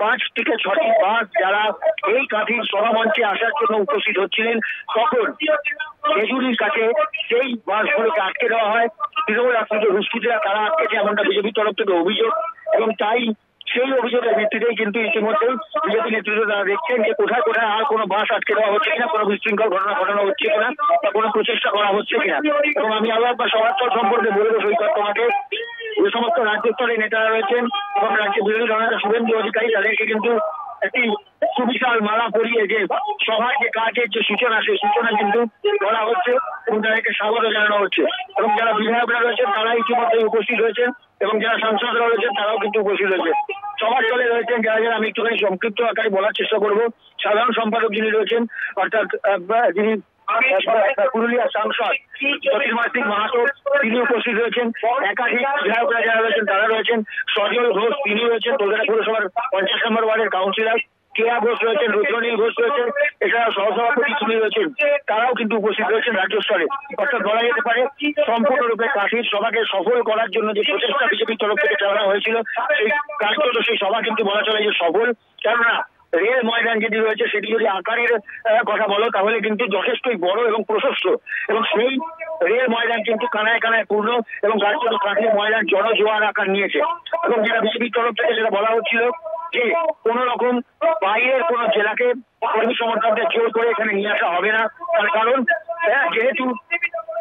পাঁচ থেকে ছটি বাস যারা এই কাঠির সভামঞ্চে আসার জন্য উপস্থিত হচ্ছিলেন, তখন খেজুরির কাছে সেই বাসগুলোকে আটকে দেওয়া হয়। তৃণমূল রাজনীতি দুষ্কৃতীরা তারা আটকেছে এমনটা বিজেপির তরফ থেকে অভিযোগ। এবং তাই সেই অভিযোগের ভিত্তিতেই কিন্তু ইতিমধ্যে বিজেপি নেতৃত্ব তারা দেখছেন যে কোথায় কোথায় আর কোনো বাস আটকে দেওয়া হচ্ছে কিনা, কোনো বিশৃঙ্খল ঘটনা ঘটানো হচ্ছে কিনা, বা কোনো প্রচেষ্টা করা হচ্ছে কিনা। এবং আমি আবার সমাজতল সম্পর্কে বলব সৈকত তোমাকে যে সমস্ত রাজ্য স্তরে নেতারা রয়েছেন এবং রাজ্যের বিরোধী দলনেতা শুভেন্দু অধিকারী, তাদেরকে কিন্তু একটি সুবিশাল মালা পরিয়ে যে সভায় যে কাজের যে সূচনা, সেই সূচনা কিন্তু করা হচ্ছে এবং তাদেরকে স্বাগত জানানো হচ্ছে। এবং যারা বিধায়করা রয়েছেন তারা ইতিমধ্যে উপস্থিত হয়েছেন এবং যারা সাংসদরা রয়েছেন, তারাও কিন্তু উপস্থিত হয়েছে সবার দলে রয়েছেন যারা যারা আমি একটুখানি সংক্ষিপ্ত আকারে বলার চেষ্টা করব। সাধারণ সম্পাদক যিনি রয়েছেন, অর্থাৎ যিনি পুরুলিয়া সাংসদ জ্যোতির্ময় সিং মাহাতো তিনি উপস্থিত রয়েছেন। একাধিক বিধায়করা যারা রয়েছেন তারা রয়েছেন। সজল ঘোষ তিনি রয়েছেন। কলকাতা পৌরসভার পঞ্চাশ নম্বর ওয়ার্ডের কাউন্সিলর। কেয়া ঘোষ রয়েছেন রুদ্রনীল ঘোষ রয়েছেন এছাড়া সহসভাপতি তিনি রয়েছেন। তারাও কিন্তু উপস্থিত রয়েছেন রাজ্য স্তরে। অর্থাৎ বলা যেতে পারে সম্পূর্ণরূপে কাশির সভাকে সফল করার জন্য যে প্রচেষ্টা বিজেপির তরফ থেকে চালানো হয়েছিল সেই কার্যত সেই সভা কিন্তু বলা চলে যে সফল। কেননা রেল ময়দান যদি রয়েছে, সেটি যদি আকারের কথা বলো, তাহলে কিন্তু যথেষ্টই বড় এবং প্রশস্ত। এবং সেই রেল ময়দান কিন্তু কানায় কানায় পূর্ণ এবং কার্যত কাঠের ময়দান জনজোয়ার আকার নিয়েছে। এবং যেটা বিজেপির তরফ থেকে যেটা বলা হচ্ছিল যে কোন রকম বাইরের কোন জেলাকে কর্মী সমর্থকদের জোর করে এখানে নিয়ে আসা হবে না। তার কারণ হ্যাঁ, যেহেতু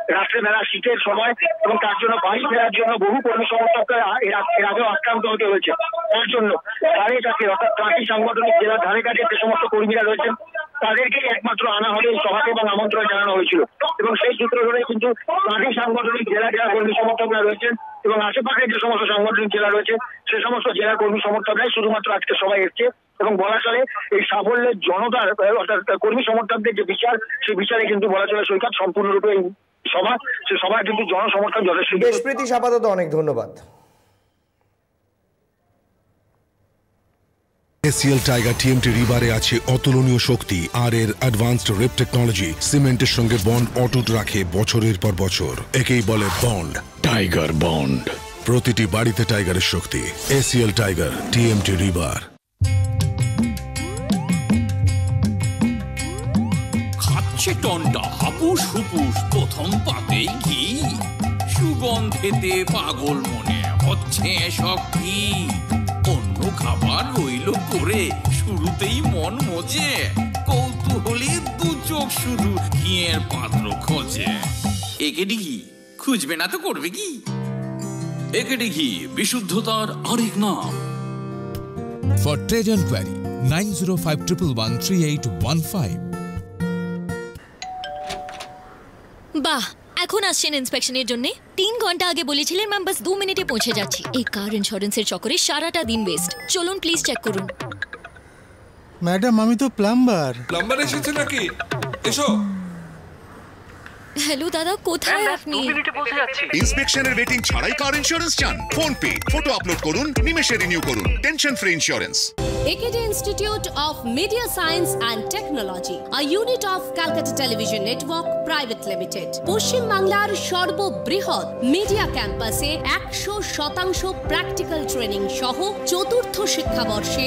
রাত্রে বেলা শীতের সময় এবং তার জন্য বাড়ি ফেরার জন্য বহু কর্মী সমর্থকরা এর আগেও আক্রান্ত হতে হয়েছে। তার জন্য ধারে কাছে অর্থাৎ ট্রাফি সাংগঠনিক জেলার ধারে কাছে যে সমস্ত কর্মীরা রয়েছেন তাদেরকে একমাত্র আনা হবে এই সভাতে এবং আমন্ত্রণ জানানো হয়েছিল। এবং সেই সূত্র ধরে কিন্তু ট্রাফি সাংগঠনিক জেলা জেলা কর্মী সমর্থকরা রয়েছেন এবং আশেপাশে যে সমস্ত সাংগঠনিক জেলা রয়েছে সে সমস্ত জেলা কর্মী সমর্থকরাই শুধুমাত্র আজকে সবাই এসছে। এবং বলা চলে এই সাফল্যের জনতার অর্থাৎ কর্মী সমর্থকদের যে বিচার সেই বিচারে কিন্তু বলা চলে সৈকত সম্পূর্ণরূপে এই সভা সে সভার কিন্তু জনসমর্থন যথেষ্ট। দেশপ্রীতি আপাতত অনেক ধন্যবাদ। এসিএল টাইগার টিএমটি রিবারে আছে অতুলনীয় শক্তি আর এর অ্যাডভান্সড রেপ টেকনোলজি সিমেন্টের সঙ্গে বন্ড অটুট রাখে বছরের পর বছর। একেই বলে বন্ড। টাইগার বন্ড প্রতিটি বাড়িতে টাইগারের শক্তি। এসিএল টাইগার টিএমটি রিবার খাচ্ছে টনটা হাপুস হুপুস প্রথম পাতেই ঘি। সুগন্ধেতে পাগল মনে হচ্ছে সব কি অন্য খাবার রইল করে শুরুতেই মন মজে। কৌতূহলী দু চোখ শুধু ঘিয়ের পাত্র খোঁজে। একেডি ঘি খুঁজবে না তো করবে কি? একেডি ঘি বিশুদ্ধতার আরেক নাম। For trade enquiry, 905 বাহ এখন আসছেন ইন্সপেকশনের জন্য। তিন ঘণ্টা আগে বলেছিলেন ম্যাম বাস দু মিনিটে পৌঁছে যাচ্ছি। এই কার ইন্স্যুরেন্সের চক্করে সারাটা দিন ওয়েস্ট চলুন প্লিজ চেক করুন। ম্যাডাম আমি তো প্লাম্বার প্লাম্বার এসেছে নাকি? এসো। হ্যালো দাদা কোথায় আপনি? ইন্সপেকশনের ওয়েটিং ছাড়াই কার ইন্স্যুরেন্স চান। ফোন পে ফটো আপলোড করুন নিমেষে রিনিউ করুন। Tension free insurance AKD Institute of Media Science and Technology, a unit of Calcutta Television Network Private Limited. পশ্চিম বাংলার সর্ববৃহৎ মিডিয়া ক্যাম্পাসে একশো শতাংশ প্র্যাকটিক্যাল ট্রেনিং সহ চতুর্থ শিক্ষাবর্ষে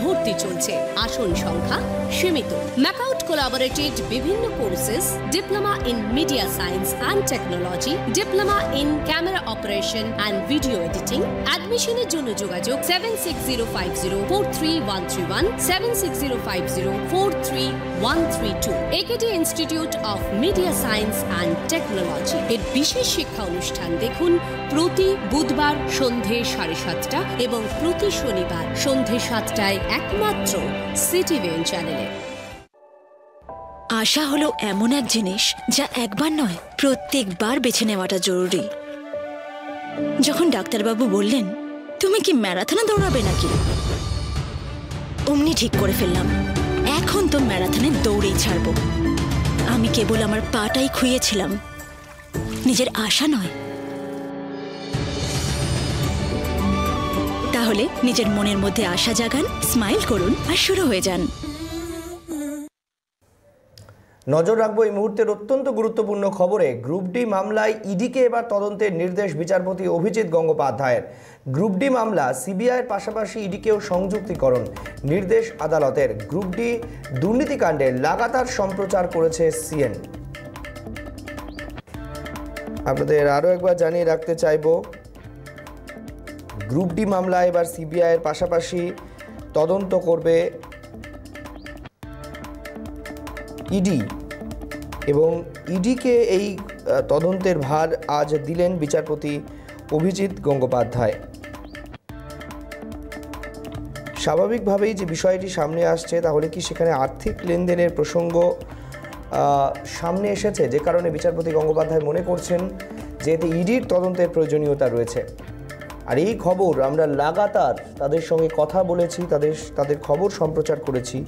ভর্তি চলছে। আসন সংখ্যা সীমিত। ম্যাকাউট কোলাবোরেটেড বিভিন্ন courses diploma in media science and technology diploma in camera operation and video editing অ্যাডমিশনের জন্য যোগাযোগ seven six zero five zero four three one three one seven six zero five zero four three one three two AKD institute of media science and technology এর বিশেষ শিক্ষা অনুষ্ঠান দেখুন প্রতি বুধবার সন্ধে সাড়ে সাতটা এবং প্রতি শনিবার সন্ধে সাতটায় একমাত্র সিটিভিএন চ্যানেলে আশা হলো এমন এক জিনিস যা একবার নয়, প্রত্যেকবার বেছে নেওয়াটা জরুরি। যখন ডাক্তারবাবু বললেন, তুমি কি ম্যারাথনে দৌড়াবে নাকি? অমনি ঠিক করে ফেললাম, এখন তো ম্যারাথনে দৌড়েই ছাড়বো। আমি কেবল আমার পাটাই খুইয়েছিলাম। নিজের আশা নয়। তাহলে নিজের মনের মধ্যে আশা জাগান, স্মাইল করুন আর শুরু হয়ে যান। নজর রাখব এই মুহূর্তের অত্যন্ত গুরুত্বপূর্ণ খবরে। গ্রুপ ডি মামলায় ইডিকে এবার তদন্তের নির্দেশ বিচারপতি অভিজিৎ গঙ্গোপাধ্যায়ের। গ্রুপ ডি মামলা সিবিআইয়ের পাশাপাশি ইডিকেও সংযুক্তিকরণ নির্দেশ আদালতের। গ্রুপ ডি দুর্নীতিকাণ্ডে লাগাতার সম্প্রচার করেছে সিএন। আপনাদের আরও একবার জানিয়ে রাখতে চাইব, গ্রুপ ডি মামলা এবার সিবিআইয়ের পাশাপাশি তদন্ত করবে ইডি। এবং ইডিকে এই তদন্তের ভার আজ দিলেন বিচারপতি অভিজিৎ গঙ্গোপাধ্যায়। স্বাভাবিকভাবেই যে বিষয়টি সামনে আসছে, তাহলে কি সেখানে আর্থিক লেনদেনের প্রসঙ্গ সামনে এসেছে? যে কারণে বিচারপতি গঙ্গোপাধ্যায় মনে করছেন যে এতে ইডির তদন্তের প্রয়োজনীয়তা রয়েছে। আর এই খবর আমরা লাগাতার তাদের সঙ্গে কথা বলেছি, তাদের তাদের খবর সম্প্রচার করেছি।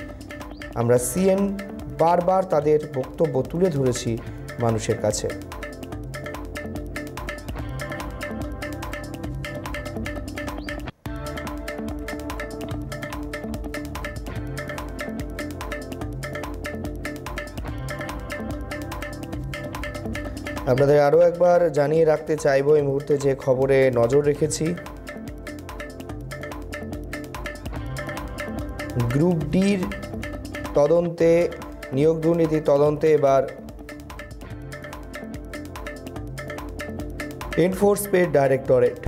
আমরা সিএন বারবার তাদের বক্তব্য তুলে ধরেছি মানুষের কাছে। আপনাদের আরও একবার জানিয়ে রাখতে চাইব, এই মুহূর্তে যে খবরে নজর রেখেছি। গ্রুপ ডির তদন্তে নিয়োগ দুর্নীতি তদন্তে এবার এনফোর্সমেন্ট ডাইরেক্টরেট।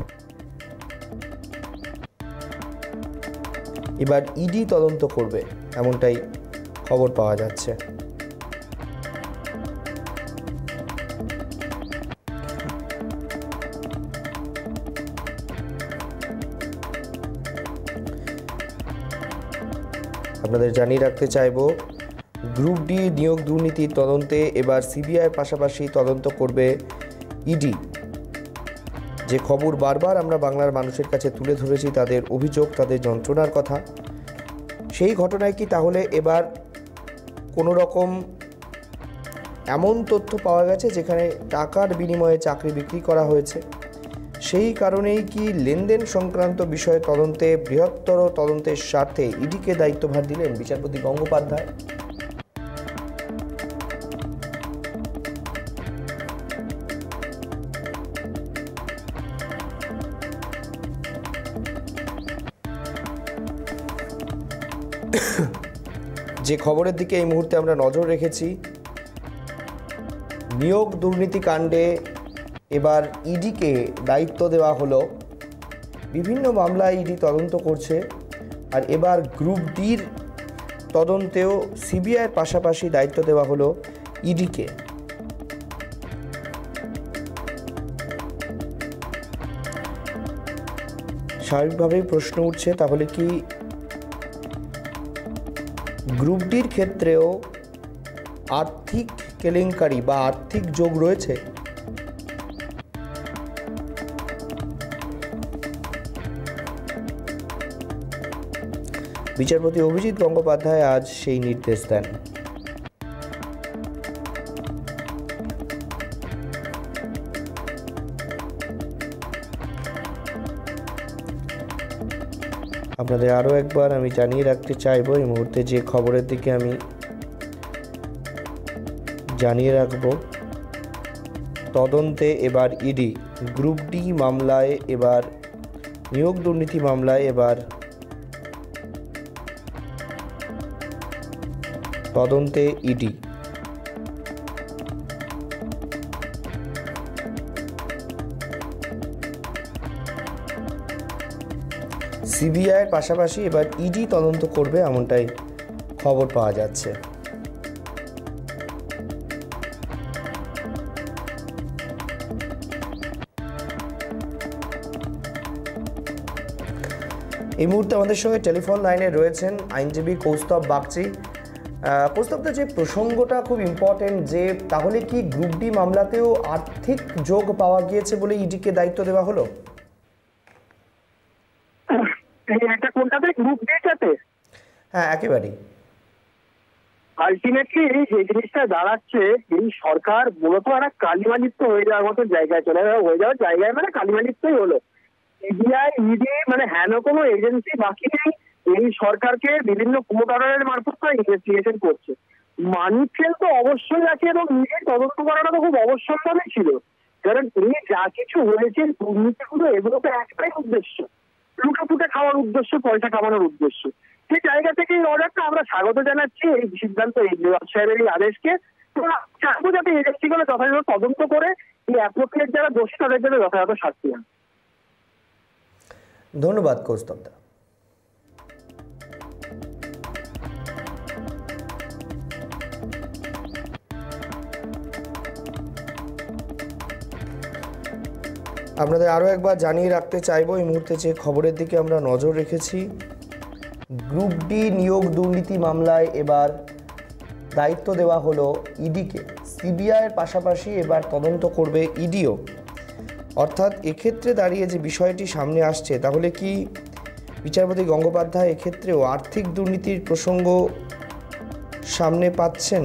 এবার ইডি তদন্ত করবে, এমনটাই খবর পাওয়া যাচ্ছে। আপনাদের জানিয়ে রাখতে চাইব গ্রুপ ডি নিয়োগ দুর্নীতির তদন্তে এবার সিবিআইয়ের পাশাপাশি তদন্ত করবে ইডি। যে খবর বারবার আমরা বাংলার মানুষের কাছে তুলে ধরেছি, তাদের অভিযোগ, তাদের যন্ত্রণার কথা, সেই ঘটনায় কি তাহলে এবার কোনো রকম এমন তথ্য পাওয়া গেছে যেখানে টাকার বিনিময়ে চাকরি বিক্রি করা হয়েছে? সেই কারণেই কি লেনদেন সংক্রান্ত বিষয়ে তদন্তে বৃহত্তর তদন্তের স্বার্থে ইডিকে দায়িত্বভার দিলেন বিচারপতি গঙ্গোপাধ্যায়? যে খবরের দিকে এই মুহূর্তে আমরা নজর রেখেছি, নিয়োগ দুর্নীতি কাণ্ডে এবার ইডিকে দায়িত্ব দেওয়া হলো। বিভিন্ন মামলায় ইডি তদন্ত করছে আর এবার গ্রুপ ডির তদন্তেও সিবিআইয়ের পাশাপাশি দায়িত্ব দেওয়া হলো ইডিকে। স্বাভাবিকভাবেই প্রশ্ন উঠছে, তাহলে কি গ্রুপ ডির ক্ষেত্রেও আর্থিক কেলেঙ্কারি বা আর্থিক যোগ রয়েছে। বিচারপতি অভিজিৎ গঙ্গোপাধ্যায় আজ সেই নির্দেশ দেন। আপনাদের আরও একবার আমি জানিয়ে রাখতে চাইব, এই মুহূর্তে যে খবরের দিকে আমি জানিয়ে রাখব, তদন্তে এবার ইডি, গ্রুপ ডি মামলায় এবার, নিয়োগ দুর্নীতি মামলায় এবার তদন্তে ইডি। সিবিআইয়ের পাশাপাশি এবার ইডি তদন্ত করবে এমনটাই খবর পাওয়া যাচ্ছে। এই মুহূর্তে আমাদের সঙ্গে টেলিফোন লাইনে রয়েছেন আইনজীবী কৌস্তব বাগচি। কৌস্তবদা যে প্রসঙ্গটা খুব ইম্পর্টেন্ট যে তাহলে কি গ্রুপ ডি মামলাতেও আর্থিক যোগ পাওয়া গিয়েছে বলে ইডিকে দায়িত্ব দেওয়া হলো? এটা কোনটাতে গ্রুপ ডেটাতে হ্যাঁ একেবারেই। আলটিমেটলি যে জিনিসটা দাঁড়াচ্ছে এই সরকার মূলত একটা কালিমালিপ্ত হয়ে যাওয়ার মতো জায়গায় চলে হয়ে যাওয়ার জায়গায় মানে কালিমালিপ্তই হলো। সিবিআই ইডি মানে হেন কোনো এজেন্সি বাকি নেই। এই সরকারকে বিভিন্ন কোর্ট অর্ডারের মারফত তারা ইনভেস্টিগেশন করছে। মানি ট্রেল তো অবশ্যই আছে এবং নিজের তদন্ত করাটা তো খুব অবশ্যম্ভাবী ছিল। কারণ এই যা কিছু হয়েছে দুর্নীতিগুলো এগুলো তো একটাই উদ্দেশ্য। লুটে ফুটে খাওয়ার উদ্দেশ্য, পয়সা কামানোর উদ্দেশ্য। সেই জায়গা থেকে এই অর্ডারটা আমরা স্বাগত জানাচ্ছি এই সিদ্ধান্ত এই সাহেবের এই আদেশকে। চাইব যাতে এজেন্সিগুলো যথাযথ তদন্ত করে এই অ্যাপ্রোপ্রিয়েট যারা দোষী তাদের জন্য যথাযথ শাস্তি হয় ধন্যবাদ কৌস্তবদা আপনাদের আরও একবার জানিয়ে রাখতে চাইব, এই মুহূর্তে যে খবরের দিকে আমরা নজর রেখেছি, গ্রুপ ডি নিয়োগ দুর্নীতি মামলায় এবার দায়িত্ব দেওয়া হলো ইডিকে সিবিআইয়ের পাশাপাশি এবার তদন্ত করবে ইডিও অর্থাৎ এক্ষেত্রে দাঁড়িয়ে যে বিষয়টি সামনে আসছে, তাহলে কি বিচারপতি গঙ্গোপাধ্যায় এক্ষেত্রেও আর্থিক দুর্নীতির প্রসঙ্গ সামনে পাচ্ছেন?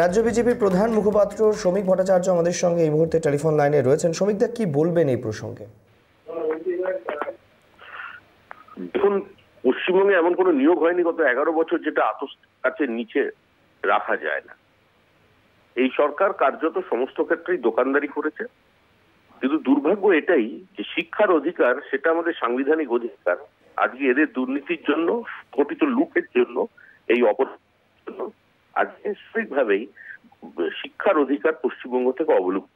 রাজ্য বিজেপির প্রধান মুখপাত্র শ্রমিক ভট্টাচার্য আমাদের সঙ্গে এই মুহূর্তে টেলিফোন লাইনে রয়েছেন। শ্রমিকদা, কি বলবেন এই প্রসঙ্গে? দেখুন, পশ্চিমবঙ্গে এমন কোনো নিয়োগ হয়নি গত এগারো বছর যেটা আতস কাছে নিচে রাখা যায় না। এই সরকার কার্যত সমস্ত ক্ষেত্রেই দোকানদারি করেছে। কিন্তু দুর্ভাগ্য এটাই যে শিক্ষার অধিকার সেটা আমাদের সাংবিধানিক অধিকার। আজকে এদের দুর্নীতির জন্য ঘটিত লুকের জন্য, এই অপরাধের আজকে শিক্ষার অধিকার পশ্চিমবঙ্গ থেকে অবলুপ্ত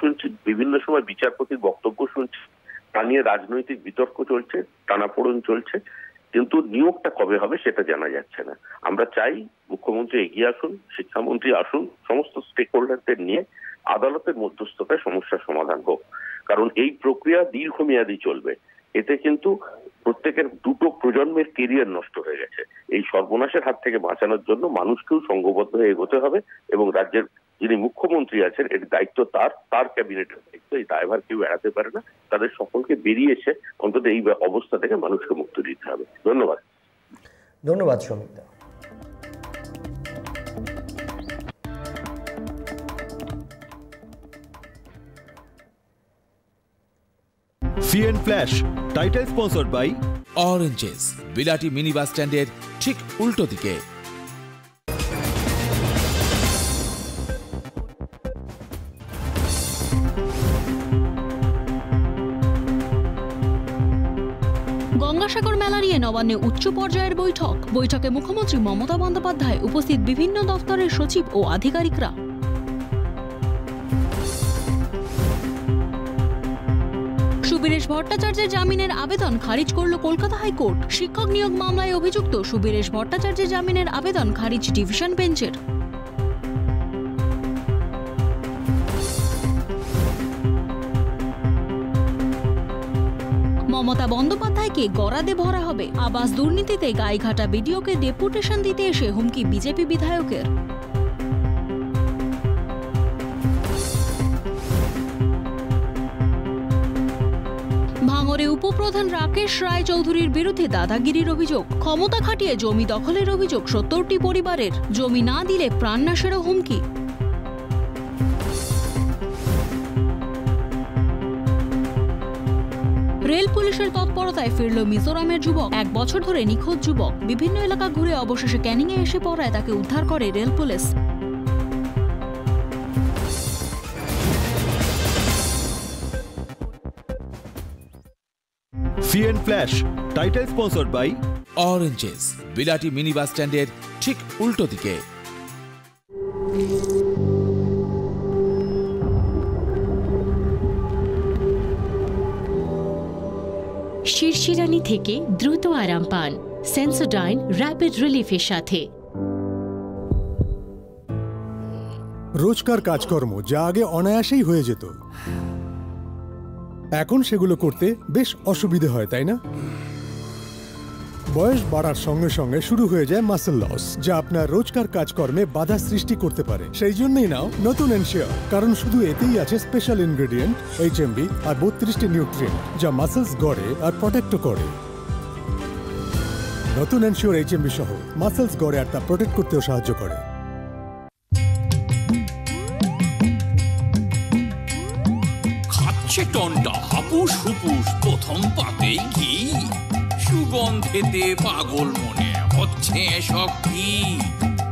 শুনছি বিভিন্ন সময় বিচারপতির বক্তব্য শুনছি তা নিয়ে রাজনৈতিক বিতর্ক চলছে টানাপোড়ন চলছে কিন্তু নিয়োগটা কবে হবে সেটা জানা যাচ্ছে না। আমরা চাই মুখ্যমন্ত্রী এগিয়ে আসুন শিক্ষামন্ত্রী আসুন সমস্ত স্টেক হোল্ডারদের নিয়ে আদালতের মধ্যস্থতায় সমস্যার সমাধান হোক। কারণ এই প্রক্রিয়া দীর্ঘমেয়াদী চলবে। এতে কিন্তু প্রত্যেকের দুটো প্রজন্মের কেরিয়ার নষ্ট হয়ে গেছে। এই সর্বনাশের হাত থেকে বাঁচানোর জন্য মানুষকেও সংঘবদ্ধ হয়ে এগোতে হবে এবং রাজ্যের যিনি মুখ্যমন্ত্রী আছেন, এর দায়িত্ব তার তার ক্যাবিনেটের দায়িত্ব, এই দায়ভার কেউ এড়াতে পারে না। তাদের সকলকে বেরিয়ে এসে অন্তত এই অবস্থা থেকে মানুষকে মুক্তি দিতে হবে। ধন্যবাদ। ধন্যবাদ শ্রমিকদা CN flash title sponsored by oranges বিলাটি mini bus স্ট্যান্ডের ঠিক উল্টো দিকে। গঙ্গাসাগর মেলা নিয়ে নবান্নে উচ্চ পর্যায়ের বৈঠক। বৈঠকে মুখ্যমন্ত্রী মমতা বন্দ্যোপাধ্যায় উপস্থিত বিভিন্ন দপ্তরের সচিব ও আধিকারিকরা। সুবীরেশ ভট্টাচার্যের জামিনের আবেদন খারিজ করল কলকাতা হাইকোর্ট। শিক্ষক নিয়োগ মামলায় অভিযুক্ত সুবীরেশ ভট্টাচার্যের জামিনের আবেদন খারিজ ডিভিশন বেঞ্চের। মমতা বন্দ্যোপাধ্যায়কে গড়াদে ভরা হবে। আবাস দুর্নীতিতে গাইঘাটা বিডিওকে ডেপুটেশন দিতে এসে হুমকি বিজেপি বিধায়কের। উপপ্রধান রাকেশ রায় চৌধুরীর বিরুদ্ধে দাদাগিরির অভিযোগ, ক্ষমতা খাটিয়ে জমি দখলের অভিযোগ সত্তরটি পরিবারের। জমি না দিলে প্রাণনাশেরও হুমকি। রেল পুলিশের তৎপরতায় ফিরল মিজোরামের যুবক, এক বছর ধরে নিখোঁজ যুবক। বিভিন্ন এলাকা ঘুরে অবশেষে ক্যানিংয়ে এসে পড়ায় তাকে উদ্ধার করে rail police. CN flash title sponsored by oranges বিলাটি mini bus স্ট্যান্ডের ঠিক উল্টো দিকে। শিরশিরানি থেকে দ্রুত আরাম পান সেন্সোডাইন র্যাপিড রিলিফের সাথে। রোজকার কাজকর্ম যা আগে অনায়াসেই হয়ে যেত। এখন সেগুলো করতে বেশ অসুবিধে হয়, তাই না? বয়স বাড়ার সঙ্গে সঙ্গে শুরু হয়ে যায় মাসেল লস যা আপনার রোজকার কাজকর্মে বাধা সৃষ্টি করতে পারে। সেই জন্যই নাও নতুন এনশিওর কারণ শুধু এতেই আছে স্পেশাল ইনগ্রেডিয়েন্ট এইচএমবি আর বত্রিশটি নিউট্রিয়েন্ট যা মাসেলস গড়ে আর প্রোটেক্টও করে। নতুন এনশিওর এইচএমবি সহ মাসেলস গড়ে আর তা প্রোটেক্ট করতেও সাহায্য করে। খাচ্ছে টনটা হাপুস হুপুস প্রথম পাতেই ঘি। সুগন্ধেতে পাগল মনে হচ্ছে সব কি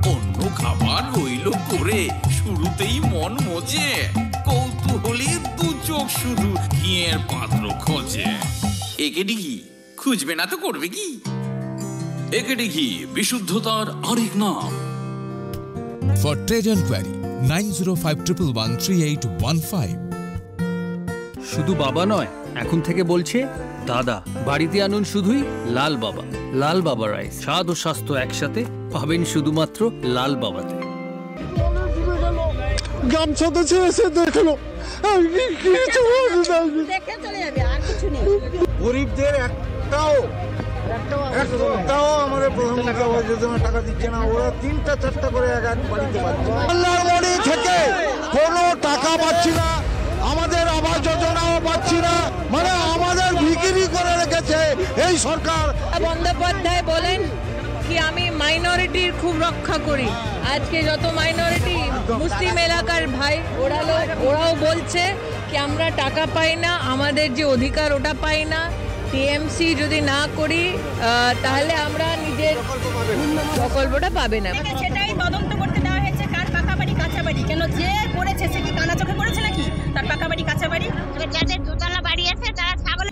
অন্য খাবার রইল করে শুরুতেই মন মজে। কৌতূহলী দু চোখ শুধু ঘিয়ের পাত্র খোঁজে। একেডি ঘি খুঁজবে না তো করবে কি? একেডি ঘি বিশুদ্ধতার আরেক নাম। For trade enquiry, 905113815. শুধু বাবা নয় এখন থেকে বলছে দাদা। বাড়িতে আনুন শুধুই লাল বাবা। লাল বাবা রাইস। স্বাদ ও স্বাস্থ্য একসাথে পাবেন শুধুমাত্র লাল বাবাতে। গামছাতে ছেড়েছে দেখল। গরিবদের একটাও একটাও আমাদের প্রধানমন্ত্রী আবাস যোজনা টাকা দিচ্ছে না। ওরা তিনটা চারটা করে এক এক বাড়িতে পাচ্ছে থেকে কোনো টাকা পাচ্ছি না। আমাদের আবাস যোজনাও পাচ্ছি না। মানে আমাদের বিক্রি করে রেখেছে এই সরকার। বন্দ্যোপাধ্যায় বলেন কি আমি মাইনরিটির খুব রক্ষা করি। আজকে যত মাইনরিটি মুসলিম এলাকার ভাই ওরা ওরাও বলছে কি আমরা টাকা পাই না আমাদের যে অধিকার ওটা পাই না। টিএমসি যদি না করি তাহলে আমরা নিজের প্রকল্পটা পাবে না। সেটাই তদন্ত করতে দেওয়া হয়েছে কার পাকা বাড়ি কাঁচা বাড়ি কেন যে করেছে সে কি কানা চোখে করেছে নাকি? তার পাকা বাড়ি কাঁচা বাড়ি যাদের দোতলা বাড়ি আছে তারা ছাগল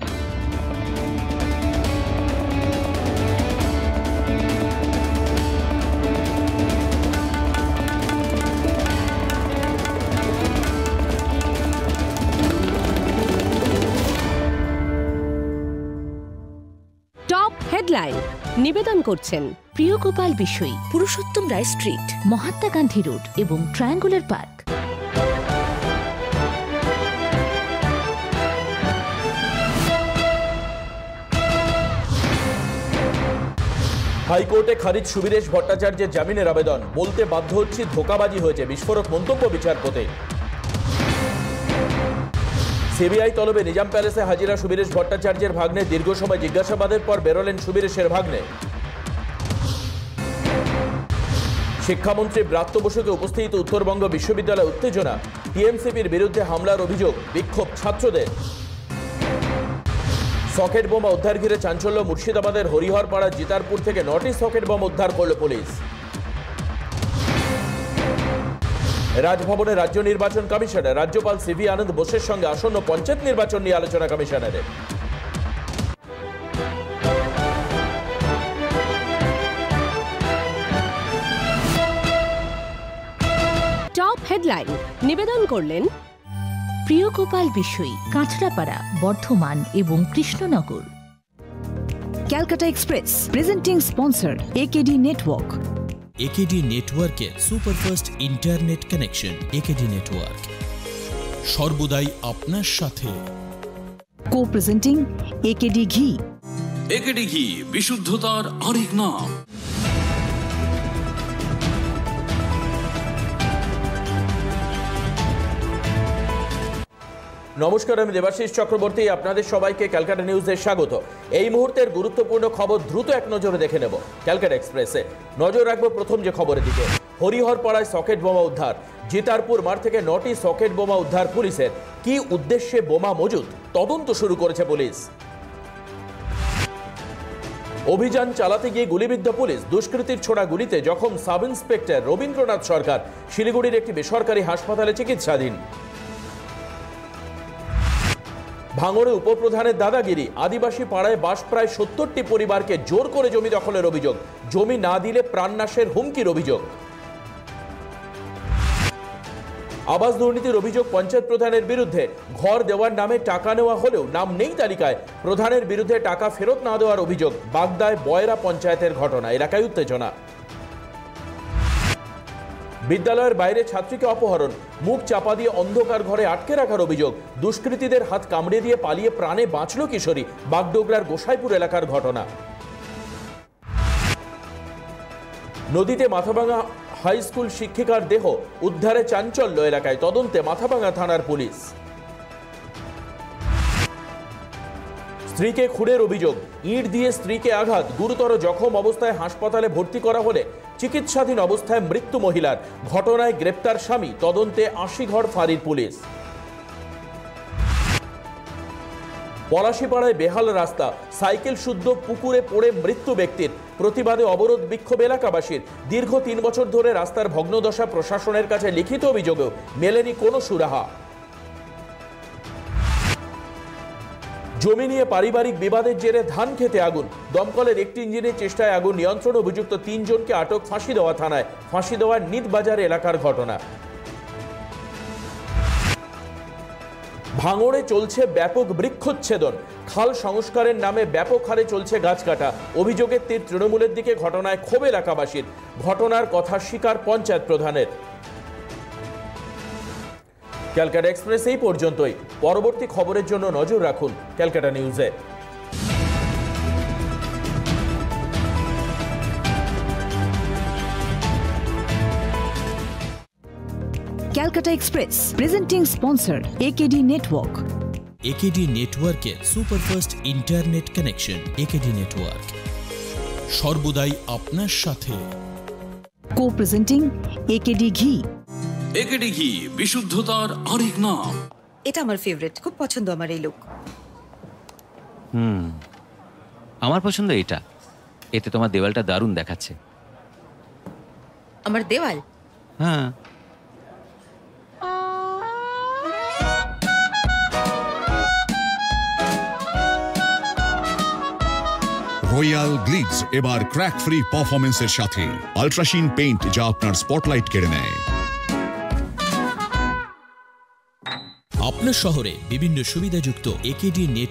টপ হেডলাইন নিবেদন করছেন প্রিয় গোপাল বিষয়ী পুরুষোত্তম রায় স্ট্রিট মহাত্মা গান্ধী রোড এবং ট্রায়াঙ্গুলার পার্ক। হাইকোর্টে খারিজ সুবীরেশ ভট্টাচার্যের জামিনের আবেদন। বলতে বাধ্য হচ্ছি, ধোকাবাজি হয়েছে, বিস্ফোরক মন্তব্য বিচারপতি। সিবিআই তলবে নিজাম প্যালেসে হাজিরা সুবীরেশ ভট্টাচার্যের ভাগ্নে। দীর্ঘ সময় জিজ্ঞাসাবাদের পর বেরোলেন সুবীরেশের ভাগ্নে। শিক্ষামন্ত্রী ব্রাত্য বসুকে উপস্থিত উত্তরবঙ্গ বিশ্ববিদ্যালয় উত্তেজনা। টিএমসিপির বিরুদ্ধে হামলার অভিযোগ, বিক্ষোভ ছাত্রদের। সকেট বোমা উদ্ধার ঘিরে চাঞ্চল্য মুর্শিদাবাদের হরিহরপাড়া জিতারপুর থেকে নটি সকেট বোম উদ্ধার করল পুলিশ। রাজভবনে রাজ্য নির্বাচন কমিশনের রাজ্যপাল সিভি আনন্দ বোসের সঙ্গে আসন্ন পঞ্চায়েত নির্বাচন নিয়ে আলোচনা কমিশনারের। টপ হেডলাইন, নিবেদন করলেন প্রিয় গোপাল বিষয়ী কাঁচরাপাড়া বর্ধমান এবং Krishnanagar. Calcutta express presenting sponsor AKD network AKD নেটওয়ার্কের superfast internet connection AKD network সর্বদাই আপনার সাথে। Co presenting AKD ghee AKD ghee বিশুদ্ধতার আরেক নাম। নমস্কার, আমি দেবাশিস চক্রবর্তী, আপনাদের সবাইকে ক্যালকাটা নিউজে স্বাগত। এই মুহূর্তের গুরুত্বপূর্ণ খবর দ্রুত এক নজরে দেখে নেব। ক্যালকাটা এক্সপ্রেসে নজর রাখব প্রথম যে খবরের দিকে। হরিহরপাড়ায় সকেট বোমা উদ্ধার। জিতারপুর মাঠ থেকে নটি সকেট বোমা উদ্ধার পুলিশের। কি উদ্দেশ্যে বোমা মজুদ তদন্ত শুরু করেছে পুলিশ। অভিযান চালাতে গিয়ে গুলিবিদ্ধ পুলিশ। দুষ্কৃতীর ছোড়া গুলিতে জখম সাব ইন্সপেক্টর রবীন্দ্রনাথ সরকার। শিলিগুড়ির একটি বেসরকারি হাসপাতালে চিকিৎসাধীন। ভাঙড়ে উপপ্রধানের দাদাগিরি। আদিবাসী পাড়ায় বাস প্রায় সত্তরটি পরিবারকে জোর করে জমি দখলের অভিযোগ। জমি না দিলে প্রাণনাশের হুমকির অভিযোগ। আবাস দুর্নীতির অভিযোগ পঞ্চায়েত প্রধানের বিরুদ্ধে। ঘর দেওয়ার নামে টাকা নেওয়া হলেও নাম নেই তালিকায়। প্রধানের বিরুদ্ধে টাকা ফেরত না দেওয়ার অভিযোগ। বাগদায় বয়রা পঞ্চায়েতের ঘটনা। এলাকায় উত্তেজনা। বিদ্যালয়ের বাইরে ছাত্রীকে অপহরণ, মুখ চাপা দিয়ে অন্ধকার ঘরে আটকে রাখার অভিযোগ। দুষ্কৃতীদের হাত কামড়ে দিয়ে পালিয়ে প্রাণে বাঁচল কিশোরী, বাগডোগরার গোসাইপুর এলাকার ঘটনা। নদীতে মাথাভাঙা হাই স্কুল শিক্ষিকার দেহ উদ্ধারে চাঞ্চল্য এলাকায়। তদন্তে মাথাভাঙা থানার পুলিশ। স্ত্রীকে খুনের অভিযোগ। ইট দিয়ে স্ত্রীকে আঘাত। গুরুতর জখম অবস্থায় হাসপাতালে ভর্তি করা হলে চিকিৎসাধীন অবস্থায় মৃত্যু মহিলার। ঘটনায় গ্রেপ্তার স্বামী। তদন্তে আশিঘর ফাঁড়ির পুলিশ। পলাশিপাড়ায় বেহাল রাস্তা। সাইকেল শুদ্ধ পুকুরে পড়ে মৃত্যু ব্যক্তির। প্রতিবাদে অবরোধ বিক্ষোভ এলাকাবাসীর। দীর্ঘ তিন বছর ধরে রাস্তার ভগ্নদশা প্রশাসনের কাছে লিখিত অভিযোগেও মেলেনি কোনো সুরাহা। জমি নিয়ে পারিবারিক বিবাদের জেরে ধান খেতে আগুন। দমকলের একটি ইঞ্জিনের চেষ্টায় আগুন নিয়ন্ত্রণ অভিযুক্ত তিনজনকে আটক ফাঁসি দেওয়া থানায়। ফাঁসি দেওয়ার নিতবাজার এলাকার ঘটনা। ভাঙড়ে চলছে ব্যাপক বৃক্ষচ্ছেদন। খাল সংস্কারের নামে ব্যাপক হারে চলছে গাছ কাটা। অভিযোগের তীর তৃণমূলের দিকে ঘটনায় ক্ষোভ এলাকাবাসীর। ঘটনার কথা স্বীকার পঞ্চায়েত প্রধানের। ক্যালকাটা এক্সপ্রেস এই পর্যন্তই। পরবর্তী খবরের জন্য নজর রাখুন ক্যালকাটা নিউজে। Calcutta express presenting sponsor AKD network AKD নেটওয়ার্কের superfast internet connection AKD network সর্বদাই আপনার সাথে। Co presenting AKD ghee AKD ghee বিশুদ্ধতার আরেক নাম। এটা আমার ফেভারিট খুব পছন্দ আমার এই লুক হুম আমার পছন্দ এটা এতে তোমার দেওয়ালটা দারুণ দেখাচ্ছে। আমার দেওয়াল? হ্যাঁ। রয়্যাল গ্লিডস এবার ক্র্যাক ফ্রি পারফরমেন্সের সাথে। আল্ট্রাশিন পেইন্ট যা আপনার স্পটলাইট কেড়ে নেয়। আপনার শহরে বিভিন্ন সুবিধাযুক্ত একেডি নেট